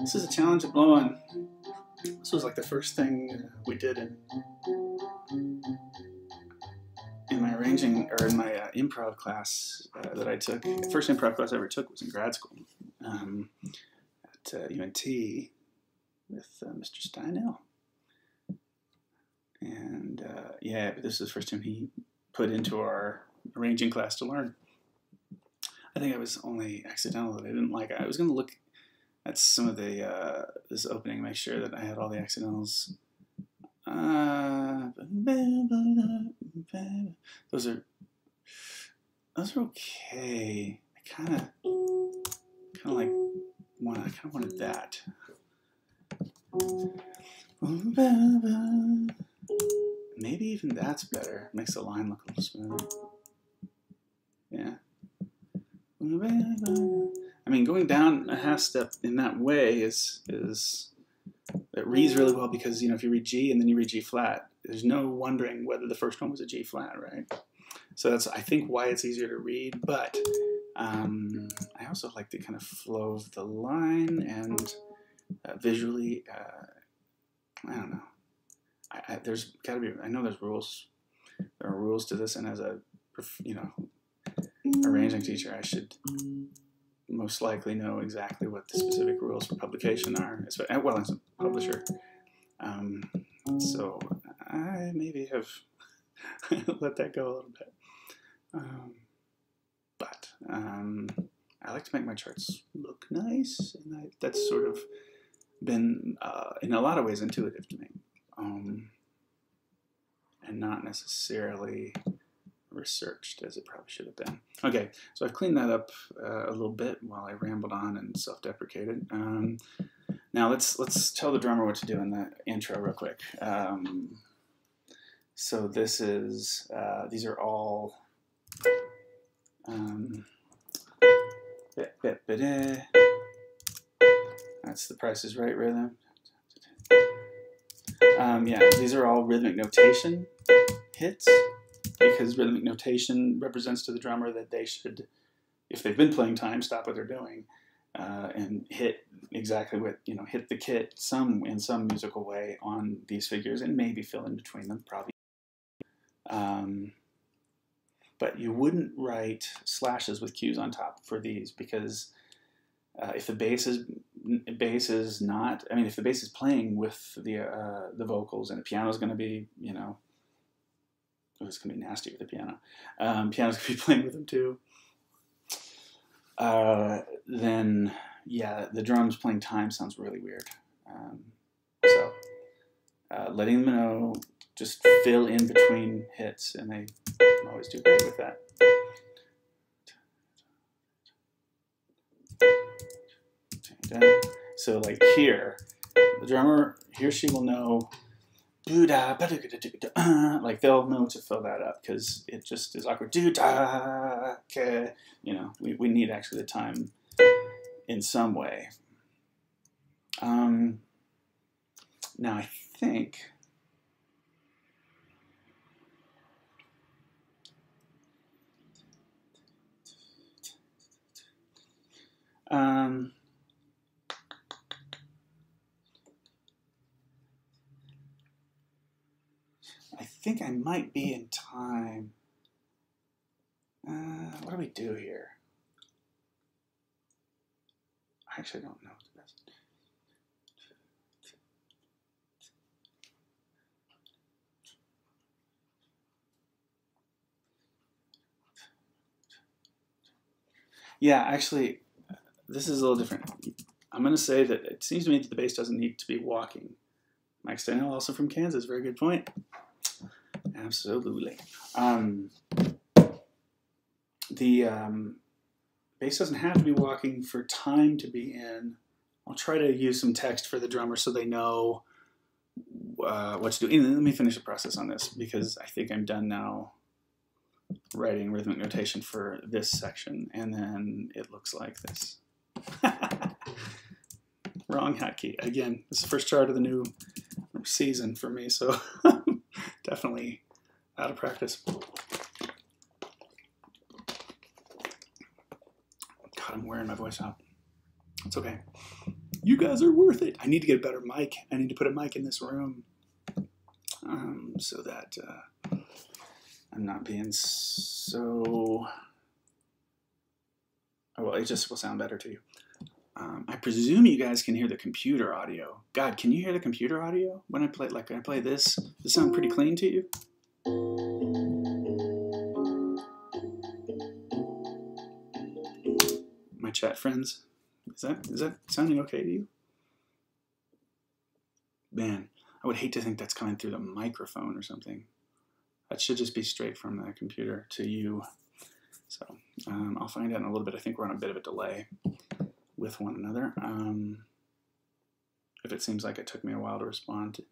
This is a challenge of blowing. This was like the first thing we did in in my arranging or in my uh, improv class uh, that I took. The first improv class I ever took was in grad school um, at uh, UNT with uh, Mr. Steinel. And uh, yeah, but this is the first time he put into our arranging class to learn. I think I was only accidental that I didn't like it. I was going to look at some of the uh, this opening, make sure that I had all the accidentals. Uh, those are those are okay. I kind of kind of like. I kind of wanted that. Maybe even that's better. Makes the line look a little smoother. Yeah. I mean, going down a half step in that way is is it reads really well because you know if you read G and then you read G flat, there's no wondering whether the first one was a G flat, right? So that's I think why it's easier to read. But um, I also like the kind of flow of the line and uh, visually. Uh, I don't know. I, I, there's got to be. I know there's rules. There are rules to this, and as a you know arranging teacher, I should most likely know exactly what the specific rules for publication are, well, as a publisher. Um, so I maybe have let that go a little bit. Um, but um, I like to make my charts look nice, and I, that's sort of been, uh, in a lot of ways, intuitive to me, um, and not necessarily researched as it probably should have been. Okay, so I've cleaned that up uh, a little bit while I rambled on and self-deprecated. Um, now let's let's tell the drummer what to do in the intro real quick. Um, so this is uh, these are all um, that's the Price is Right rhythm. Um, yeah, these are all rhythmic notation hits because rhythmic notation represents to the drummer that they should, if they've been playing time, stop what they're doing uh, and hit exactly what you know, hit the kit some in some musical way on these figures and maybe fill in between them, probably. Um, but you wouldn't write slashes with cues on top for these because uh, if the bass is bass is not, I mean, if the bass is playing with the uh, the vocals and the piano is going to be, you know, oh, it's to be nasty with the piano. Um, piano's to be playing with them too. Uh, then, yeah, the drums playing time sounds really weird. Um, so, uh, letting them know, just fill in between hits, and they always do great with that. So, like here, the drummer, he or she will know da da uh, like they'll know to fill that up because it just is awkward. Da. You know, we, we need actually the time in some way. Um, now I think. Um, I think I might be in time. Uh, what do we do here? I actually don't know. Yeah, actually, this is a little different. I'm going to say that it seems to me that the bass doesn't need to be walking. Mike Stanell, also from Kansas, very good point. Absolutely. Um, the um, bass doesn't have to be walking for time to be in. I'll try to use some text for the drummer so they know uh, what to do. And let me finish the process on this because I think I'm done now writing rhythmic notation for this section. And then it looks like this. Wrong hotkey. Again, this is the first chart of the new season for me, so definitely out of practice. God, I'm wearing my voice out. It's okay. You guys are worth it. I need to get a better mic. I need to put a mic in this room um, so that uh, I'm not being so. Oh, well, it just will sound better to you. Um, I presume you guys can hear the computer audio. God, can you hear the computer audio when I play? Like I play this, does it sound pretty clean to you? My chat friends, is that is that sounding okay to you? Man, I would hate to think that's coming through the microphone or something. That should just be straight from the computer to you. So um, I'll find out in a little bit. I think we're on a bit of a delay with one another. Um, if it seems like it took me a while to respond to,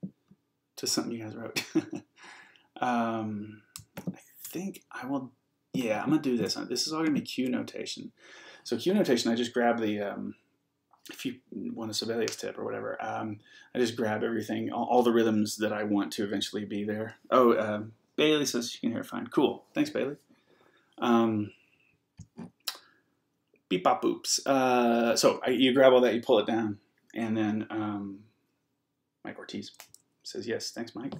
to something you guys wrote. um, I think I will, yeah, I'm going to do this. This is all going to be cue notation. So cue notation, I just grab the, um, if you want a Sibelius tip or whatever, um, I just grab everything, all, all, the rhythms that I want to eventually be there. Oh, uh, Bailey says you can hear it fine. Cool. Thanks, Bailey. Beep bop boops. Uh, so I, you grab all that, you pull it down, and then um, Mike Ortiz says yes. Thanks, Mike.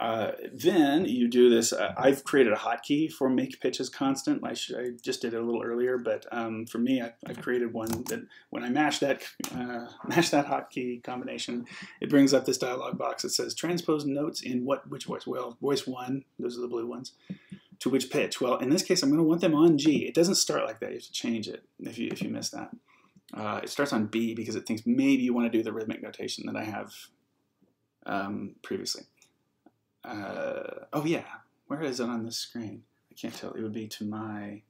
Uh, then you do this. Uh, I've created a hotkey for make pitches constant. I, should, I just did it a little earlier, but um, for me, I, I, created one that when I mash that uh, mash that hotkey combination, it brings up this dialog box that says transpose notes in what which voice? Well, voice one. Those are the blue ones to which pitch? Well, in this case, I'm going to want them on G. It doesn't start like that. You have to change it if you, if you miss that. Uh, it starts on B because it thinks maybe you want to do the rhythmic notation that I have um, previously. Uh, oh, yeah. Where is it on this screen? I can't tell. It would be to my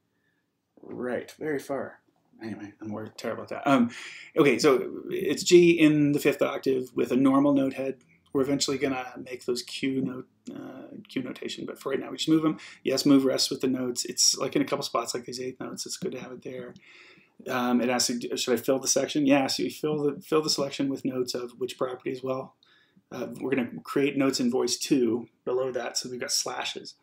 right, very far. Anyway, I'm more terrible at that. Um, okay, so it's G in the fifth octave with a normal note head we're eventually going to make those cue note uh, cue notation, but for right now we just move them. Yes, move rest with the notes. It's like in a couple spots like these eighth notes. It's good to have it there. Um, it asks, should I fill the section? Yeah, so you fill the fill the selection with notes of which property as well. Uh, we're going to create notes in voice two below that, so we've got slashes.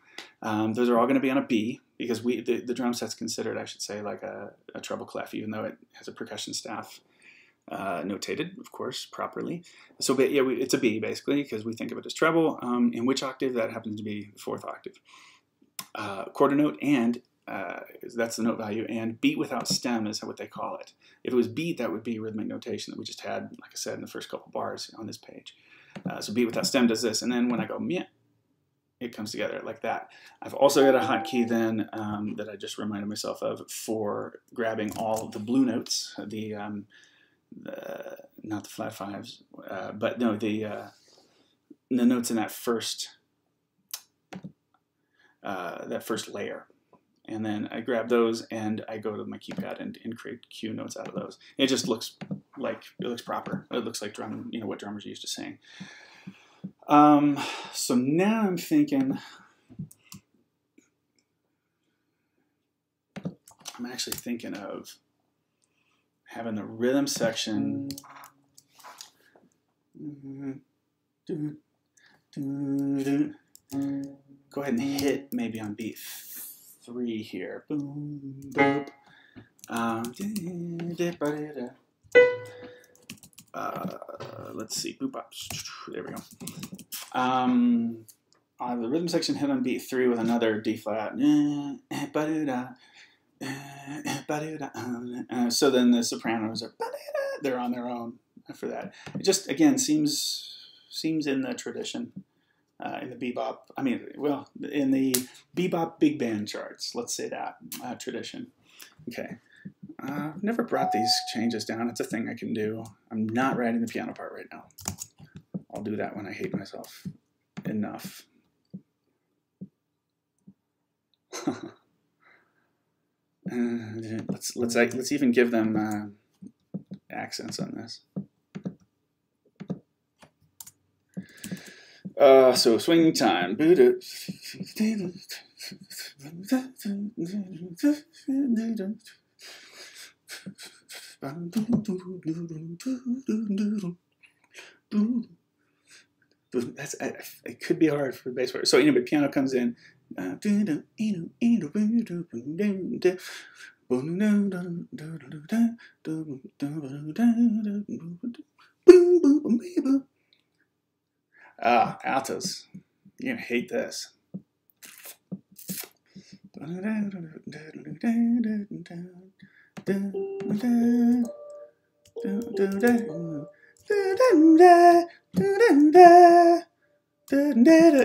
Um, those are all going to be on a B because we the, the drum set's considered, I should say, like a, a treble clef, even though it has a percussion staff uh, notated, of course, properly. So yeah, we, it's a B basically because we think of it as treble. Um, in which octave? That happens to be the fourth octave. Uh, quarter note and uh, that's the note value, and beat without stem is what they call it. If it was beat, that would be rhythmic notation that we just had, like I said, in the first couple bars on this page. Uh, so beat without stem does this, and then when I go meh, it comes together like that. I've also got a hotkey then um, that I just reminded myself of for grabbing all the blue notes, the um, the, not the flat fives, uh, but no, the uh, the notes in that first uh, that first layer. And then I grab those and I go to my keypad and, and create cue notes out of those. It just looks like it looks proper. It looks like drum, you know, what drummers are used to sing. Um, so now I'm thinking, I'm actually thinking of having the rhythm section. Go ahead and hit maybe on beat three here. Boom, boop. Um, uh, let's see, boop ups. There we go. Um, uh, the rhythm section hit on beat three with another D flat. Uh, so then the sopranos are they're on their own for that. It just again seems seems in the tradition. Uh, in the bebop, I mean, well, in the bebop big band charts, let's say that uh, tradition. Okay, uh, I've never brought these changes down. It's a thing I can do. I'm not writing the piano part right now. I'll do that when I hate myself enough. Uh, let's let's let's even give them uh, accents on this. Uh, so swinging time. That's it could be hard for the bass player. So anyway, piano comes in. Ah, altos. You're gonna hate this.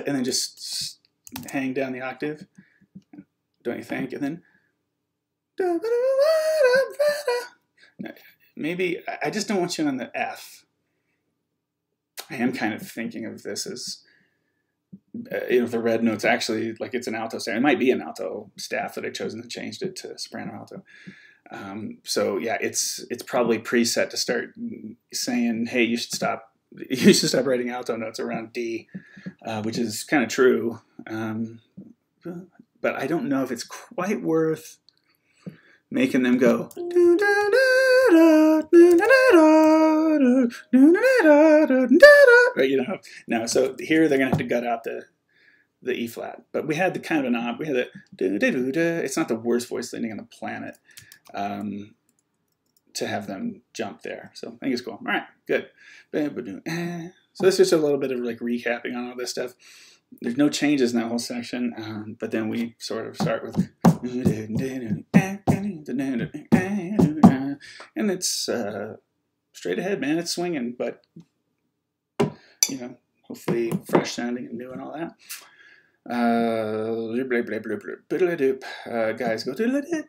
And then just hang down the octave, don't you think? And then maybe I just don't want you on the F. I am kind of thinking of this as uh, you know the red notes actually like it's an alto staff. It might be an alto staff that I chosen and changed it to soprano alto. Um, so yeah, it's it's probably preset to start saying, hey, you should stop you should stop writing alto notes around D, uh, which is kind of true. Um, but I don't know if it's quite worth making them go. You know, no. So here they're gonna have to gut out the the E flat. But we had the kind of an op. We had the. It's not the worst voice leading on the planet. Um, to have them jump there. So I think it's cool. All right, good. So this is just a little bit of like recapping on all this stuff. There's no changes in that whole section, um, but then we sort of start with, and it's uh, straight ahead, man. It's swinging, but you know, hopefully fresh sounding and new and all that. Uh, uh, guys go to the.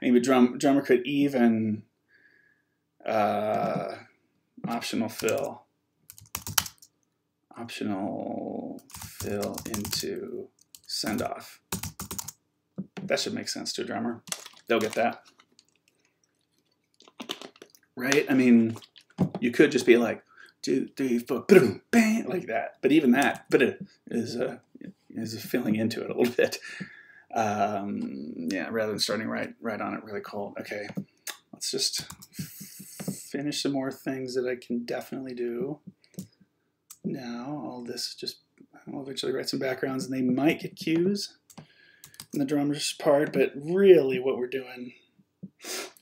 maybe drum drummer could even uh, optional fill optional fill into send off that should make sense to a drummer. They'll get that. Right? I mean, you could just be like, two, three, four, boom, bang, like that. But even that is, uh, is filling into it a little bit. Um, yeah, rather than starting right, right on it really cold. Okay, let's just finish some more things that I can definitely do. Now, all this just, I'll eventually write some backgrounds and they might get cues the drummer's part, but really what we're doing,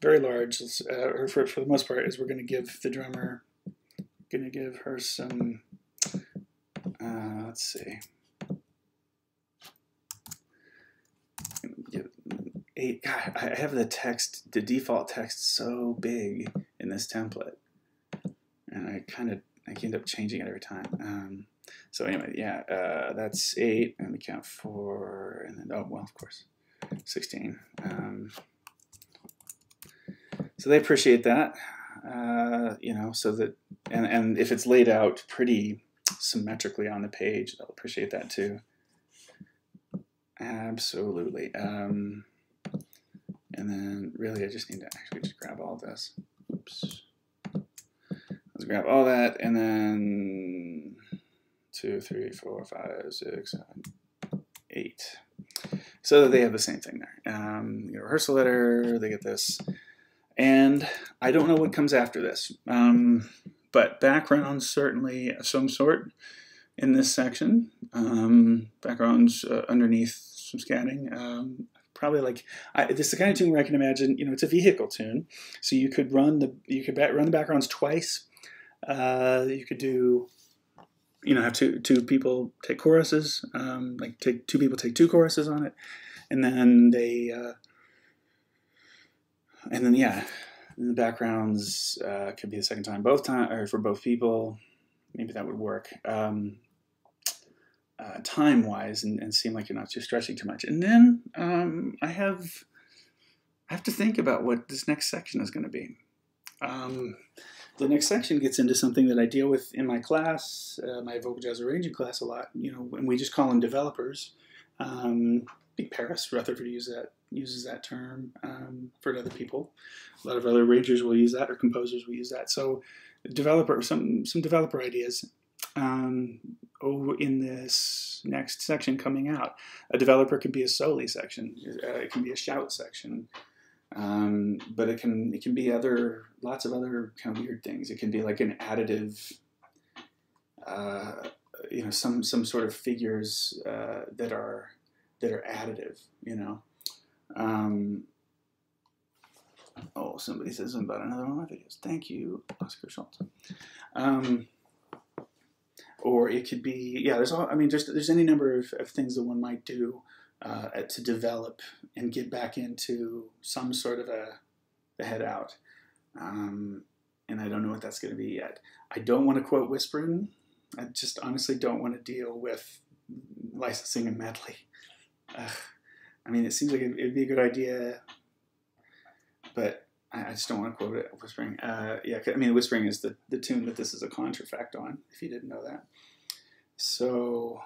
very large, uh, or for, for the most part, is we're going to give the drummer, going to give her some, uh, let's see, eight, God, I have the text, the default text so big in this template, and I kind of, I end up changing it every time. Um, so anyway, yeah, uh, that's eight, and we count four, and then, oh, well, of course, 16. Um, so they appreciate that, uh, you know, so that, and, and if it's laid out pretty symmetrically on the page, they'll appreciate that too. Absolutely. Um, and then really I just need to actually just grab all this. Oops. Let's grab all that and then two, three, four, five, six, seven, eight. So they have the same thing there. Um, get a rehearsal letter, they get this. And I don't know what comes after this. Um, but backgrounds certainly of some sort in this section. Um, backgrounds uh, underneath some scanning. Um, probably like I, this is the kind of tune where I can imagine. You know, it's a vehicle tune, so you could run the you could run the backgrounds twice. Uh, you could do, you know, have two two people take choruses, um, like take two people take two choruses on it, and then they, uh, and then yeah, the backgrounds uh, could be the second time both time or for both people. Maybe that would work. Um, uh, time wise and, and, seem like you're not just stretching too much. And then um, I have I have to think about what this next section is going to be. Um, the next section gets into something that I deal with in my class, uh, my vocal jazz arranging class, a lot. You know, and we just call them developers. Um, I think Paris Rutherford uses that uses that term um, for other people. A lot of other arrangers will use that, or composers will use that. So, developer some some developer ideas um, oh, in this next section coming out. A developer can be a soli section. Uh, it can be a shout section. Um, but it can it can be other lots of other kind of weird things. It can be like an additive, uh, you know, some some sort of figures uh, that are that are additive. You know. Um, oh, somebody says something about another one of my videos. Thank you, Oscar Schultz. Um, or it could be yeah. There's all I mean, there's there's any number of, of things that one might do uh, to develop and get back into some sort of a, a head out. Um, and I don't know what that's going to be yet. I don't want to quote whispering. I just honestly don't want to deal with licensing and medley. Ugh. I mean, it seems like it'd, be a good idea, but I, just don't want to quote it. Whispering, uh, yeah. I mean, whispering is the, the tune that this is a contrafact on. If you didn't know that, so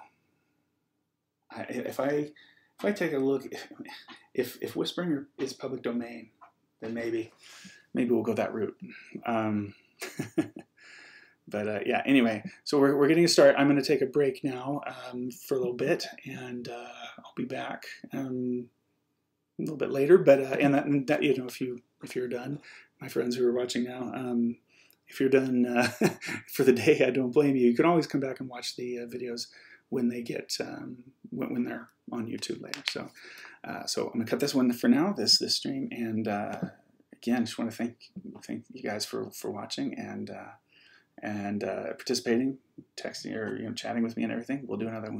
I, if I if I take a look, if if whispering is public domain, then maybe maybe we'll go that route. Um, but uh, yeah, anyway, so we're, we're getting a start. I'm going to take a break now um, for a little bit, and uh, I'll be back um, a little bit later. But uh, and that, and that, you know, if you if you're done, my friends who are watching now, um, if you're done uh, for the day, I don't blame you. You can always come back and watch the uh, videos when they get um, when, when, they're on YouTube later. So, uh, so I'm gonna cut this one for now. This this stream, and again, just want to thank thank you guys for for watching and and uh, participating, texting or you know chatting with me and everything. We'll do another one.